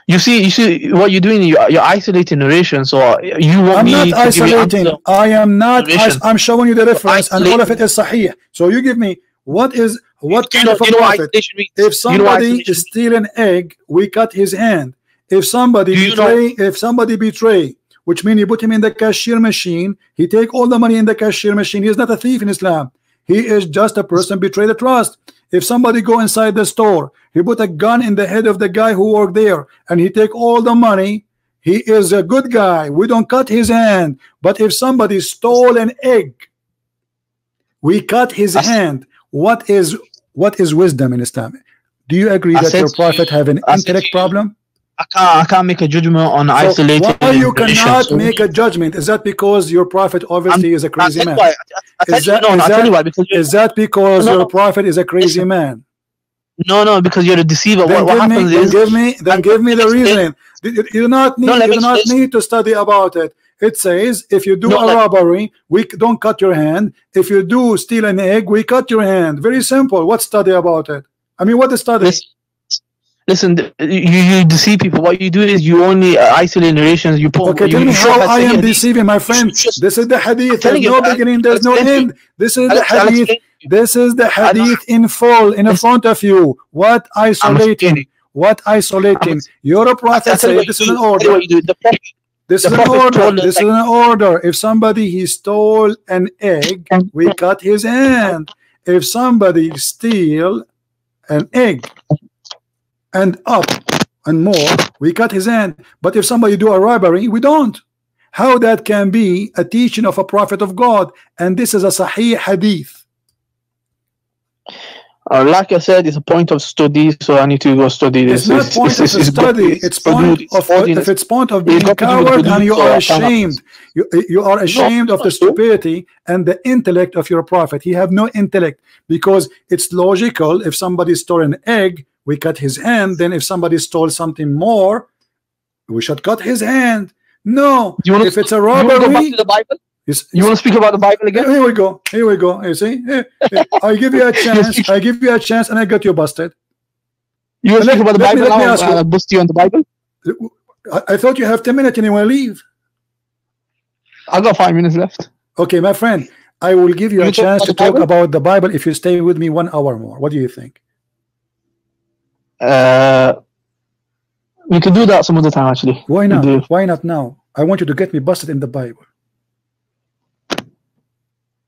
Speaker 2: You see, you see what you're doing. You're, you're isolating narration. So you want
Speaker 1: I'm
Speaker 2: me
Speaker 1: not
Speaker 2: to you
Speaker 1: isolating. I am not. I'm showing you the reference and all of it is sahih so you give me what is what
Speaker 2: you
Speaker 1: kind
Speaker 2: know,
Speaker 1: of a
Speaker 2: you know what
Speaker 1: prophet
Speaker 2: isolation means.
Speaker 1: if
Speaker 2: You know
Speaker 1: somebody is steal an egg we cut his hand if somebody
Speaker 2: you know-
Speaker 1: betray if somebody betray which means you put him in the cashier machine he take all the money in the cashier machine. He is not a thief in Islam. He is just a person betray the trust. If somebody go inside the store he put a gun in the head of the guy who worked there and he take all the money he is a good guy. We don't cut his hand. But if somebody stole an egg we cut his
Speaker 2: I
Speaker 1: hand. What is what is wisdom in Islam? Do you agree
Speaker 2: I
Speaker 1: that your prophet have an intellect problem
Speaker 2: I can't, I can't make a judgment on
Speaker 1: so
Speaker 2: isolating.
Speaker 1: why you cannot make a judgment? Is that because your prophet obviously is a
Speaker 2: I
Speaker 1: crazy man?
Speaker 2: Why. I, I
Speaker 1: Is that-
Speaker 2: no, no,
Speaker 1: is
Speaker 2: I tell
Speaker 1: that-
Speaker 2: you why. Because
Speaker 1: is that because
Speaker 2: No,
Speaker 1: your prophet is a crazy
Speaker 2: Listen,
Speaker 1: man?
Speaker 2: No, no, because you're a deceiver.
Speaker 1: then
Speaker 2: What, what
Speaker 1: give me
Speaker 2: happens
Speaker 1: then
Speaker 2: is
Speaker 1: give me then
Speaker 2: I'm
Speaker 1: give me the reason. you, do not need
Speaker 2: No,
Speaker 1: you do not
Speaker 2: explain-
Speaker 1: need to study about it. It says if you do
Speaker 2: No,
Speaker 1: a robbery we don't cut your hand. If you do steal an egg we cut your hand. Very simple. What study about it? I mean what is study?
Speaker 2: Listen, listen, you, you deceive people. What you do is you only uh, isolate narrations. You put.
Speaker 1: Okay, tell me how I am deceiving my friend.
Speaker 2: Just-
Speaker 1: This is the hadith. There's no beginning. There's no
Speaker 2: I'll explain to
Speaker 1: end. This is the hadith.
Speaker 2: explain to you.
Speaker 1: This is the hadith in full in front of you. What isolating? What isolating?
Speaker 2: I'm-
Speaker 1: Your prophet
Speaker 2: tell you
Speaker 1: said
Speaker 2: what
Speaker 1: this is an
Speaker 2: I tell you
Speaker 1: order.
Speaker 2: what you do. The prophet,
Speaker 1: This is an order. This is an order. If somebody he stole an egg, we cut his hand. If somebody steal an egg and up and more, we cut his hand. But if somebody do a robbery, we don't. How that can be a teaching of a prophet of God? And this is a Sahih hadith.
Speaker 2: uh, like I said, it's a point of study. So I need to go study this.
Speaker 1: It's not point of
Speaker 2: it's- it's-
Speaker 1: study.
Speaker 2: it's
Speaker 1: It's point of if it's point of being
Speaker 2: got to do with
Speaker 1: coward and you are ashamed. You, you are ashamed of the stupidity and the intellect of your prophet. He have no intellect because it's logical. If somebody stole an egg, we cut his hand. Then if somebody stole something more, we should cut his hand. No,
Speaker 2: You wanna-
Speaker 1: if it's a
Speaker 2: You wanna go to the Bible?
Speaker 1: It's,
Speaker 2: You want to speak about the Bible again?
Speaker 1: here we go. Here we go. You see, Here- here. I give you a chance. I give you a chance, and I got you busted.
Speaker 2: You want to speak about the Bible
Speaker 1: let me
Speaker 2: now?
Speaker 1: ask you-
Speaker 2: Uh, boost you on the Bible?
Speaker 1: I, I thought you have ten minutes and you want to leave.
Speaker 2: I've got five minutes left.
Speaker 1: Okay, my friend. I will give you a
Speaker 2: You talk
Speaker 1: chance to talk
Speaker 2: Bible?
Speaker 1: about the Bible if you stay with me one hour more. What do you think?
Speaker 2: Uh, we can do that some other time, actually.
Speaker 1: Why not? Why not now? I want you to get me busted in the Bible.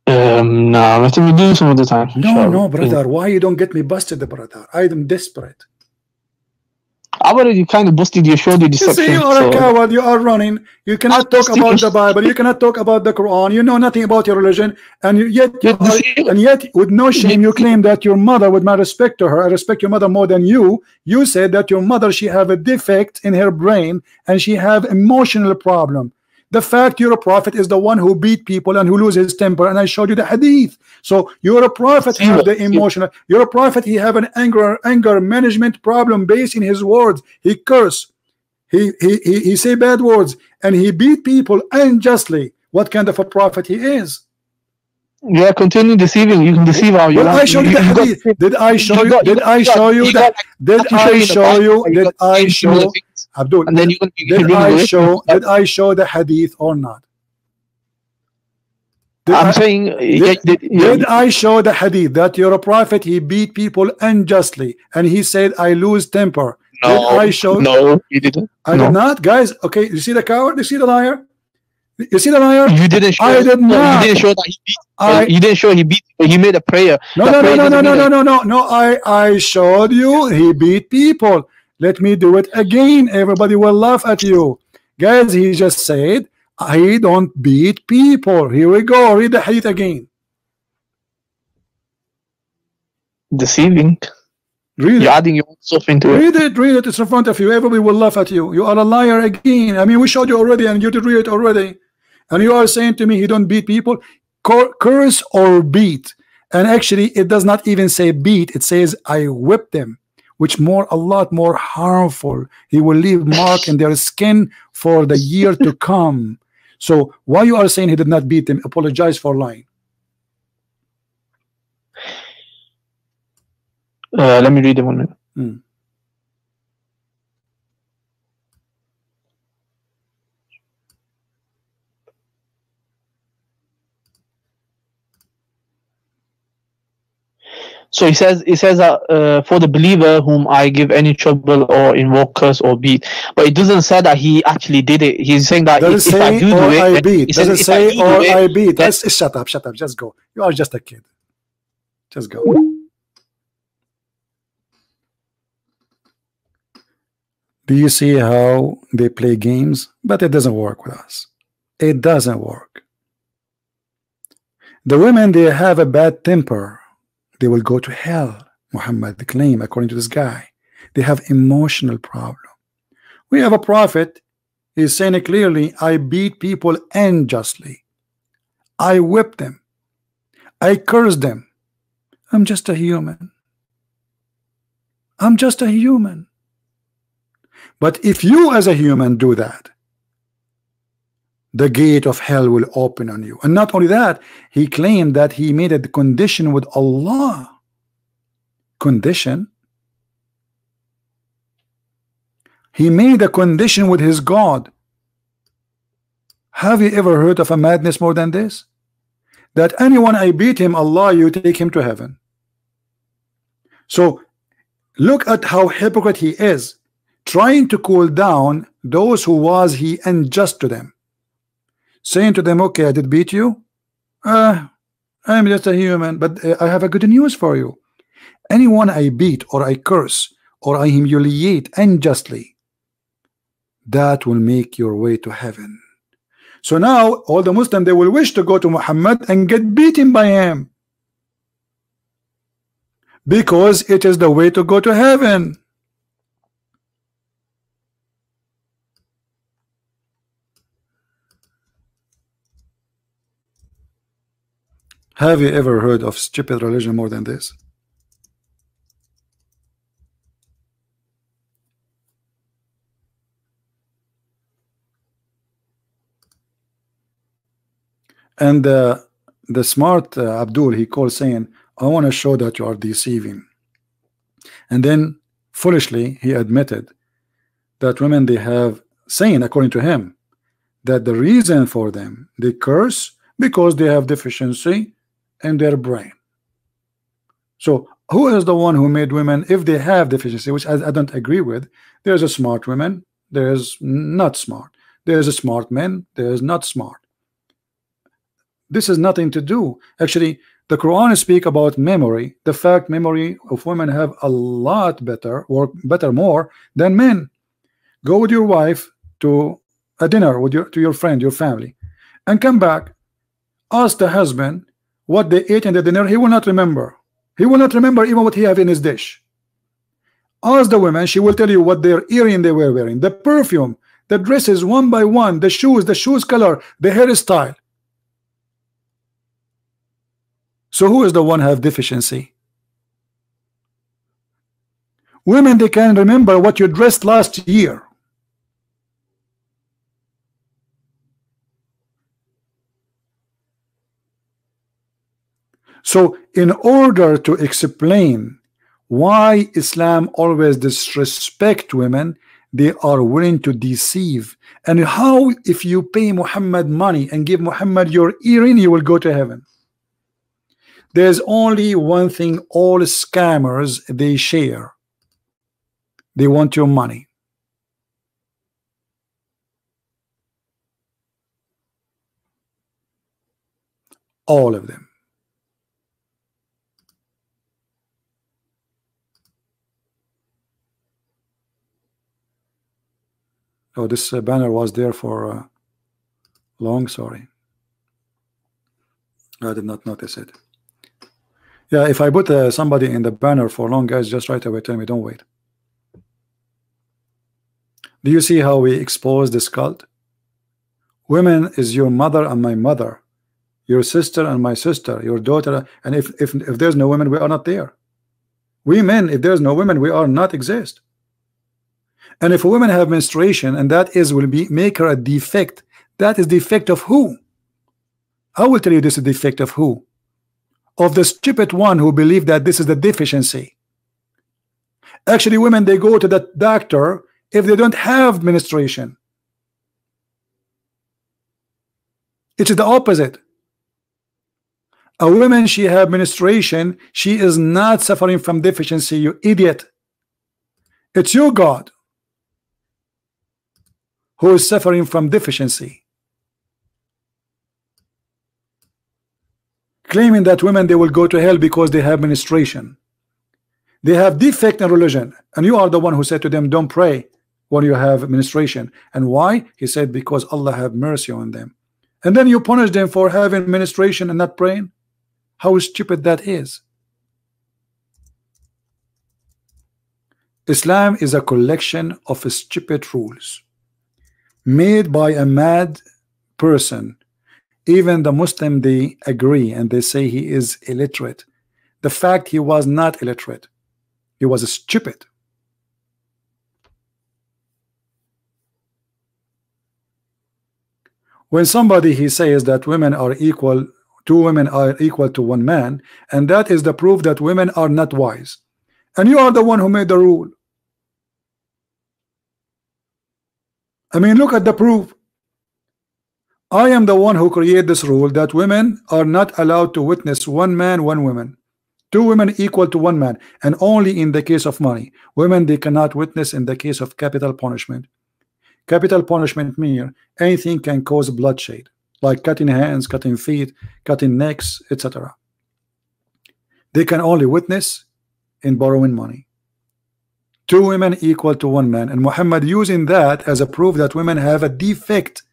Speaker 2: Um, no, I think we do some other time.
Speaker 1: No,
Speaker 2: Sure.
Speaker 1: no, brother. Why you don't get me busted, brother? I am desperate.
Speaker 2: I've already kind of busted your shoulder you
Speaker 1: You see, you are
Speaker 2: so-
Speaker 1: a coward. You are running. You cannot
Speaker 2: I'm
Speaker 1: talk about the. Bible. You cannot talk about the Quran. You know nothing about your religion, and you, yet, you
Speaker 2: You're
Speaker 1: and yet, with no shame, you claim that your mother, with my respect to her, I respect your mother more than you. You said that your mother, she have a defect in her brain, and she have emotional problem. The fact you're a prophet is the one who beat people and who lose his temper, and I showed you the hadith. So you're a prophet, have the emotional. You're a prophet. He have an anger anger management problem based in his words. He curse. He, he, he, he say bad words and he beat people unjustly. What kind of a prophet he is?
Speaker 2: Yeah, continue deceiving. You can deceive how you
Speaker 1: Well. I showed you the hadith. Did I show
Speaker 2: you
Speaker 1: you? Did I show you
Speaker 2: you
Speaker 1: that? Did I
Speaker 2: you
Speaker 1: show you?
Speaker 2: you
Speaker 1: Did I show? Abdul,
Speaker 2: And then you can, you
Speaker 1: did I show? Did I show the hadith or not? Did
Speaker 2: I'm
Speaker 1: I-
Speaker 2: saying, uh, yeah,
Speaker 1: did,
Speaker 2: yeah,
Speaker 1: did I show the hadith that you're a prophet? He beat people unjustly, and he said, "I lose temper."
Speaker 2: no,
Speaker 1: did I show?
Speaker 2: no, you didn't.
Speaker 1: I
Speaker 2: no.
Speaker 1: did not, guys. Okay, you see the coward? You see the liar? You see the liar?
Speaker 2: You didn't show.
Speaker 1: I did
Speaker 2: no,
Speaker 1: not.
Speaker 2: You didn't show that he beat.
Speaker 1: I
Speaker 2: you didn't show he beat. He made a prayer.
Speaker 1: no
Speaker 2: That
Speaker 1: no no no no no no no no no. I I showed you he beat people. Let me do it again. Everybody will laugh at you, guys. He just said I don't beat people. Here we go. Read the hadith again.
Speaker 2: Deceiving.
Speaker 1: Read
Speaker 2: You're
Speaker 1: it.
Speaker 2: adding your own stuff into it.
Speaker 1: Read it. Read it. It's in front of you. Everybody will laugh at you. You are a liar again. I mean, we showed you already, and you did read it already. And you are saying to me, he don't beat people. Cur- Curse or beat. And actually, it does not even say beat. It says I whip them, which more a lot more harmful. He will leave mark in their skin for the year to come. So why you are saying he did not beat them? Apologize for lying.
Speaker 2: Uh, let me read it one minute.
Speaker 1: Hmm.
Speaker 2: So he says, he says that uh, for the believer whom I give any trouble or invoke curse or beat, but it doesn't say that he actually did it. He's saying that
Speaker 1: Does
Speaker 2: if,
Speaker 1: it
Speaker 2: if I
Speaker 1: say
Speaker 2: do
Speaker 1: or
Speaker 2: do it,
Speaker 1: I beat?
Speaker 2: he
Speaker 1: Does
Speaker 2: says
Speaker 1: it
Speaker 2: I
Speaker 1: say
Speaker 2: do
Speaker 1: or
Speaker 2: it,
Speaker 1: I beat? That's shut up, shut up, just go. You are just a kid. Just go. Do you see how they play games? But it doesn't work with us. It doesn't work. The women they have a bad temper. They will go to hell. Muhammad claim according to this guy. They have emotional problem. We have a prophet. He's saying it clearly. I beat people unjustly. I whip them. I curse them. I'm just a human. I'm just a human. But if you as a human do that, the gate of hell will open on you. And not only that, he claimed that he made a condition with Allah. Condition. He made a condition with his God. Have you ever heard of a madness more than this? That anyone I beat him, Allah, you take him to heaven. So look at how hypocrite he is, trying to cool down those who was he unjust to them, saying to them, okay, I did beat you. Uh, I'm just a human, but uh, I have a good news for you. Anyone I beat or I curse or I humiliate unjustly, that will make your way to heaven. So now all the Muslims they will wish to go to Muhammad and get beaten by him because it is the way to go to heaven. Have you ever heard of stupid religion more than this? And uh, the smart uh, Abdul, he called saying, I want to show that you are deceiving. And then foolishly, he admitted that women, they have saying, according to him, that the reason for them, they curse because they have deficiency in their brain. So who is the one who made women, if they have deficiency, which I, I don't agree with, there's a smart woman, there's not smart. There's a smart man, there's not smart. This has nothing to do. Actually, the Quran speak about memory. The fact memory of women have a lot better, or better more than men. Go with your wife to a dinner with your to your friend, your family, and come back. Ask the husband what they ate in the dinner. He will not remember. He will not remember even what he have in his dish. Ask the women, she will tell you what their earring they were wearing, the perfume, the dresses one by one, the shoes, the shoes color, the hairstyle. So who is the one have deficiency? Women, they can remember what you dressed last year. So in order to explain why Islam always disrespect women, they are willing to deceive. And how if you pay Muhammad money and give Muhammad your earring, you will go to heaven. There's only one thing all scammers they share. They want your money. All of them. Oh, this uh, banner was there for uh, long. Sorry, I did not notice it. Yeah, if I put uh, somebody in the banner for long, guys, just right away tell me, don't wait. Do you see how we expose this cult? Women is your mother and my mother, your sister and my sister, your daughter. And if if if there's no women, we are not there. We men, if there's no women, we are not exist. And if a woman have menstruation and that is will be make her a defect, that is defect of who? I will tell you this is defect of who? Of the stupid one who believe that this is the deficiency. Actually, women they go to the doctor if they don't have menstruation. It is the opposite. A woman she have menstruation, she is not suffering from deficiency, you idiot. It's your God who is suffering from deficiency. Claiming that women they will go to hell because they have menstruation. They have defect in religion and you are the one who said to them don't pray when you have menstruation. And why? He said because Allah have mercy on them. And then you punish them for having menstruation and not praying? How stupid that is. Islam is a collection of stupid rules made by a mad person. Even the Muslim they agree and they say he is illiterate. The fact he was not illiterate he was stupid. When somebody he says that women are equal two women are equal to one man and that is the proof that women are not wise. And you are the one who made the rule I mean, look at the proof. I am the one who created this rule that women are not allowed to witness one man, one woman. Two women equal to one man, and only in the case of money. Women they cannot witness in the case of capital punishment. Capital punishment mean anything can cause bloodshed, like cutting hands, cutting feet, cutting necks, etc. They can only witness in borrowing money two women equal to one man and Muhammad using that as a proof that women have a defect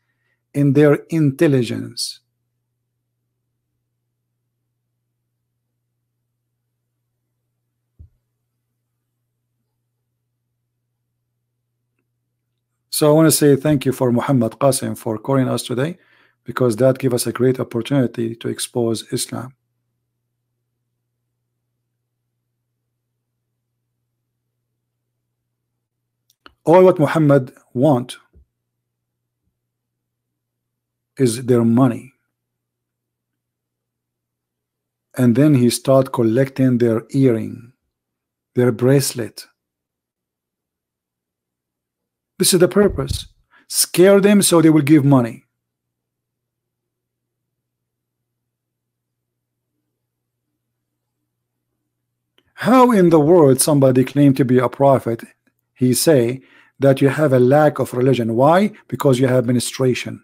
Speaker 1: in their intelligence So I want to say thank you for Muhammad Qasim for calling us today because that gave us a great opportunity to expose Islam. All what Muhammad want is their money. And then he start collecting their earring their bracelet. This is the purpose. Scare them so they will give money. How in the world somebody claim to be a prophet he say that you have a lack of religion. Why? Because you have ministration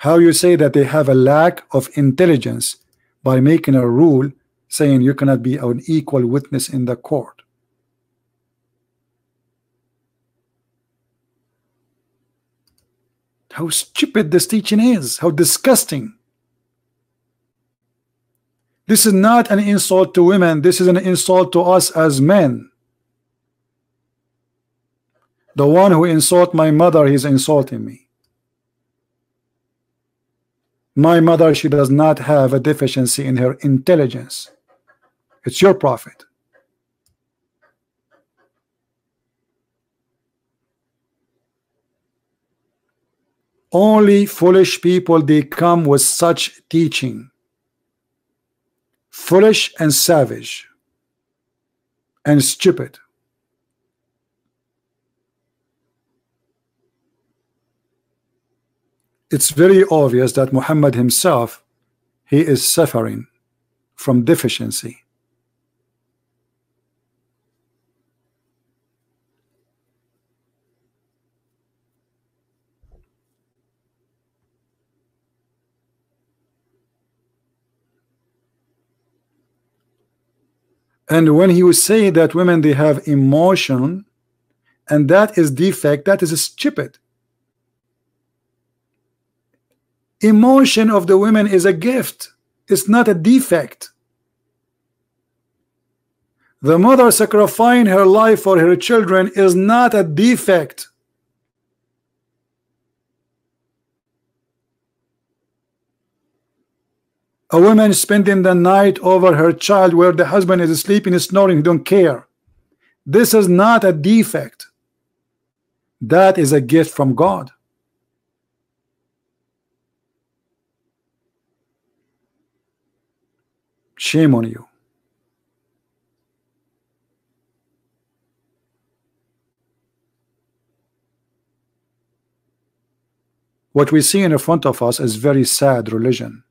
Speaker 1: how you say that they have a lack of intelligence by making a rule saying you cannot be an equal witness in the court. How stupid this teaching is. How disgusting this is not an insult to women. This is an insult to us as men. The one who insult my mother he's insulting me. My mother she does not have a deficiency in her intelligence. It's your prophet only foolish people they come with such teaching foolish and savage and stupid. It's very obvious that Muhammad himself he is suffering from deficiency and when he would say that women they have emotion and that is defect that is stupid. Emotion of the women is a gift. It's not a defect. The mother sacrificing her life for her children is not a defect a woman spending the night over her child where the husband is sleeping snoring he don't care this is not a defect that is a gift from God Shame on you. What we see in front of us is very sad religion.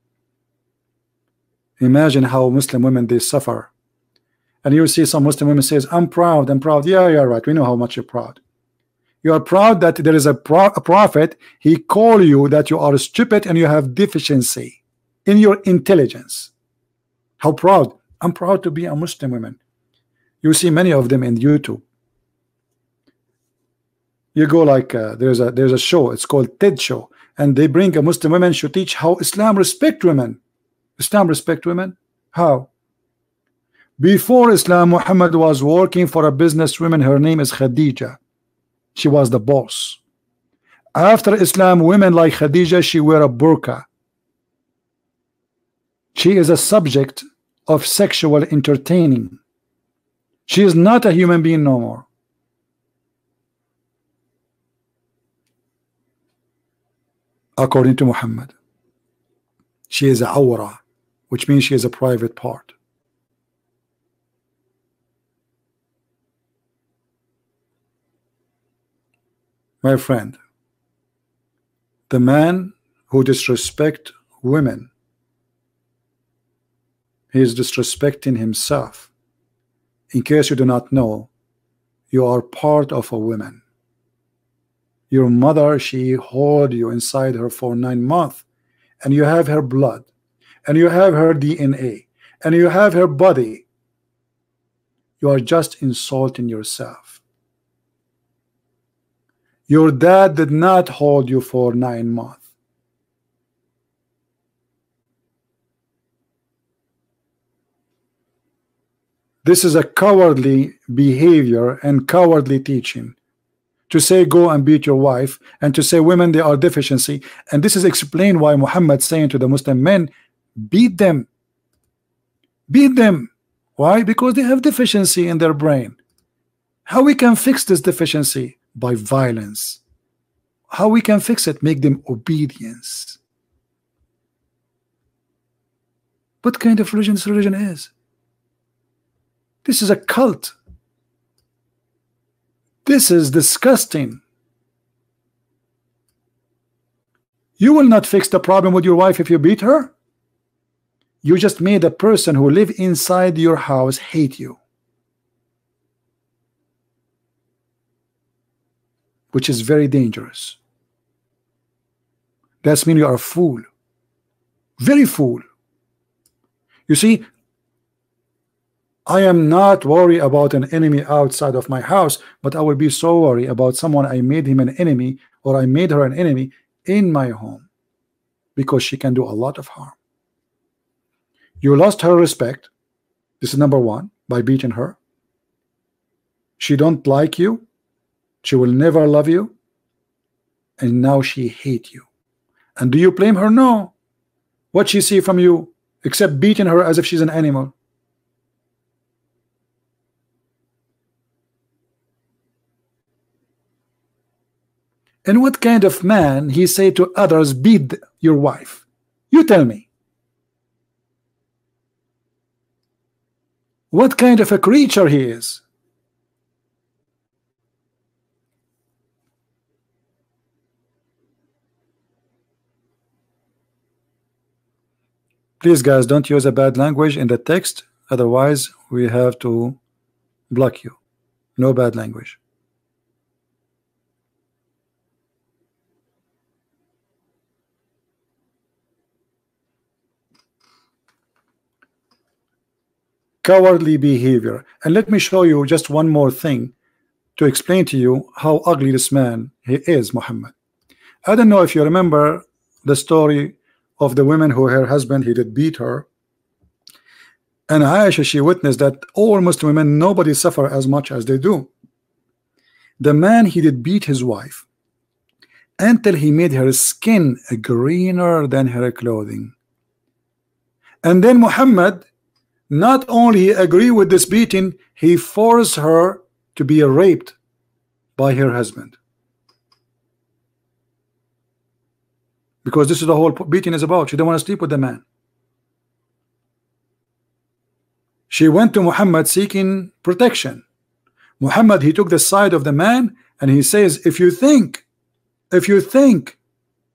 Speaker 1: Imagine how Muslim women they suffer. And you see some Muslim women says, I'm proud, I'm proud. Yeah, you're right. We know how much you're proud. You are proud that there is a, pro a prophet. He call you that you are stupid and you have deficiency in your intelligence. How proud. I'm proud to be a Muslim woman. You see many of them in YouTube. You go like uh, there's a there's a show. It's called TED Show, and they bring a Muslim woman to teach how Islam respect women. Islam respect women. How? Before Islam, Muhammad was working for a businesswoman. Her name is Khadija. She was the boss. After Islam, women like Khadija, she wear a burqa. She is a subject of sexual entertaining. She is not a human being no more. According to Muhammad, she is a awra, which means she is a private part. My friend, the man who disrespect women he is disrespecting himself. In case you do not know, you are part of a woman. Your mother, she hold you inside her for nine months, and you have her blood, and you have her DNA, and you have her body. You are just insulting yourself. Your dad did not hold you for nine months. This is a cowardly behavior and cowardly teaching to say go and beat your wife and to say women they are deficiency and this is explained why Muhammad saying to the Muslim men beat them beat them why because they have deficiency in their brain how we can fix this deficiency by violence how we can fix it make them obedience What kind of religion this religion is? This is a cult. This is disgusting. You will not fix the problem with your wife if you beat her. You just made a person who live inside your house hate you. Which is very dangerous. That's mean you are a fool. Very fool. You see, I am not worried about an enemy outside of my house, but I will be so worried about someone I made him an enemy or I made her an enemy in my home because she can do a lot of harm. You lost her respect. This is number one by beating her. She don't like you. She will never love you. And now she hate you. And do you blame her? No. What she see from you except beating her as if she's an animal. And what kind of man he say to others beat your wife? You tell me. What kind of a creature he is? Please guys don't use a bad language in the text. Otherwise we have to block you. No bad language cowardly behavior. And let me show you just one more thing to explain to you how ugly this man he is, Muhammad. I don't know if you remember the story of the woman who her husband he did beat her. And Aisha, she witnessed that all Muslim women, nobody suffer as much as they do. The man, he did beat his wife until he made her skin greener than her clothing. And then Muhammad, not only he agree with this beating, he forced her to be raped by her husband. Because this is the whole beating is about. She didn't want to sleep with the man. She went to Muhammad seeking protection. Muhammad, he took the side of the man and he says, if you think, if you think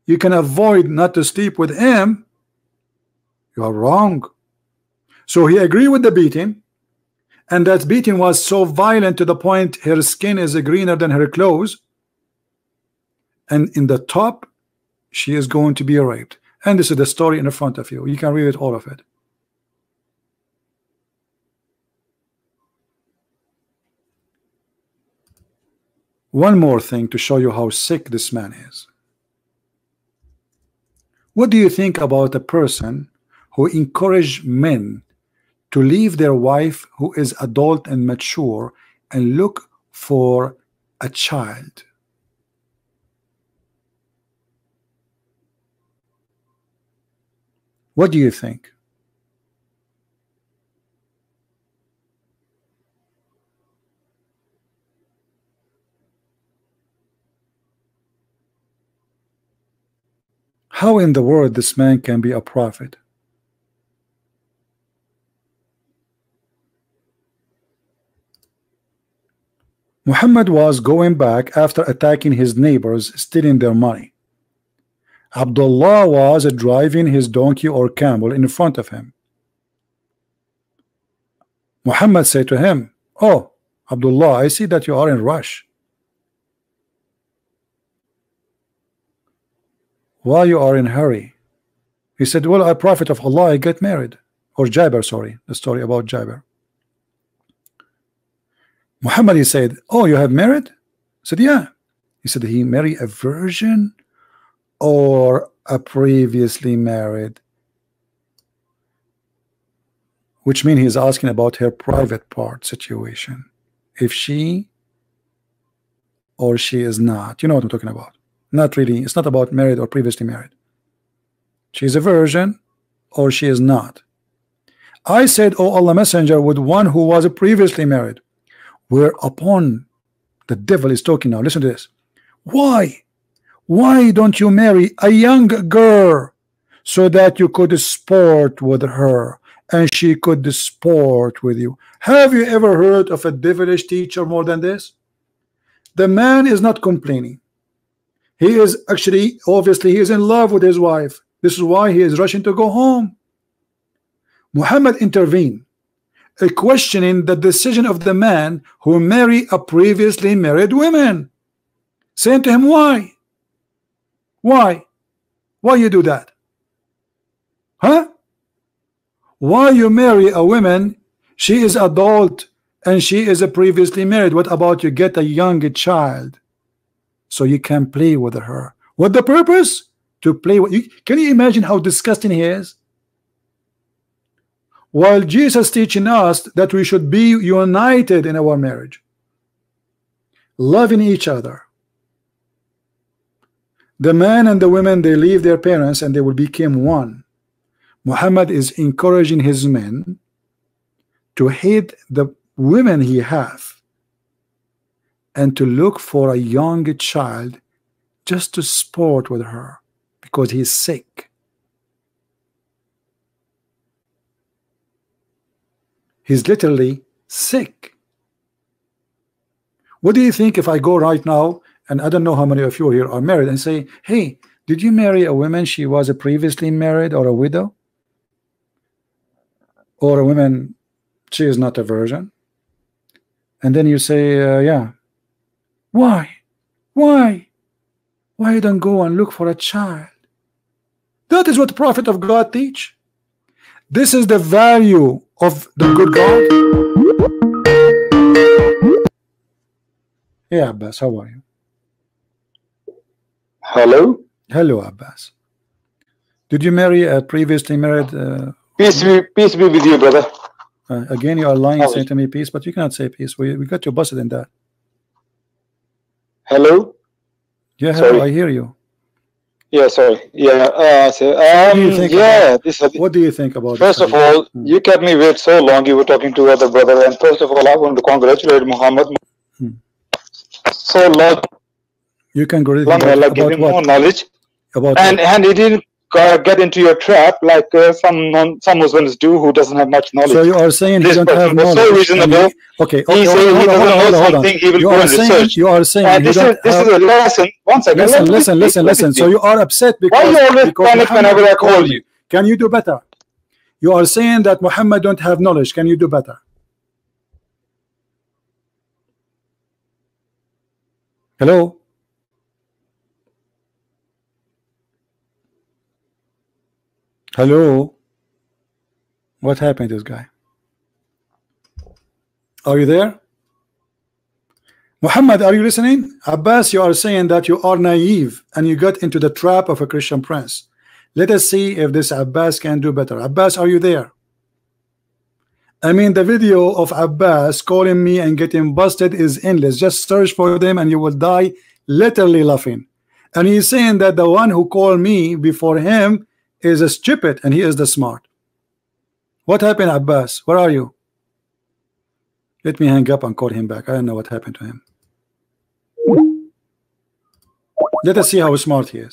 Speaker 1: you can avoid not to sleep with him, you are wrong. So he agreed with the beating, and that beating was so violent to the point her skin is greener than her clothes. And in the top, she is going to be raped. And this is the story in the front of you. You can read it, all of it. One more thing to show you how sick this man is. What do you think about a person who encourage men to leave their wife who is adult and mature and look for a child. What do you think? How in the world this man can be a prophet? Muhammad was going back after attacking his neighbors, stealing their money. Abdullah was driving his donkey or camel in front of him. Muhammad said to him, Oh, Abdullah, I see that you are in rush. Why you are in hurry? He said, Well, a prophet of Allah, I get married. Or Jabir, sorry, the story about Jabir. Muhammad he said, Oh, you have married? I said, Yeah. He said, He married a virgin or a previously married? Which means he's asking about her private part situation. If she or she is not, you know what I'm talking about. Not really, it's not about married or previously married. She's a virgin or she is not. I said, Oh Allah Messenger, with one who was previously married whereupon the devil is talking now listen to this why why don't you marry a young girl so that you could sport with her and she could sport with you. Have you ever heard of a devilish teacher more than this? The man is not complaining. He is actually, obviously, he is in love with his wife. This is why he is rushing to go home. Muhammad intervened, questioning the decision of the man who married a previously married woman, saying to him, Why? Why? Why you do that? Huh? Why you marry a woman? She is adult and she is a previously married. What about you get a young child so you can play with her? What the purpose? To play with you. Can you imagine how disgusting he is? While Jesus teaching us that we should be united in our marriage, loving each other. The man and the women they leave their parents and they will become one. Muhammad is encouraging his men to hate the women he have and to look for a young child just to sport with her because he's sick. He's literally sick. What do you think if I go right now and I don't know how many of you here are married and say, hey, did you marry a woman she was previously married or a widow? Or a woman she is not a virgin? And then you say, uh, yeah. Why? Why? Why you don't go and look for a child? That is what the prophet of God teach. This is the value of the good God. Hey Abbas, how are you?
Speaker 3: Hello.
Speaker 1: Hello Abbas. Did you marry a previously married? Uh,
Speaker 3: peace be peace be with you, brother.
Speaker 1: Uh, again, you are lying, saying to me peace, but you cannot say peace. We, we got you busted in that.
Speaker 3: Hello?
Speaker 1: Yeah, hello, sorry. I hear you.
Speaker 3: Yeah, sorry. Yeah, uh, so, um, yeah.
Speaker 1: About, this, what do you think about
Speaker 3: First of all, hmm. you kept me wait so long. You were talking to other brother, and first of all, I want to congratulate Muhammad. Hmm. So long.
Speaker 1: You can go
Speaker 3: long, about, him what? more knowledge.
Speaker 1: About
Speaker 3: and what? and he didn't get into your trap like uh, some non, some Muslims do who doesn't have much knowledge.
Speaker 1: So you are saying
Speaker 3: this
Speaker 1: he don't have knowledge.
Speaker 3: so reasonable.
Speaker 1: okay,
Speaker 3: okay, he
Speaker 1: hold,
Speaker 3: hold, hold, hold, hold,
Speaker 1: hold,
Speaker 3: He will
Speaker 1: you
Speaker 3: go
Speaker 1: are
Speaker 3: and
Speaker 1: saying,
Speaker 3: research.
Speaker 1: You are saying
Speaker 3: and this is this
Speaker 1: have,
Speaker 3: is a lesson. One second.
Speaker 1: Listen, listen, listen, listen, listen. So you are upset because
Speaker 3: why you always panic whenever I call you?
Speaker 1: Can you do better? You are saying that Muhammad don't have knowledge. Can you do better? Hello. Hello? What happened to this guy? Are you there? Muhammad, are you listening? Abbas, you are saying that you are naive and you got into the trap of a Christian prince. Let us see if this Abbas can do better. Abbas, are you there? I mean, the video of Abbas calling me and getting busted is endless. Just search for them and you will die literally laughing. And he's saying that the one who called me before him is a stupid and he is the smart. What happened, Abbas? Where are you? Let me hang up and call him back. I don't know what happened to him. Let us see how smart he is.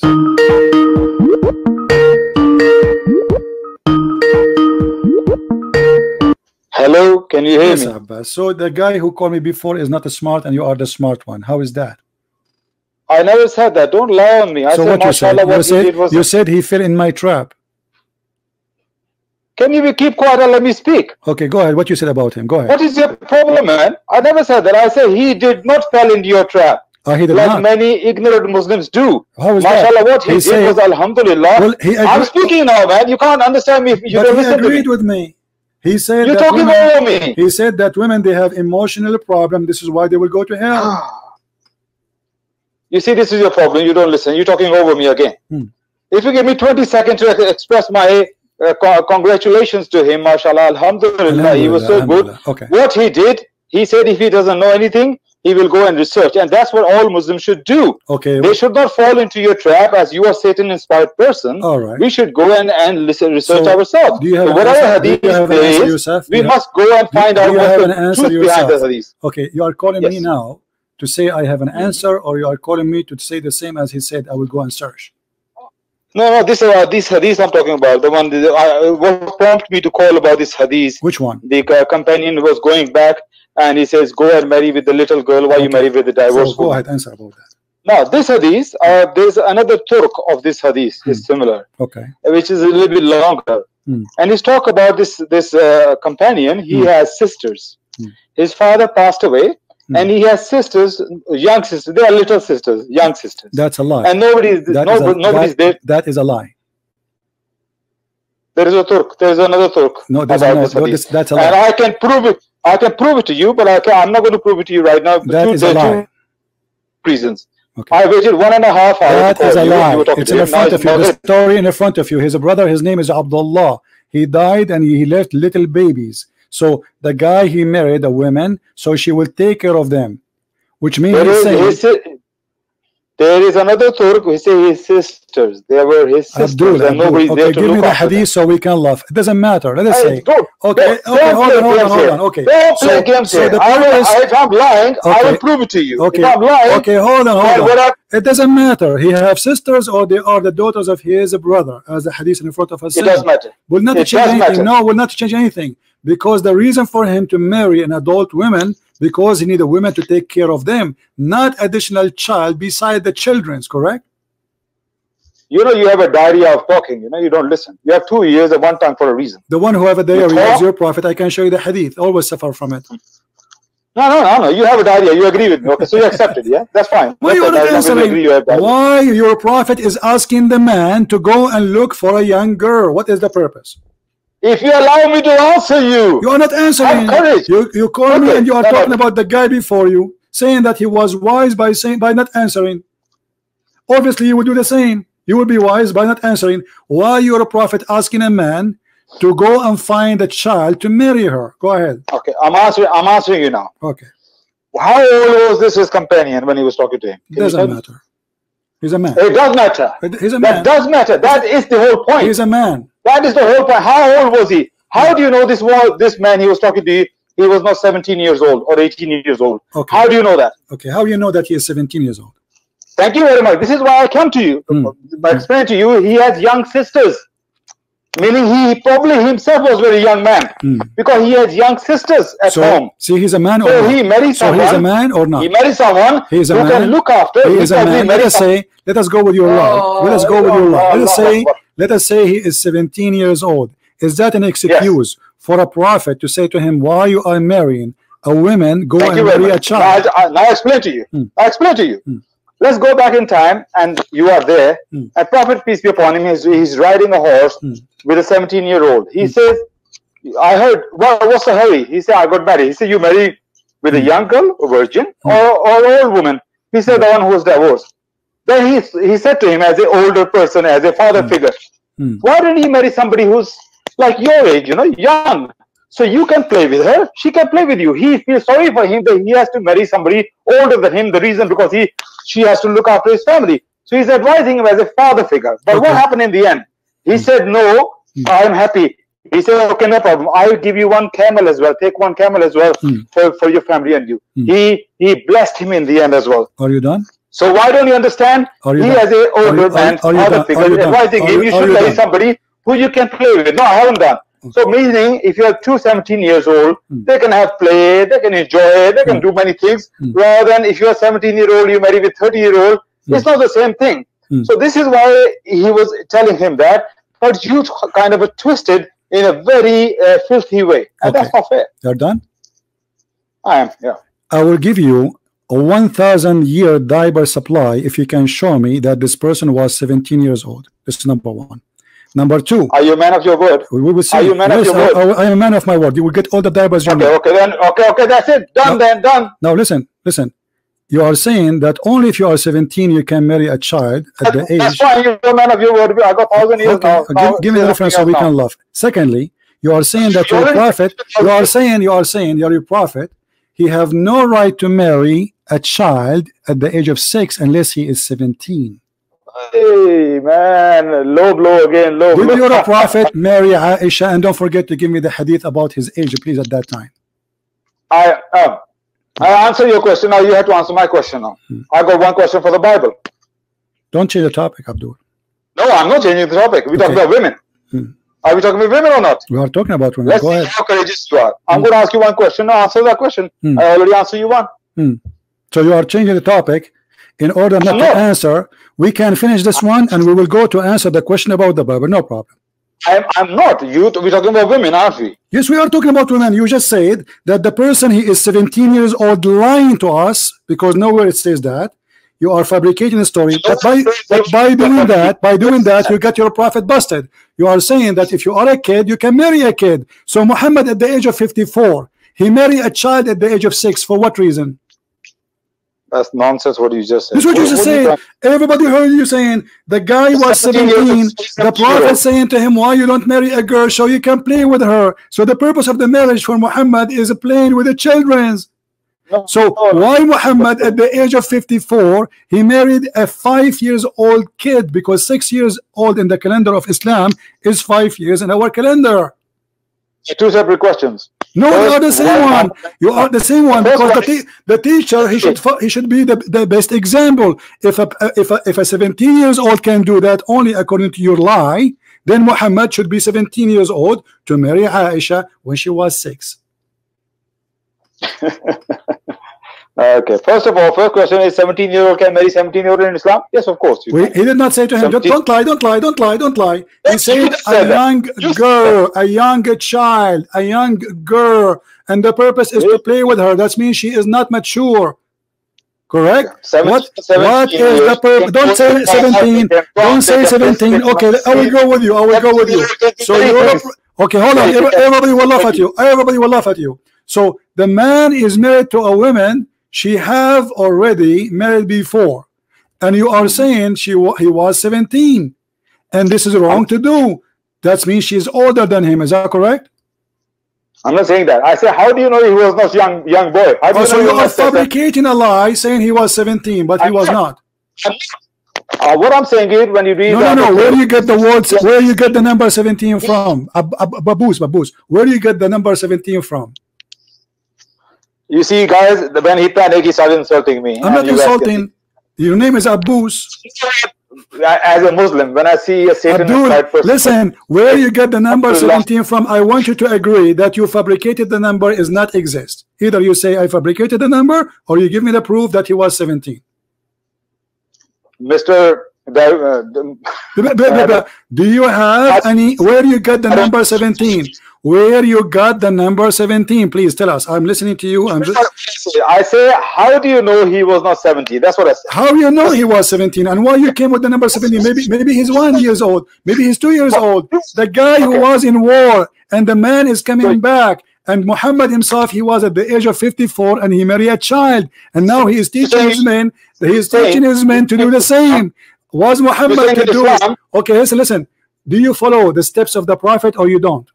Speaker 3: Hello, can you hear
Speaker 1: yes,
Speaker 3: me?
Speaker 1: Abbas. So the guy who called me before is not a smart and you are the smart one. How is that?
Speaker 3: I never said that. Don't lie on me. I
Speaker 1: so
Speaker 3: said,
Speaker 1: what you said?
Speaker 3: what
Speaker 1: you said, was you said he fell in my trap.
Speaker 3: Can you keep quiet and let me speak?
Speaker 1: Okay, go ahead. What you said about him? Go ahead.
Speaker 3: What is your problem, man? I never said that. I said he did not fall into your trap.
Speaker 1: Ah, he did
Speaker 3: like
Speaker 1: not.
Speaker 3: many ignorant Muslims do.
Speaker 1: How is
Speaker 3: Mashallah,
Speaker 1: that?
Speaker 3: what he, he did said, was Alhamdulillah.
Speaker 1: Well, he
Speaker 3: I'm speaking now, man. You can't understand me if you
Speaker 1: but he
Speaker 3: listen
Speaker 1: agreed
Speaker 3: to me.
Speaker 1: with me. He said
Speaker 3: You're talking
Speaker 1: women,
Speaker 3: over me.
Speaker 1: He said that women they have emotional problem. This is why they will go to hell. Ah.
Speaker 3: You see, this is your problem. You don't listen. You're talking over me again.
Speaker 1: Hmm.
Speaker 3: If you give me 20 seconds to express my uh, co congratulations to him, mashallah, alhamdulillah, alhamdulillah he was so good.
Speaker 1: Okay.
Speaker 3: What he did, he said if he doesn't know anything, he will go and research. And that's what all Muslims should do.
Speaker 1: Okay.
Speaker 3: They should not fall into your trap as you are Satan inspired person.
Speaker 1: All right.
Speaker 3: We should go and, and listen, research
Speaker 1: So,
Speaker 3: ourselves.
Speaker 1: do you have
Speaker 3: So whatever hadith
Speaker 1: have answer
Speaker 3: we must go and find out
Speaker 1: you
Speaker 3: what
Speaker 1: have
Speaker 3: the truth behind the hadith.
Speaker 1: Okay, you are calling me now to say I have an answer, or you are calling me to say the same as he said. I will go and search.
Speaker 3: No, no, this uh, this hadith I'm talking about. The one that uh, what prompted me to call about this hadith.
Speaker 1: Which one?
Speaker 3: The uh, companion was going back and he says, "Go and marry with the little girl. Why you marry with the divorced
Speaker 1: So go
Speaker 3: woman?"
Speaker 1: ahead, answer about that.
Speaker 3: Now, this hadith, uh, there's another Turk of this hadith is similar,
Speaker 1: Okay.
Speaker 3: which is a little bit longer.
Speaker 1: Hmm.
Speaker 3: And he's talk about this this uh, companion. He
Speaker 1: Hmm.
Speaker 3: has sisters.
Speaker 1: Hmm.
Speaker 3: His father passed away,
Speaker 1: Hmm.
Speaker 3: and he has sisters, young sisters. They are little sisters, young sisters,
Speaker 1: That's a lie.
Speaker 3: and nobody is
Speaker 1: That is
Speaker 3: no,
Speaker 1: a-
Speaker 3: nobody's
Speaker 1: that-
Speaker 3: there.
Speaker 1: that is a lie.
Speaker 3: There is a Turk. There is another Turk.
Speaker 1: No, there's
Speaker 3: about
Speaker 1: no, no this, that's a lie. and.
Speaker 3: I can prove it. I can prove it to you, but I can, I'm not going to prove it to you right now.
Speaker 1: That
Speaker 3: Two-
Speaker 1: is a lie.
Speaker 3: two reasons.
Speaker 1: Okay.
Speaker 3: I waited one and a half hours.
Speaker 1: That is a
Speaker 3: you.
Speaker 1: Lie. It's in
Speaker 3: him.
Speaker 1: Front of you. The story in front of you. His brother, his name is Abdullah. He died and he left little babies. So the guy he married a woman, so she will take care of them, which means
Speaker 3: There
Speaker 1: he's
Speaker 3: is,
Speaker 1: saying,
Speaker 3: his there is another Turk who say his sisters. They were his sisters,
Speaker 1: Abdul,
Speaker 3: and nobody's
Speaker 1: okay,
Speaker 3: there to
Speaker 1: give me
Speaker 3: look
Speaker 1: the
Speaker 3: after them.
Speaker 1: hadith so we can laugh. It doesn't matter. Let us say,
Speaker 3: don't-
Speaker 1: okay,
Speaker 3: don't-
Speaker 1: okay, hold on, hold on, hold on. Okay,
Speaker 3: Don't
Speaker 1: so,
Speaker 3: play games
Speaker 1: so the
Speaker 3: I will,
Speaker 1: purpose,
Speaker 3: if I'm lying, I will prove it to you.
Speaker 1: okay,
Speaker 3: If I'm lying,
Speaker 1: okay, hold on, hold on.
Speaker 3: I-
Speaker 1: It doesn't matter. He have sisters or they are the daughters of his brother, as the hadith in front of us.
Speaker 3: it
Speaker 1: says.
Speaker 3: does matter.
Speaker 1: will not
Speaker 3: It
Speaker 1: change anything.
Speaker 3: matter.
Speaker 1: No, will not change anything because the reason for him to marry an adult woman because he need a woman to take care of them, not additional child beside the children's. Correct?
Speaker 3: You know, you have a diarrhea of talking. You know, you don't listen. You have two ears and one tongue for a reason.
Speaker 1: The one who have a diarrhea is your prophet. I can show you the hadith. Always suffer from it.
Speaker 3: No, no, no, no. You have a diarrhea. You agree with me. Okay, so you accept it. Yeah, that's fine.
Speaker 1: Why you are
Speaker 3: fine.
Speaker 1: not
Speaker 3: As long as you
Speaker 1: answering? Why your prophet is asking the man to go and look for a young girl? What is the purpose?
Speaker 3: If you allow me to answer you,
Speaker 1: You are not answering. You you call me and you are
Speaker 3: no, no.
Speaker 1: talking about the guy before you, saying that he was wise by saying by not answering. Obviously, you would do the same. You would be wise by not answering. Why you're a prophet asking a man to go and find a child to marry her? Go ahead.
Speaker 3: okay, I'm answering. I'm answering you now.
Speaker 1: Okay,
Speaker 3: How old was this his companion when he was talking to him? Can
Speaker 1: doesn't matter. He's a man.
Speaker 3: It does matter.
Speaker 1: He's a man.
Speaker 3: That does matter. That is the whole point.
Speaker 1: He's a man.
Speaker 3: That is the whole point. How old was he? How do you know this was this man he was talking to? You, he was not 17 years old or 18 years old.
Speaker 1: Okay.
Speaker 3: How do you know that?
Speaker 1: Okay, how do you know that he is 17 years old?
Speaker 3: Thank you very much. This is why I come to you.
Speaker 1: Hmm.
Speaker 3: By explaining to you, he has young sisters, meaning he probably himself was very young man
Speaker 1: Hmm.
Speaker 3: because he has young sisters at
Speaker 1: So
Speaker 3: home.
Speaker 1: see, he's a man or
Speaker 3: So
Speaker 1: not?
Speaker 3: he marries
Speaker 1: So he's a man or not?
Speaker 3: He marries someone
Speaker 1: He is a
Speaker 3: who
Speaker 1: man.
Speaker 3: can look after.
Speaker 1: He is a man. Let
Speaker 3: marries
Speaker 1: us say, let us go with your law. Let us go with your law. Let us say, let us say he is 17 years old. Is that an excuse for a prophet to say to him, "Why you are marrying a woman? Go
Speaker 3: Thank
Speaker 1: and
Speaker 3: very
Speaker 1: marry a
Speaker 3: much. Now,
Speaker 1: child."
Speaker 3: I, I- now I explain to you.
Speaker 1: Hmm.
Speaker 3: I explain to you.
Speaker 1: Hmm.
Speaker 3: Let's go back in time, and you are there.
Speaker 1: Hmm.
Speaker 3: And Prophet peace be upon him, he's, he's riding a horse
Speaker 1: Hmm.
Speaker 3: with a 17 year old. He says, "I heard. What, what's the hurry?" He said, "I got married." He said, "You marry with a
Speaker 1: Hmm.
Speaker 3: young girl, a virgin, or or old woman?" He said, "The one who was divorced." Then he he said to him, as an older person, as a father figure,
Speaker 1: Hmm.
Speaker 3: "Why didn't he marry somebody who's like your age, you know, young?" So you can play with her. She can play with you. He feels sorry for him that he has to marry somebody older than him. The reason because he she has to look after his family. So he's advising him as a father figure. But what happened in the end? He said, "No, I am happy." He said, "Okay, no problem. I will give you one camel as well. Take one camel as well
Speaker 1: Hmm.
Speaker 3: for, for your family and you."
Speaker 1: Hmm.
Speaker 3: He he blessed him in the end as well.
Speaker 1: Are you done?
Speaker 3: So why don't you understand?
Speaker 1: Are you
Speaker 3: he
Speaker 1: done?
Speaker 3: as a
Speaker 1: Are
Speaker 3: older
Speaker 1: you-
Speaker 3: man,
Speaker 1: are- are you
Speaker 3: father
Speaker 1: done?
Speaker 3: figure, advising him,
Speaker 1: you-
Speaker 3: you should marry somebody who you can play with. No, I haven't done. So meaning, if you are two 17 years old,
Speaker 1: Hmm.
Speaker 3: they can have play, they can enjoy they can do many things.
Speaker 1: Hmm.
Speaker 3: Rather than if you are 17 year old, you marry with 30 year old, it's not the same thing.
Speaker 1: Hmm.
Speaker 3: So this is why he was telling him that, but you kind of twisted in a very uh, filthy way, and that's not fair.
Speaker 1: You're done.
Speaker 3: I am, yeah.
Speaker 1: I will give you a 1,000 year diaper supply if you can show me that this person was 17 years old. This is number one. Number two,
Speaker 3: Are you a man of your word?
Speaker 1: we will see.
Speaker 3: Are you a man of your
Speaker 1: I,
Speaker 3: word?
Speaker 1: I- I am a man of my word. You will get all the diapers you
Speaker 3: Okay,
Speaker 1: need.
Speaker 3: okay, then, okay, okay, that's it. Done,
Speaker 1: No.
Speaker 3: then, done.
Speaker 1: Now listen, listen. You are saying that only if you are 17 you can marry a child at the age.
Speaker 3: That's fine. You're a man of your word. I got thousand years
Speaker 1: Okay,
Speaker 3: now.
Speaker 1: uh,
Speaker 3: Now,
Speaker 1: give, give me the reference so we
Speaker 3: else
Speaker 1: can
Speaker 3: now.
Speaker 1: laugh. Secondly, you are saying that
Speaker 3: You
Speaker 1: your prophet, you are saying, you are saying, you're your prophet, he have no right to marry a child at the age of six unless he is 17.
Speaker 3: Hey, man. Low blow again. Low
Speaker 1: Did
Speaker 3: blow.
Speaker 1: your prophet marry Aisha? And don't forget to give me the hadith about his age, please, at that time.
Speaker 3: I, um, I answer your question. Now you have to answer my question now.
Speaker 1: Hmm.
Speaker 3: I got one question for the Bible.
Speaker 1: Don't change the topic, Abdul.
Speaker 3: No, I'm not changing the topic. We're talking about women.
Speaker 1: Hmm.
Speaker 3: Are we talking about women or not?
Speaker 1: We are talking about women.
Speaker 3: Let's
Speaker 1: Go
Speaker 3: see
Speaker 1: ahead.
Speaker 3: how courageous you are. I'm
Speaker 1: Hmm.
Speaker 3: going to ask you one question. Now answer that question.
Speaker 1: Hmm.
Speaker 3: I already answered you one.
Speaker 1: So you are changing the topic in order not
Speaker 3: No.
Speaker 1: to answer. We can finish this one and we will go to answer the question about the Bible. No problem.
Speaker 3: I'm, I'm not. You. We're talking about women, aren't we?
Speaker 1: Yes, we are talking about women. You just said that the person he is 17 years old lying to us because nowhere it says that. You are fabricating a story. But by, but by doing that, by doing that, you get your prophet busted. You are saying that if you are a kid, you can marry a kid. So Muhammad at the age of 54, he married a child at the age of six. For what reason?
Speaker 3: That's nonsense. What you just said.
Speaker 1: This is what you just said. Everybody heard you saying the guy was
Speaker 3: 17 years
Speaker 1: 17.
Speaker 3: old,
Speaker 1: The prophet saying to him, Why you don't marry a girl so you can play with her? So the purpose of the marriage for Muhammad is playing with the children's.
Speaker 3: No,
Speaker 1: So
Speaker 3: no.
Speaker 1: why Muhammad at the age of 54 he married a five years old kid because six years old in the calendar of Islam is five years in our calendar.
Speaker 3: Two separate questions.
Speaker 1: No, you are the same one. You are the same one because the, the teacher he should he should be the, the best example. If a if a if a 17 years old can do that only according to your lie, then Muhammad should be 17 years old to marry Aisha when she was six.
Speaker 3: Okay. First of all, first question is 17 year old can marry 17 year old in Islam? Yes, of course.
Speaker 1: We, he did not say to him, don't, don't lie, don't lie, don't lie, don't lie. He said a young girl, a young child, a young girl, and the purpose is to play with her. That means she is not mature. Correct?
Speaker 3: Seven-
Speaker 1: What, what is the purpose? Don't say 17. Don't say 17. Okay, I will go with you. I will go with you. So you're okay, hold on. Everybody will laugh at you. Everybody will laugh at you. So the man is married to a woman she have already married before, and you are saying she he was 17, and this is wrong to do. That means she's older than him. Is that correct?
Speaker 3: I'm not saying that. I say, how do you know he was not young young boy? How do
Speaker 1: Oh,
Speaker 3: you
Speaker 1: so
Speaker 3: know
Speaker 1: you are
Speaker 3: was not 17?
Speaker 1: fabricating a lie, saying he was 17, but he was not.
Speaker 3: Uh, what I'm saying is, when you read
Speaker 1: No, no, no. Where do you get the words? Where do you get the number 17 from? Ab- ab- Baboos, baboos. Where do you get the number 17 from?
Speaker 3: You see, guys, when he panicked, he started insulting me.
Speaker 1: I'm not
Speaker 3: you
Speaker 1: insulting. Your name is Abus.
Speaker 3: As a Muslim, when I see a Satan
Speaker 1: Abdul, listen, where you get the number
Speaker 3: Abdullah.
Speaker 1: 17 from, I want you to agree that you fabricated the number is not exist. Either you say I fabricated the number or you give me the proof that he was 17.
Speaker 3: Mr. Uh,
Speaker 1: b- Do you have any, where you got the number 17? Where you got the number 17? Please tell us. I'm listening to you. I'm just,
Speaker 3: I say, how do you know he was not 70? That's what I said.
Speaker 1: how do you know he was 17 and why you came with the number 17? Maybe maybe he's one years old. Maybe he's two years old. The guy who
Speaker 3: Okay.
Speaker 1: was in war and the man is coming back. And Muhammad himself, he was at the age of 54 and he married a child. And now he is teaching
Speaker 3: saying-
Speaker 1: his men, he is teaching his men to do the same. Was Muhammad to do it?
Speaker 3: Islam-
Speaker 1: Okay, listen, listen. Do you follow the steps of the Prophet or you don't?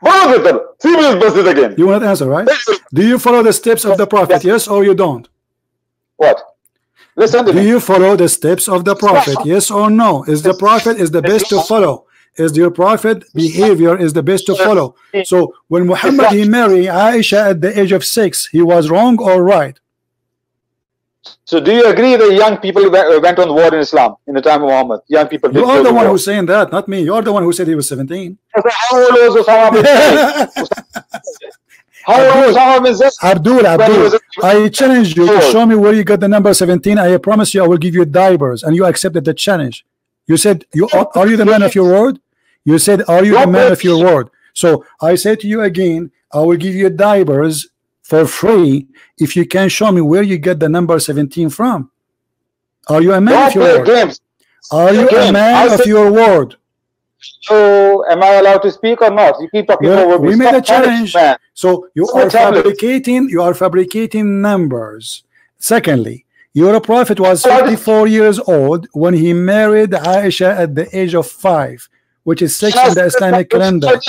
Speaker 3: Brother, see me bust it again.
Speaker 1: You want to answer, right? Do you follow the steps of the Prophet? Yes or you don't?
Speaker 3: What? Listen to
Speaker 1: Do you follow the steps of the prophet? Yes or no? Is the prophet is the best to follow? Is your prophet behavior is the best to follow? So when Muhammad he married Aisha at the age of six, he was wrong or right?
Speaker 3: So, do you agree that young people went uh, went on war in Islam in the time of Muhammad? Young people.
Speaker 1: You are the one
Speaker 3: war.
Speaker 1: who's saying that, not me. You're the one who said he was 17.
Speaker 3: Was Osama bin? How old was Osama bin Zaid?
Speaker 1: Abdul, Abdul, I challenge you to show me where you got the number 17. I promise you I will give you diapers and you accepted the challenge. You said, you are, are you the man of your word? You said, are you the man of your word? So I say to you again, I will give you diapers for free if you can show me where you get the number 17 from. Are you a man
Speaker 3: Don't
Speaker 1: of your word?
Speaker 3: games.
Speaker 1: Are you a man of your word?
Speaker 3: So, am I allowed to speak or not? You keep talking over me.
Speaker 1: we made a challenge.
Speaker 3: man.
Speaker 1: So you
Speaker 3: my
Speaker 1: are fabricating you are fabricating numbers. Secondly, your prophet was
Speaker 3: Well,
Speaker 1: 54 years old when he married Aisha at the age of five, which is six in the Islamic calendar.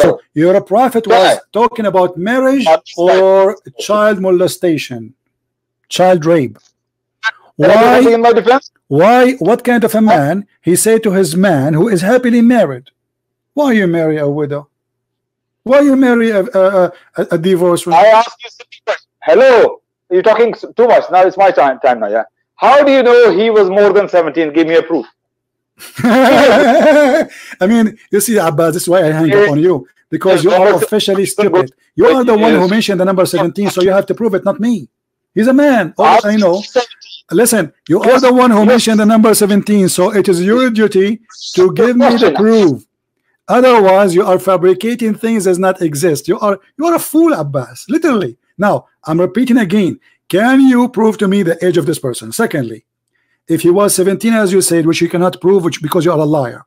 Speaker 1: So your prophet was talking about marriage or child molestation, child rape.
Speaker 3: Can I do
Speaker 1: Why?
Speaker 3: Something in my defense?
Speaker 1: Why? What kind of a man? He said to his man who is happily married, "Why you marry a widow? Why you marry a a, a, a divorced woman?"
Speaker 3: I ask you simple question. Hello, you're talking too much. Now it's my time, time now. Yeah. How do you know he was more than 17? Give me a proof.
Speaker 1: I mean, you see, Abbas, this is why I hang up on you because you are officially stupid. You are the one who mentioned the number 17, so you have to prove it, not me. He's a man. All I know. Listen, you are the one who mentioned the number 17, so it is your duty to give me the proof. Otherwise, you are fabricating things that not exist. You are you are a fool, Abbas. Literally. Now, I'm repeating again. Can you prove to me the age of this person? Secondly, if he was 17 as you said which you cannot prove which because you are a liar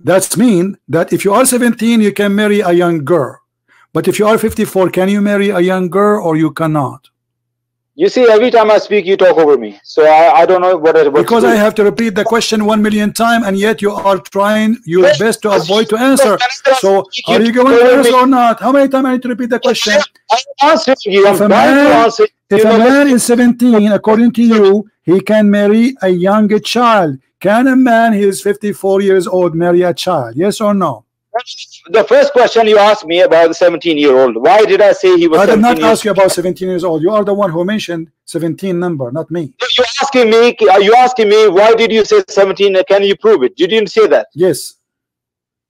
Speaker 1: that's mean that if you are 17 you can marry a young girl but if you are 54 can you marry a young girl or you cannot
Speaker 3: you see every time I speak you talk over me. So I, I don't know what, what
Speaker 1: because I have to repeat the question one million time and yet you are trying your best to avoid to answer. so are you going to answer or not? How many times I need to repeat the question
Speaker 3: I'm answering you. I'm
Speaker 1: man, if a man is 17 according to you he can marry a younger child. Can a man who is 54 years old marry a child? Yes or no?
Speaker 3: The first question you asked me about the 17 year old. Why did I say he was?
Speaker 1: I did not ask you about 17 years old. You are the one who mentioned 17 number, not me.
Speaker 3: You're asking me. Are you asking me why did you say 17? Can you prove it? You didn't say that.
Speaker 1: Yes.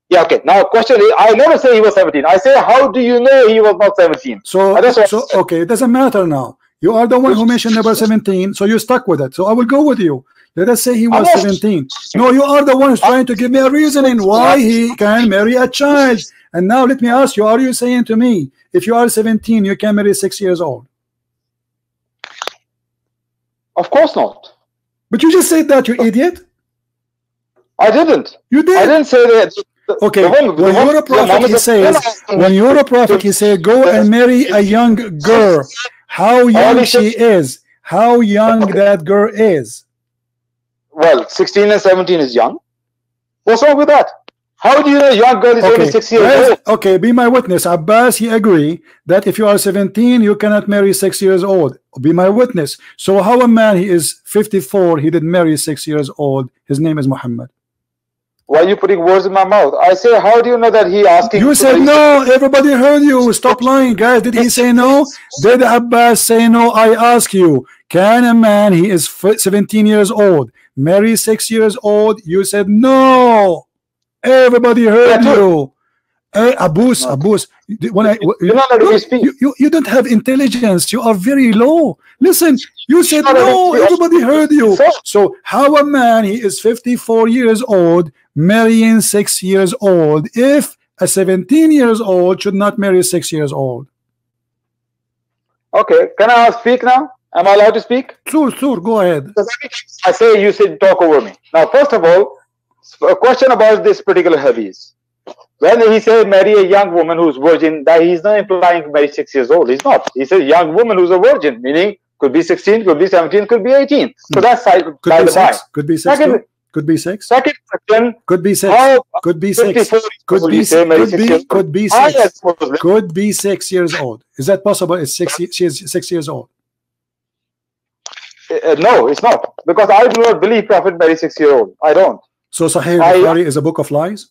Speaker 3: Yeah. Okay. Now, question. Is, I never say he was 17. I say, how do you know he was not 17?
Speaker 1: So, so okay, it doesn't matter now. You are the one who mentioned number 17, so you stuck with it. So I will go with you. Let us say he was 17. No, you are the one who's trying to give me a reasoning why he can marry a child. And now let me ask you, are you saying to me, if you are 17, you can marry six years old?
Speaker 3: Of course not.
Speaker 1: But you just said that, you idiot.
Speaker 3: I didn't.
Speaker 1: You did.
Speaker 3: I didn't say that.
Speaker 1: Okay, when you're a prophet, he says, when you're a prophet, he says, go and marry a young girl how young she is, how young that girl is.
Speaker 3: Well, 16 and 17 is young. What's wrong with that? How do you know a young girl is okay. only six years old?
Speaker 1: Okay, be my witness. Abbas, he agree that if you are 17, you cannot marry six years old. Be my witness. So how a man, he is 54, he did marry six years old. His name is Muhammad.
Speaker 3: Why are you putting words in my mouth? I say, how do you know that he asking?
Speaker 1: You said no. Everybody heard you. Stop lying, guys. Did he say no? Did Abbas say no? I ask you. Can a man, he is 17 years old, marry six years old? You said no. Everybody heard yeah, you. Eh, hey, Abbas, no. Abbas, when I, you, you, you, you don't have intelligence. You are very low. Listen, you said no. Everybody heard you. So how a man, he is 54 years old, marrying six years old if a 17 years old should not marry six years old
Speaker 3: okay can i speak now am i allowed to speak
Speaker 1: sure sure go ahead
Speaker 3: i say you should talk over me now first of all a question about this particular hadith when he said marry a young woman who's virgin that he's not implying marry six years old he's not he says young woman who's a virgin meaning could be 16 could be 17 could be 18 so that's side
Speaker 1: could
Speaker 3: by
Speaker 1: be six, could be six Second,
Speaker 3: could
Speaker 1: be six.
Speaker 3: Second question.
Speaker 1: Could be six. How could be six. Could be six. could be could be six. Could be six years old. Is that possible? It's six. She is six years old.
Speaker 3: Uh, no, it's not because I do not believe Prophet Mary six year old. I don't.
Speaker 1: So Sahih al-Bukhari is a book of lies.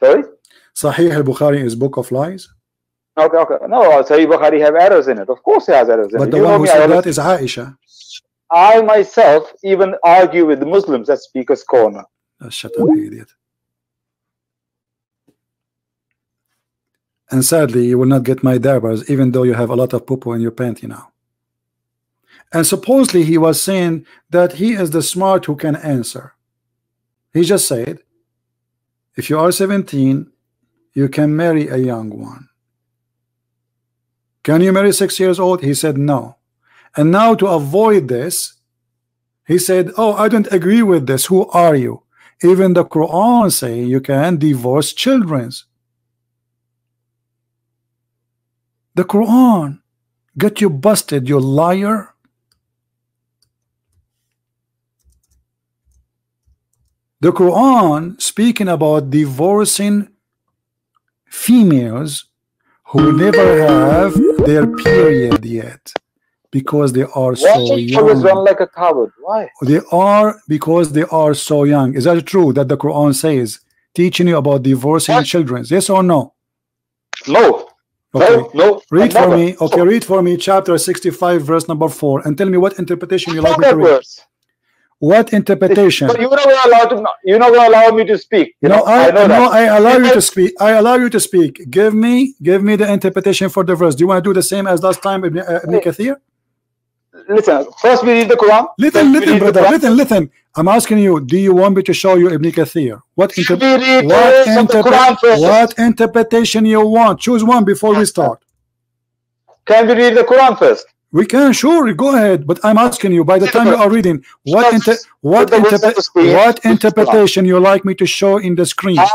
Speaker 3: Sorry.
Speaker 1: Sahih al-Bukhari is book of lies.
Speaker 3: Okay, okay. No, Sahih Bukhari have errors in it. Of course, he has errors in
Speaker 1: but
Speaker 3: it.
Speaker 1: But the you one who said that is Aisha.
Speaker 3: I myself even argue with the Muslims at Speaker's Corner.
Speaker 1: Oh, shut up, idiot. And sadly, you will not get my dabbers, even though you have a lot of poo in your panty now. And supposedly he was saying that he is the smart who can answer. He just said, if you are 17, you can marry a young one. Can you marry six years old? He said no. And now to avoid this, he said, oh, I don't agree with this. Who are you? Even the Quran say you can divorce children. The Quran get you busted, you liar. The Quran speaking about divorcing females who never have their period yet because they are Why so young.
Speaker 3: run like a coward? Why?
Speaker 1: They are because they are so young. Is that true that the Quran says teaching you about divorcing what? children? Yes or no?
Speaker 3: No.
Speaker 1: Okay.
Speaker 3: No, no.
Speaker 1: Read for me. Okay, read for me chapter 65, verse number 4, and tell me what interpretation you like me to read.
Speaker 3: verse.
Speaker 1: What interpretation?
Speaker 3: Not going to allow to. You're not going to allow me to speak. You
Speaker 1: No,
Speaker 3: know,
Speaker 1: I,
Speaker 3: know
Speaker 1: no. I allow you to speak. I allow you to speak. Give me, give me the interpretation for the verse. Do you want to do the same as last time, Ibn, uh, Ibn Kathir?
Speaker 3: Listen, first we read the Quran.
Speaker 1: Listen, listen, brother. Listen, listen. I'm asking you. Do you want me to show you Ibn Kathir? What, inter- what,
Speaker 3: verse of the
Speaker 1: interpre- what interpretation you want? Choose one before we start.
Speaker 3: Can we read the Quran first?
Speaker 1: We can, sure, go ahead. But I'm asking you. By the time you are reading, what inter- what
Speaker 3: put the words
Speaker 1: interpre-
Speaker 3: on the screen.
Speaker 1: what interpretation you like me to show in the screen?
Speaker 3: I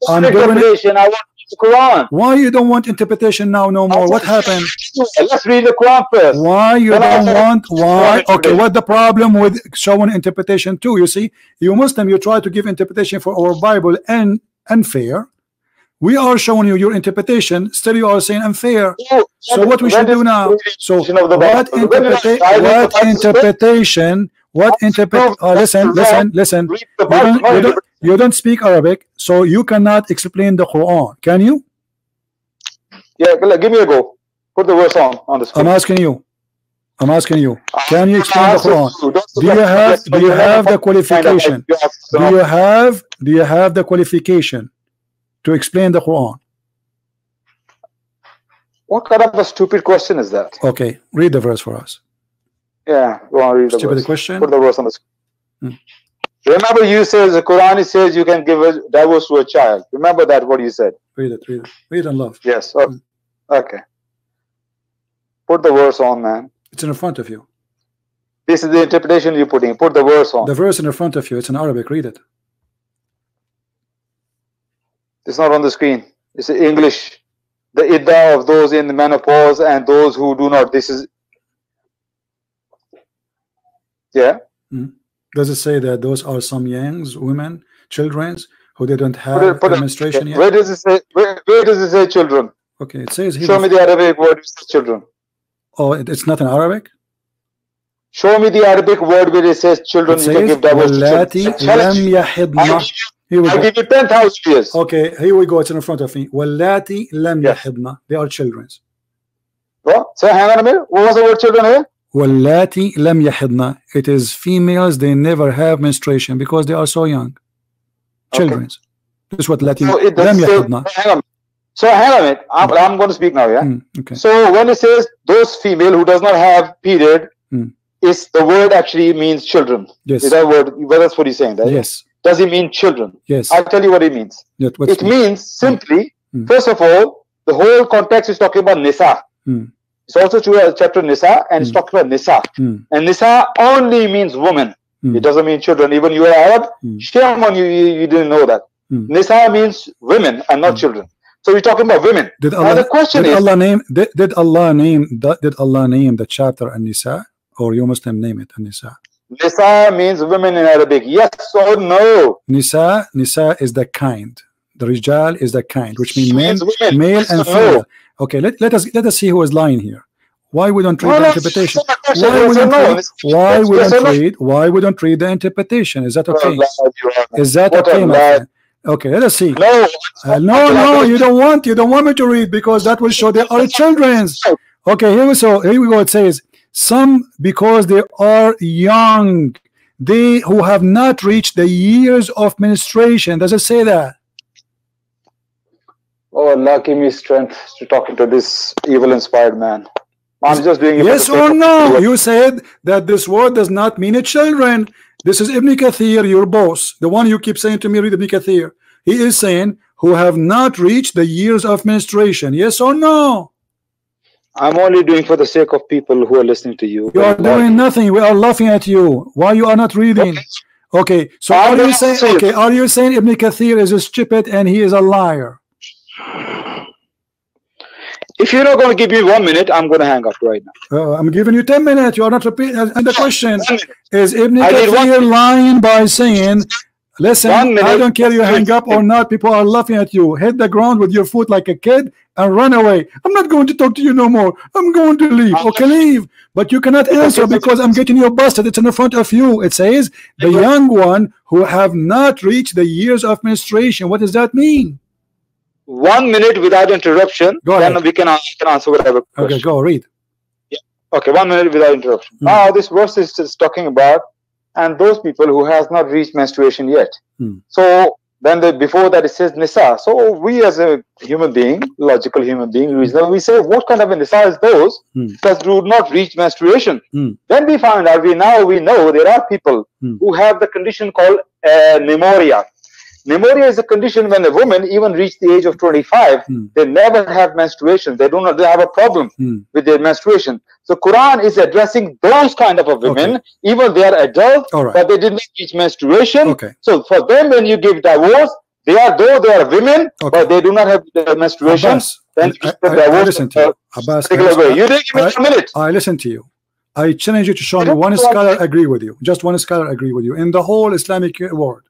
Speaker 3: want interpretation. I want the Quran.
Speaker 1: Why you don't want interpretation now no more? What happened?
Speaker 3: Let's read the Quran first.
Speaker 1: Why you don't want? Why?
Speaker 3: Why
Speaker 1: Okay, what the problem with showing interpretation too? You see, you Muslim, you try to give interpretation for our Bible and unfair. We are showing you your interpretation. Still, you are saying unfair. So what we should do now? So
Speaker 3: Interpretation
Speaker 1: what
Speaker 3: Bible. When did I-
Speaker 1: interpreta-
Speaker 3: I read the
Speaker 1: what interpretation? What interpret? Oh,
Speaker 3: uh,
Speaker 1: listen, listen,
Speaker 3: listen.
Speaker 1: You don't, you don't, you don't speak Arabic, so you cannot explain the Quran. Can you?
Speaker 3: Yeah, give me a go. Put the verse on on the
Speaker 1: I'm asking you. I'm asking you. Can you explain the Quran?
Speaker 3: Don't
Speaker 1: you have do you have the qualification?
Speaker 3: if you have
Speaker 1: Do you have do you have the qualification to explain the Quran?
Speaker 3: What kind of a stupid question is that?
Speaker 1: Okay, read the verse for us.
Speaker 3: Yeah, go on, read the
Speaker 1: Stupid
Speaker 3: verse.
Speaker 1: question.
Speaker 3: Put the verse on the screen.
Speaker 1: Hmm.
Speaker 3: Remember, you says the Quran says you can give a divorce to a child. Remember that what you said.
Speaker 1: Read it, read it. Read and love.
Speaker 3: Yes. Okay.
Speaker 1: Hmm.
Speaker 3: okay. Put the verse on, man.
Speaker 1: It's in front of you.
Speaker 3: This is the interpretation you're putting. Put the verse on.
Speaker 1: The verse in front of you. It's in Arabic. Read it.
Speaker 3: It's not on the screen. It's in English. The idda of those in the menopause and those who do not. This is. Yeah. Hmm.
Speaker 1: Does it say that those are some youngs, women, childrens who didn't
Speaker 3: Put
Speaker 1: have
Speaker 3: it, put it,
Speaker 1: menstruation yet?
Speaker 3: where does it say? Where, where does it say children?
Speaker 1: Okay, it says here.
Speaker 3: Show me the Arabic word children.
Speaker 1: Oh, it- it's not in Arabic.
Speaker 3: Show me the Arabic word where it says children.
Speaker 1: It
Speaker 3: You can give divorce to
Speaker 1: "Wallati
Speaker 3: children.
Speaker 1: lam
Speaker 3: Challenge you. I'll give
Speaker 1: Here we
Speaker 3: you, I'll
Speaker 1: go.
Speaker 3: give you 10,000 years.
Speaker 1: Okay, here we go. It's in front of me. Wallati lam yahidna. They are children.
Speaker 3: What? So hang on a minute. What was the word children here?
Speaker 1: Wallati lam yahidna. It is females. They never have menstruation because they are so young.
Speaker 3: Okay.
Speaker 1: Children. This is what Lati
Speaker 3: So
Speaker 1: lam
Speaker 3: say,
Speaker 1: yahidna.
Speaker 3: hang on. So hang on a minute. I'm, I'm going to speak now, yeah?
Speaker 1: Mm, okay.
Speaker 3: So when it says those female who does not have period,
Speaker 1: Hmm.
Speaker 3: is the word actually means children.
Speaker 1: Yes.
Speaker 3: Is that word? Well, that's what he's saying, right?
Speaker 1: Yes.
Speaker 3: Does it mean children?
Speaker 1: Yes.
Speaker 3: I'll tell you what it means. It means simply,
Speaker 1: Hmm.
Speaker 3: first of all, the whole context is talking about Nisa.
Speaker 1: Hmm.
Speaker 3: It's also true as chapter Nisa, and it's
Speaker 1: Hmm.
Speaker 3: talking about Nisa.
Speaker 1: Hmm.
Speaker 3: And Nisa only means woman. It doesn't mean children. Even you are Arab,
Speaker 1: Hmm.
Speaker 3: shame on you, you, you didn't know that. Nisa means women and not children. So we're talking about women.
Speaker 1: Did
Speaker 3: Now
Speaker 1: Allah
Speaker 3: the question
Speaker 1: did
Speaker 3: is,
Speaker 1: Allah name did, did Allah name did Allah name the chapter An-Nisa or you Muslim name it An-Nisa?
Speaker 3: Nisa means women in Arabic. Yes or no?
Speaker 1: Nisa Nisa is the kind. The Rijal is the kind, which means men,
Speaker 3: women.
Speaker 1: male
Speaker 3: Yes
Speaker 1: and
Speaker 3: or no?
Speaker 1: female. Okay, let, let us let us see who is lying here. Why we don't read
Speaker 3: No,
Speaker 1: the interpretation?
Speaker 3: it's not my question.
Speaker 1: Why we don't read? Why we don't read? Why we don't read the interpretation? Is that okay?
Speaker 3: What a lie you are.
Speaker 1: Is that
Speaker 3: What
Speaker 1: okay, my
Speaker 3: lie.
Speaker 1: friend? Okay, let us see.
Speaker 3: No.
Speaker 1: Uh, no, no, you don't want you don't want me to read because that will show they are children's. Okay, here we so here we go. It says some because they are young, they who have not reached the years of menstruation. Does it say that?
Speaker 3: Oh, Allah, give me strength to talking to this evil inspired man. I'm just doing it.
Speaker 1: Yes or no? You said that this word does not mean a children. This is Ibn Kathir, your boss, the one you keep saying to me, read Ibn Kathir. He is saying who have not reached the years of menstruation. Yes or no?
Speaker 3: I'm only doing for the sake of people who are listening to you.
Speaker 1: You are doing nothing. We are laughing at you. Why you are not reading? Okay, so
Speaker 3: I'm
Speaker 1: are you saying okay? Are you saying Ibn Kathir is a stupid and he is a liar?
Speaker 3: If you're not going to give me one minute, I'm going to hang up right now.
Speaker 1: Uh, I'm giving you ten minutes. You are not repeating. And the question is Ibn
Speaker 3: I need one-
Speaker 1: Kathir lying by saying, "Listen, I don't care you hang up or not. People are laughing at you. Hit the ground with your foot like a kid and run away. I'm not going to talk to you no more. I'm going to leave. Okay, leave. But you cannot answer because I'm getting you busted. It's in the front of you. It says the young one who have not reached the years of menstruation. What does that mean?
Speaker 3: one minute without interruption,
Speaker 1: Go
Speaker 3: then we can, can answer whatever
Speaker 1: Okay, go read.
Speaker 3: Okay, one minute without interruption.
Speaker 1: Hmm.
Speaker 3: Now this verse is just talking about and those people who has not reached menstruation yet.
Speaker 1: Hmm.
Speaker 3: So then the before that it says nisa. So we as a human being, logical human being, reasonable, we say what kind of a nisa is those
Speaker 1: Hmm.
Speaker 3: that do not reach menstruation.
Speaker 1: Hmm.
Speaker 3: Then we find out we now we know there are people
Speaker 1: Hmm.
Speaker 3: who have the condition called uh, pneumonia. Pneumonia is a condition when a woman even reach the age of 25,
Speaker 1: Hmm.
Speaker 3: they never have menstruation. They do not they have a problem
Speaker 1: Hmm.
Speaker 3: with their menstruation. So Quran is addressing those kind of a women, even they are
Speaker 1: adult, right.
Speaker 3: but they did not reach menstruation.
Speaker 1: Okay.
Speaker 3: So for them, when you give divorce, they are though they are women,
Speaker 1: Okay.
Speaker 3: but they do not have the menstruation.
Speaker 1: Abbas,
Speaker 3: then
Speaker 1: I, I, I
Speaker 3: divorce
Speaker 1: listen to you. Abbas, I,
Speaker 3: way. You didn't give me
Speaker 1: I-
Speaker 3: a minute.
Speaker 1: I listen to you. I challenge you to show me one scholar agree with you. Just one scholar agree with you in the whole Islamic world.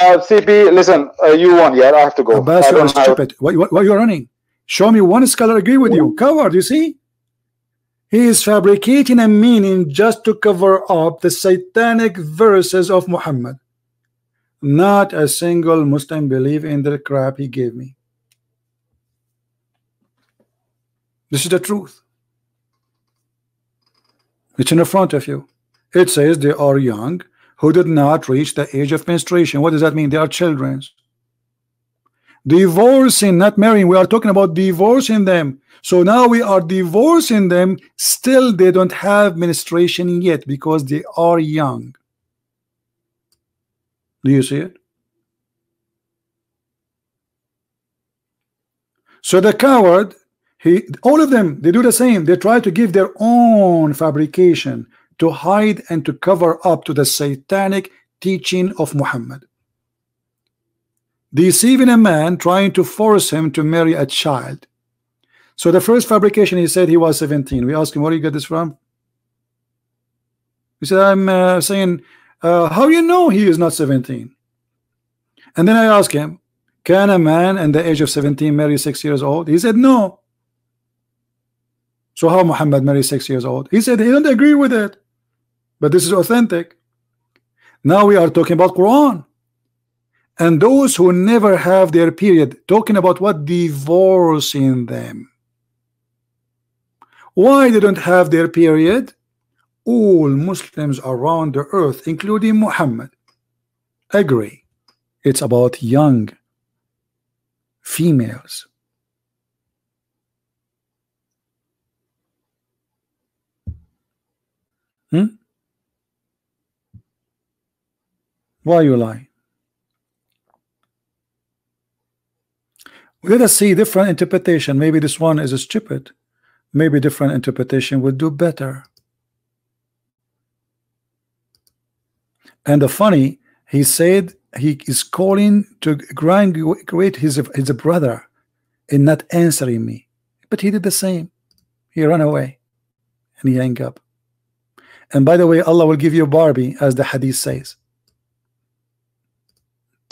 Speaker 3: Uh, CP, listen, uh, you won, yeah, I have to go.
Speaker 1: Abbas, you are stupid. Why, why, why you running? Show me one scholar agree with you. Coward, you see? He is fabricating a meaning just to cover up the satanic verses of Muhammad. Not a single Muslim believe in the crap he gave me. This is the truth. It's in the front of you. It says they are young who did not reach the age of menstruation. What does that mean? They are children. Divorcing, not marrying. We are talking about divorcing them. So now we are divorcing them. Still, they don't have menstruation yet because they are young. Do you see it? So the coward, he, all of them, they do the same. They try to give their own fabrication to hide and to cover up to the satanic teaching of Muhammad. Deceiving a man, trying to force him to marry a child. So the first fabrication, he said he was 17. We asked him, where do you get this from? He said, I'm uh, saying, uh, how you know he is not 17? And then I asked him, can a man at the age of 17 marry six years old? He said, no. So how Muhammad married six years old? He said he don't agree with it. But this is authentic. Now we are talking about Quran. And those who never have their period, talking about what divorcing them. Why they don't have their period? All Muslims around the earth, including Muhammad, agree. It's about young females. Hmm? Why you lie? Let us see different interpretation. Maybe this one is stupid. Maybe different interpretation would do better. And the funny, he said he is calling to graduate his his brother and not answering me. But he did the same. He ran away and he hung up. And by the way, Allah will give you Barbie, as the hadith says.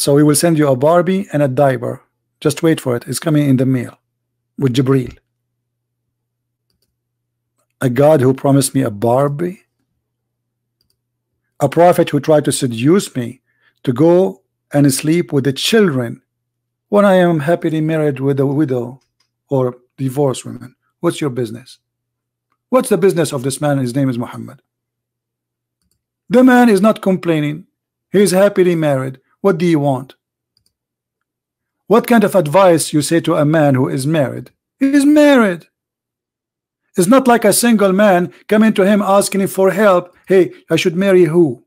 Speaker 1: So we will send you a Barbie and a diaper. Just wait for it. It's coming in the mail with Jibril. A God who promised me a Barbie. A prophet who tried to seduce me to go and sleep with the children when I am happily married with a widow or divorced woman. What's your business? What's the business of this man? His name is Muhammad. The man is not complaining. He is happily married. What do you want? What kind of advice you say to a man who is married? He is married. It's not like a single man coming to him asking him for help. Hey, I should marry who?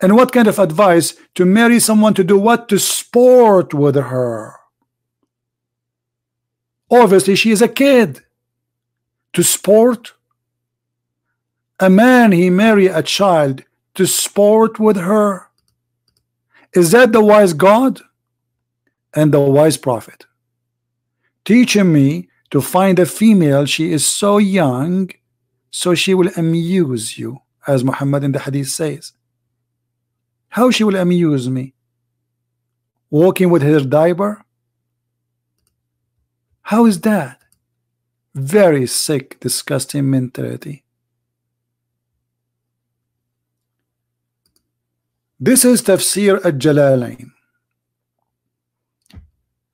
Speaker 1: And what kind of advice to marry someone to do what? To sport with her. Obviously, she is a kid. To sport? A man, he marry a child to sport with her. Is that the wise God and the wise prophet? Teaching me to find a female, she is so young, so she will amuse you, as Muhammad in the hadith says. How she will amuse me? Walking with her diaper? How is that? Very sick, disgusting mentality. This is Tafsir al-Jalalain.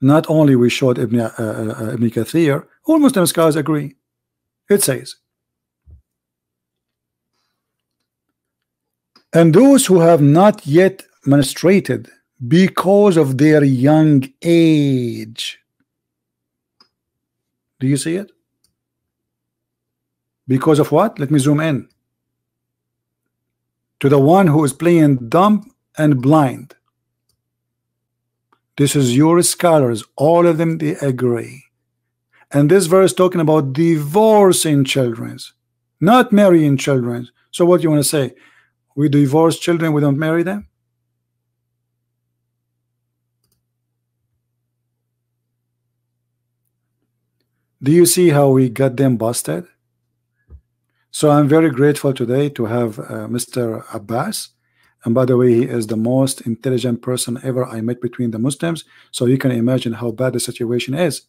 Speaker 1: Not only we showed Ibn, uh, uh, Ibn Kathir, all Muslim scholars agree. It says, and those who have not yet menstruated because of their young age. Do you see it? Because of what? Let me zoom in. To the one who is playing dumb and blind. This is your scholars, all of them they agree. And this verse talking about divorcing children, not marrying children. So what do you want to say? We divorce children, we don't marry them? Do you see how we got them busted? So I'm very grateful today to have uh, Mr. Abbas. And by the way, he is the most intelligent person ever I met between the Muslims. So you can imagine how bad the situation is.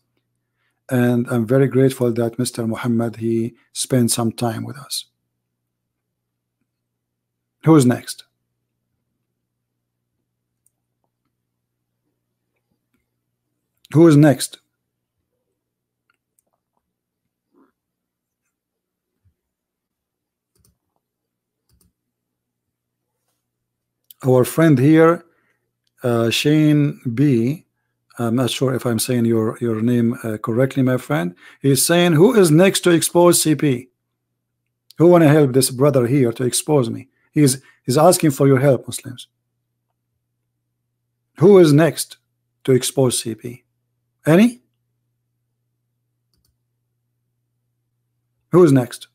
Speaker 1: And I'm very grateful that Mr. Muhammad, he spent some time with us. Who's next? Who is next? Our friend here, uh, Shane B. I'm not sure if I'm saying your your name uh, correctly, my friend. He's saying, "Who is next to expose CP? Who want to help this brother here to expose me? He's he's asking for your help, Muslims. Who is next to expose CP? Any? Who is next?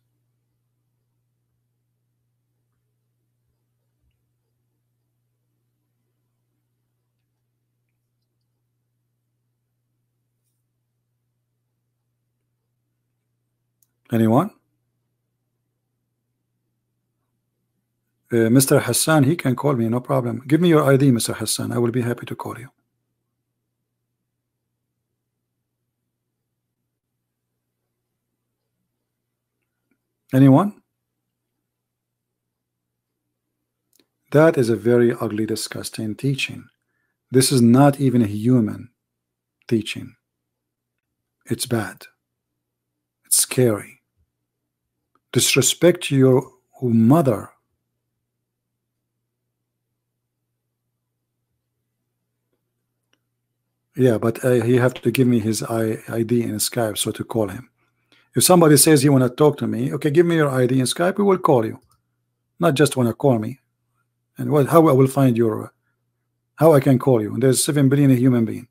Speaker 1: Anyone? Uh, Mr. Hassan, he can call me, no problem. Give me your ID, Mr. Hassan. I will be happy to call you. Anyone? That is a very ugly, disgusting teaching. This is not even a human teaching. It's bad. It's scary disrespect your mother. Yeah but uh, he have to give me his ID in Skype so to call him. If somebody says you want to talk to me okay give me your ID in Skype we will call you. Not just want to call me. And what how I will find your how I can call you? There's 7 billion human being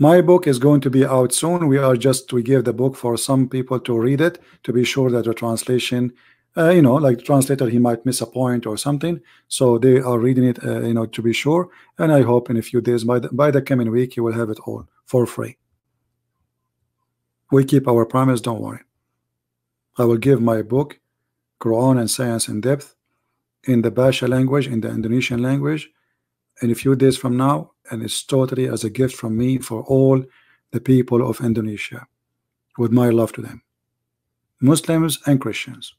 Speaker 1: My book is going to be out soon. We are just we give the book for some people to read it to be sure that the translation, uh, you know, like the translator, he might miss a point or something. So they are reading it, uh, you know, to be sure. And I hope in a few days, by the, by the coming week, you will have it all for free. We keep our promise. Don't worry. I will give my book, Quran and Science in Depth, in the Bahasa language, in the Indonesian language, in a few days from now and it's totally as a gift from me for all the people of Indonesia with my love to them Muslims and Christians.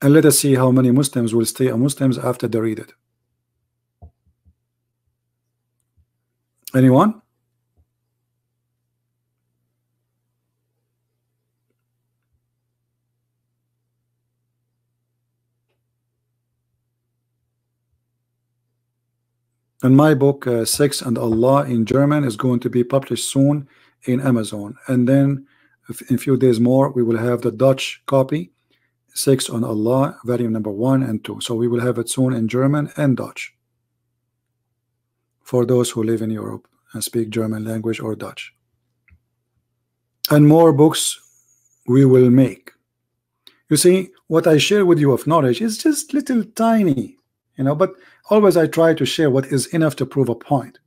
Speaker 1: And let us see how many Muslims will stay Muslims after they read it anyone And my book, uh, Sex and Allah in German, is going to be published soon in Amazon. And then in a few days more, we will have the Dutch copy, Sex and Allah, volume number one and two. So we will have it soon in German and Dutch for those who live in Europe and speak German language or Dutch. And more books we will make. You see, what I share with you of knowledge is just little tiny you know but always I try to share what is enough to prove a point.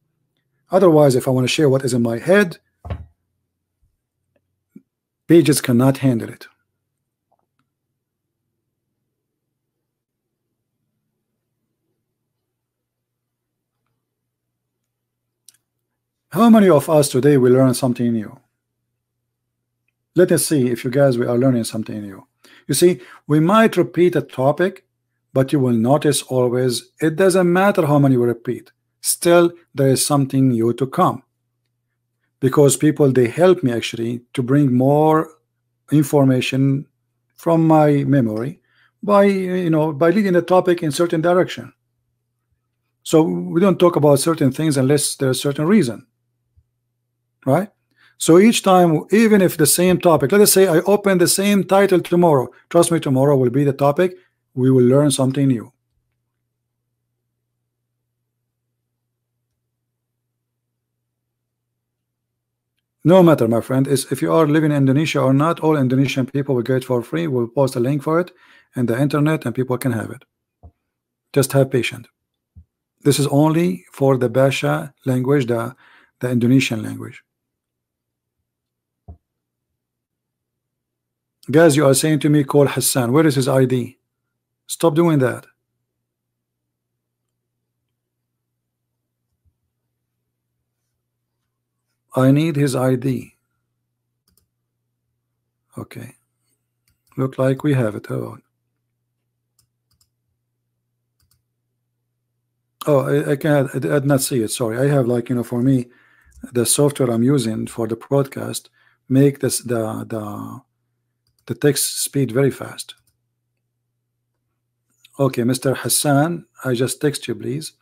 Speaker 1: Otherwise if I want to share what is in my head pages cannot handle it. How many of us today will learn something new? Let us see if you guys we are learning something new. You see we might repeat a topic but you will notice always it doesn't matter how many we repeat still there is something new to come. Because people they help me actually to bring more information from my memory by you know by leading the topic in certain direction. So we don't talk about certain things unless there's a certain reason right? So each time even if the same topic let us say I open the same title tomorrow trust me tomorrow will be the topic we will learn something new. No matter my friend is if you are living in Indonesia or not all Indonesian people will get it for free. We'll post a link for it in the internet and people can have it. Just have patience. This is only for the Bahasa language the the Indonesian language. Guys you are saying to me call Hassan. Where is his ID stop doing that I need his ID. Okay. Look like we have it. Hold on. Oh, I, I can't. I did not see it. Sorry. I have like you know for me, the software I'm using for the broadcast make this the the the text speed very fast. Okay, Mr. Hassan, I just text you, please.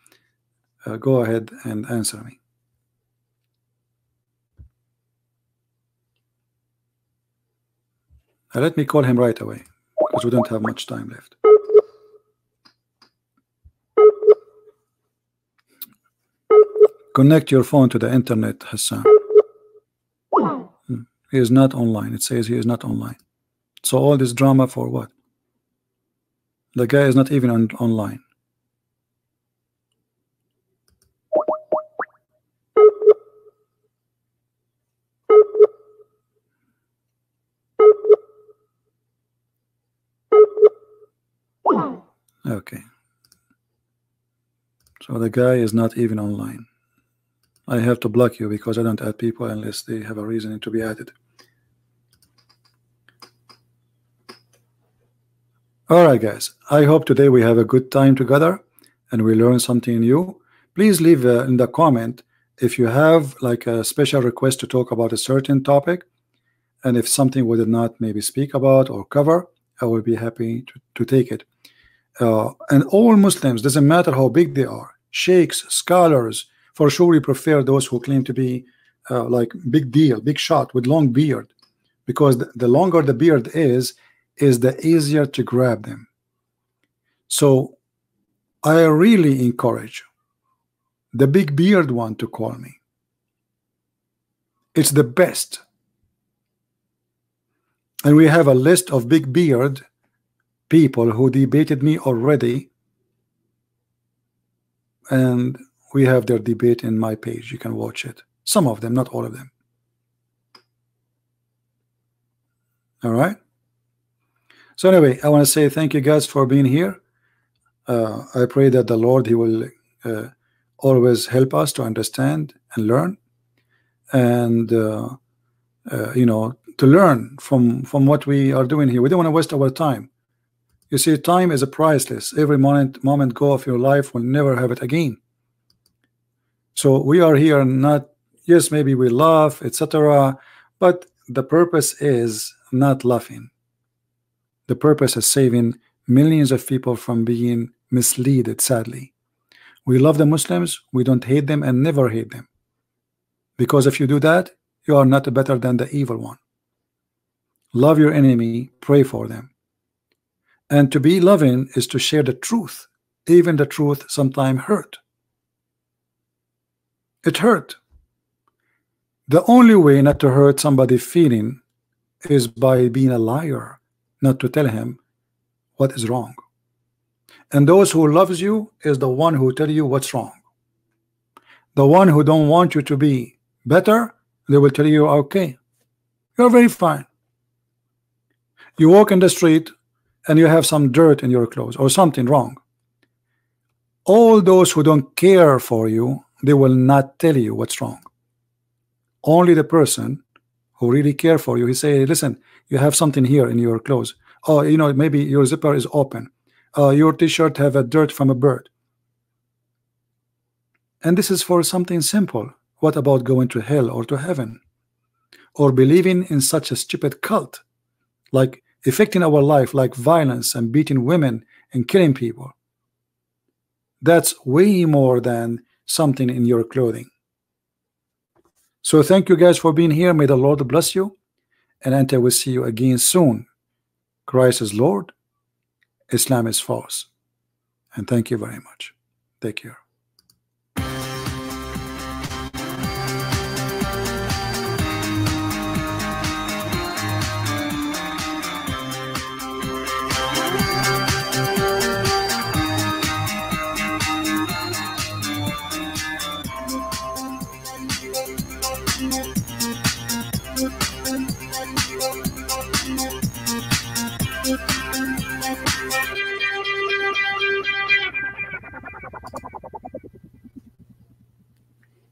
Speaker 1: Uh, go ahead and answer me. Let me call him right away because we don't have much time left. Connect your phone to the internet, Hassan. Hmm. He is not online. It says he is not online. So all this drama for what? The guy is not even on online. Okay. So the guy is not even online. I have to block you because I don't add people unless they have a reason to be added. All right, guys. I hope today we have a good time together and we learn something new. Please leave uh, in the comment if you have like a special request to talk about a certain topic and if something we did not maybe speak about or cover, I will be happy to, to take it uh, and all Muslims doesn't matter how big they are sheikhs scholars for sure we prefer those who claim to be uh, like big deal big shot with long beard because the, the longer the beard is is the easier to grab them. So I really encourage the big beard one to call me. It's the best. And we have a list of big beard people who debated me already. And we have their debate in my page. You can watch it. Some of them not all of them. All right so anyway I want to say thank you guys for being here uh, I pray that the Lord he will uh, always help us to understand and learn and uh, uh you know to learn from from what we are doing here we don't want to waste our time you see, time is a priceless. Every moment, moment go of your life will never have it again. So we are here not, yes, maybe we laugh, etc. But the purpose is not laughing. The purpose is saving millions of people from being misled, sadly. We love the Muslims, we don't hate them and never hate them. Because if you do that, you are not better than the evil one. Love your enemy, pray for them. And to be loving is to share the truth. Even the truth sometimes hurt. It hurt. The only way not to hurt somebody feeling is by being a liar, not to tell him what is wrong. And those who loves you is the one who tell you what's wrong. The one who don't want you to be better, they will tell you, okay, you're very fine. You walk in the street, and you have some dirt in your clothes or something wrong all those who don't care for you they will not tell you what's wrong only the person who really care for you he say listen you have something here in your clothes. Oh you know maybe your zipper is open. Uh, your t-shirt have a dirt from a bird. And this is for something simple. What about going to hell or to heaven? Or believing in such a stupid cult? Like affecting our life like violence and beating women and killing people. That's way more than something in your clothing so thank you guys for being here. May the Lord bless you and until we see you again soon. Christ is Lord Islam is false and thank you very much. Take care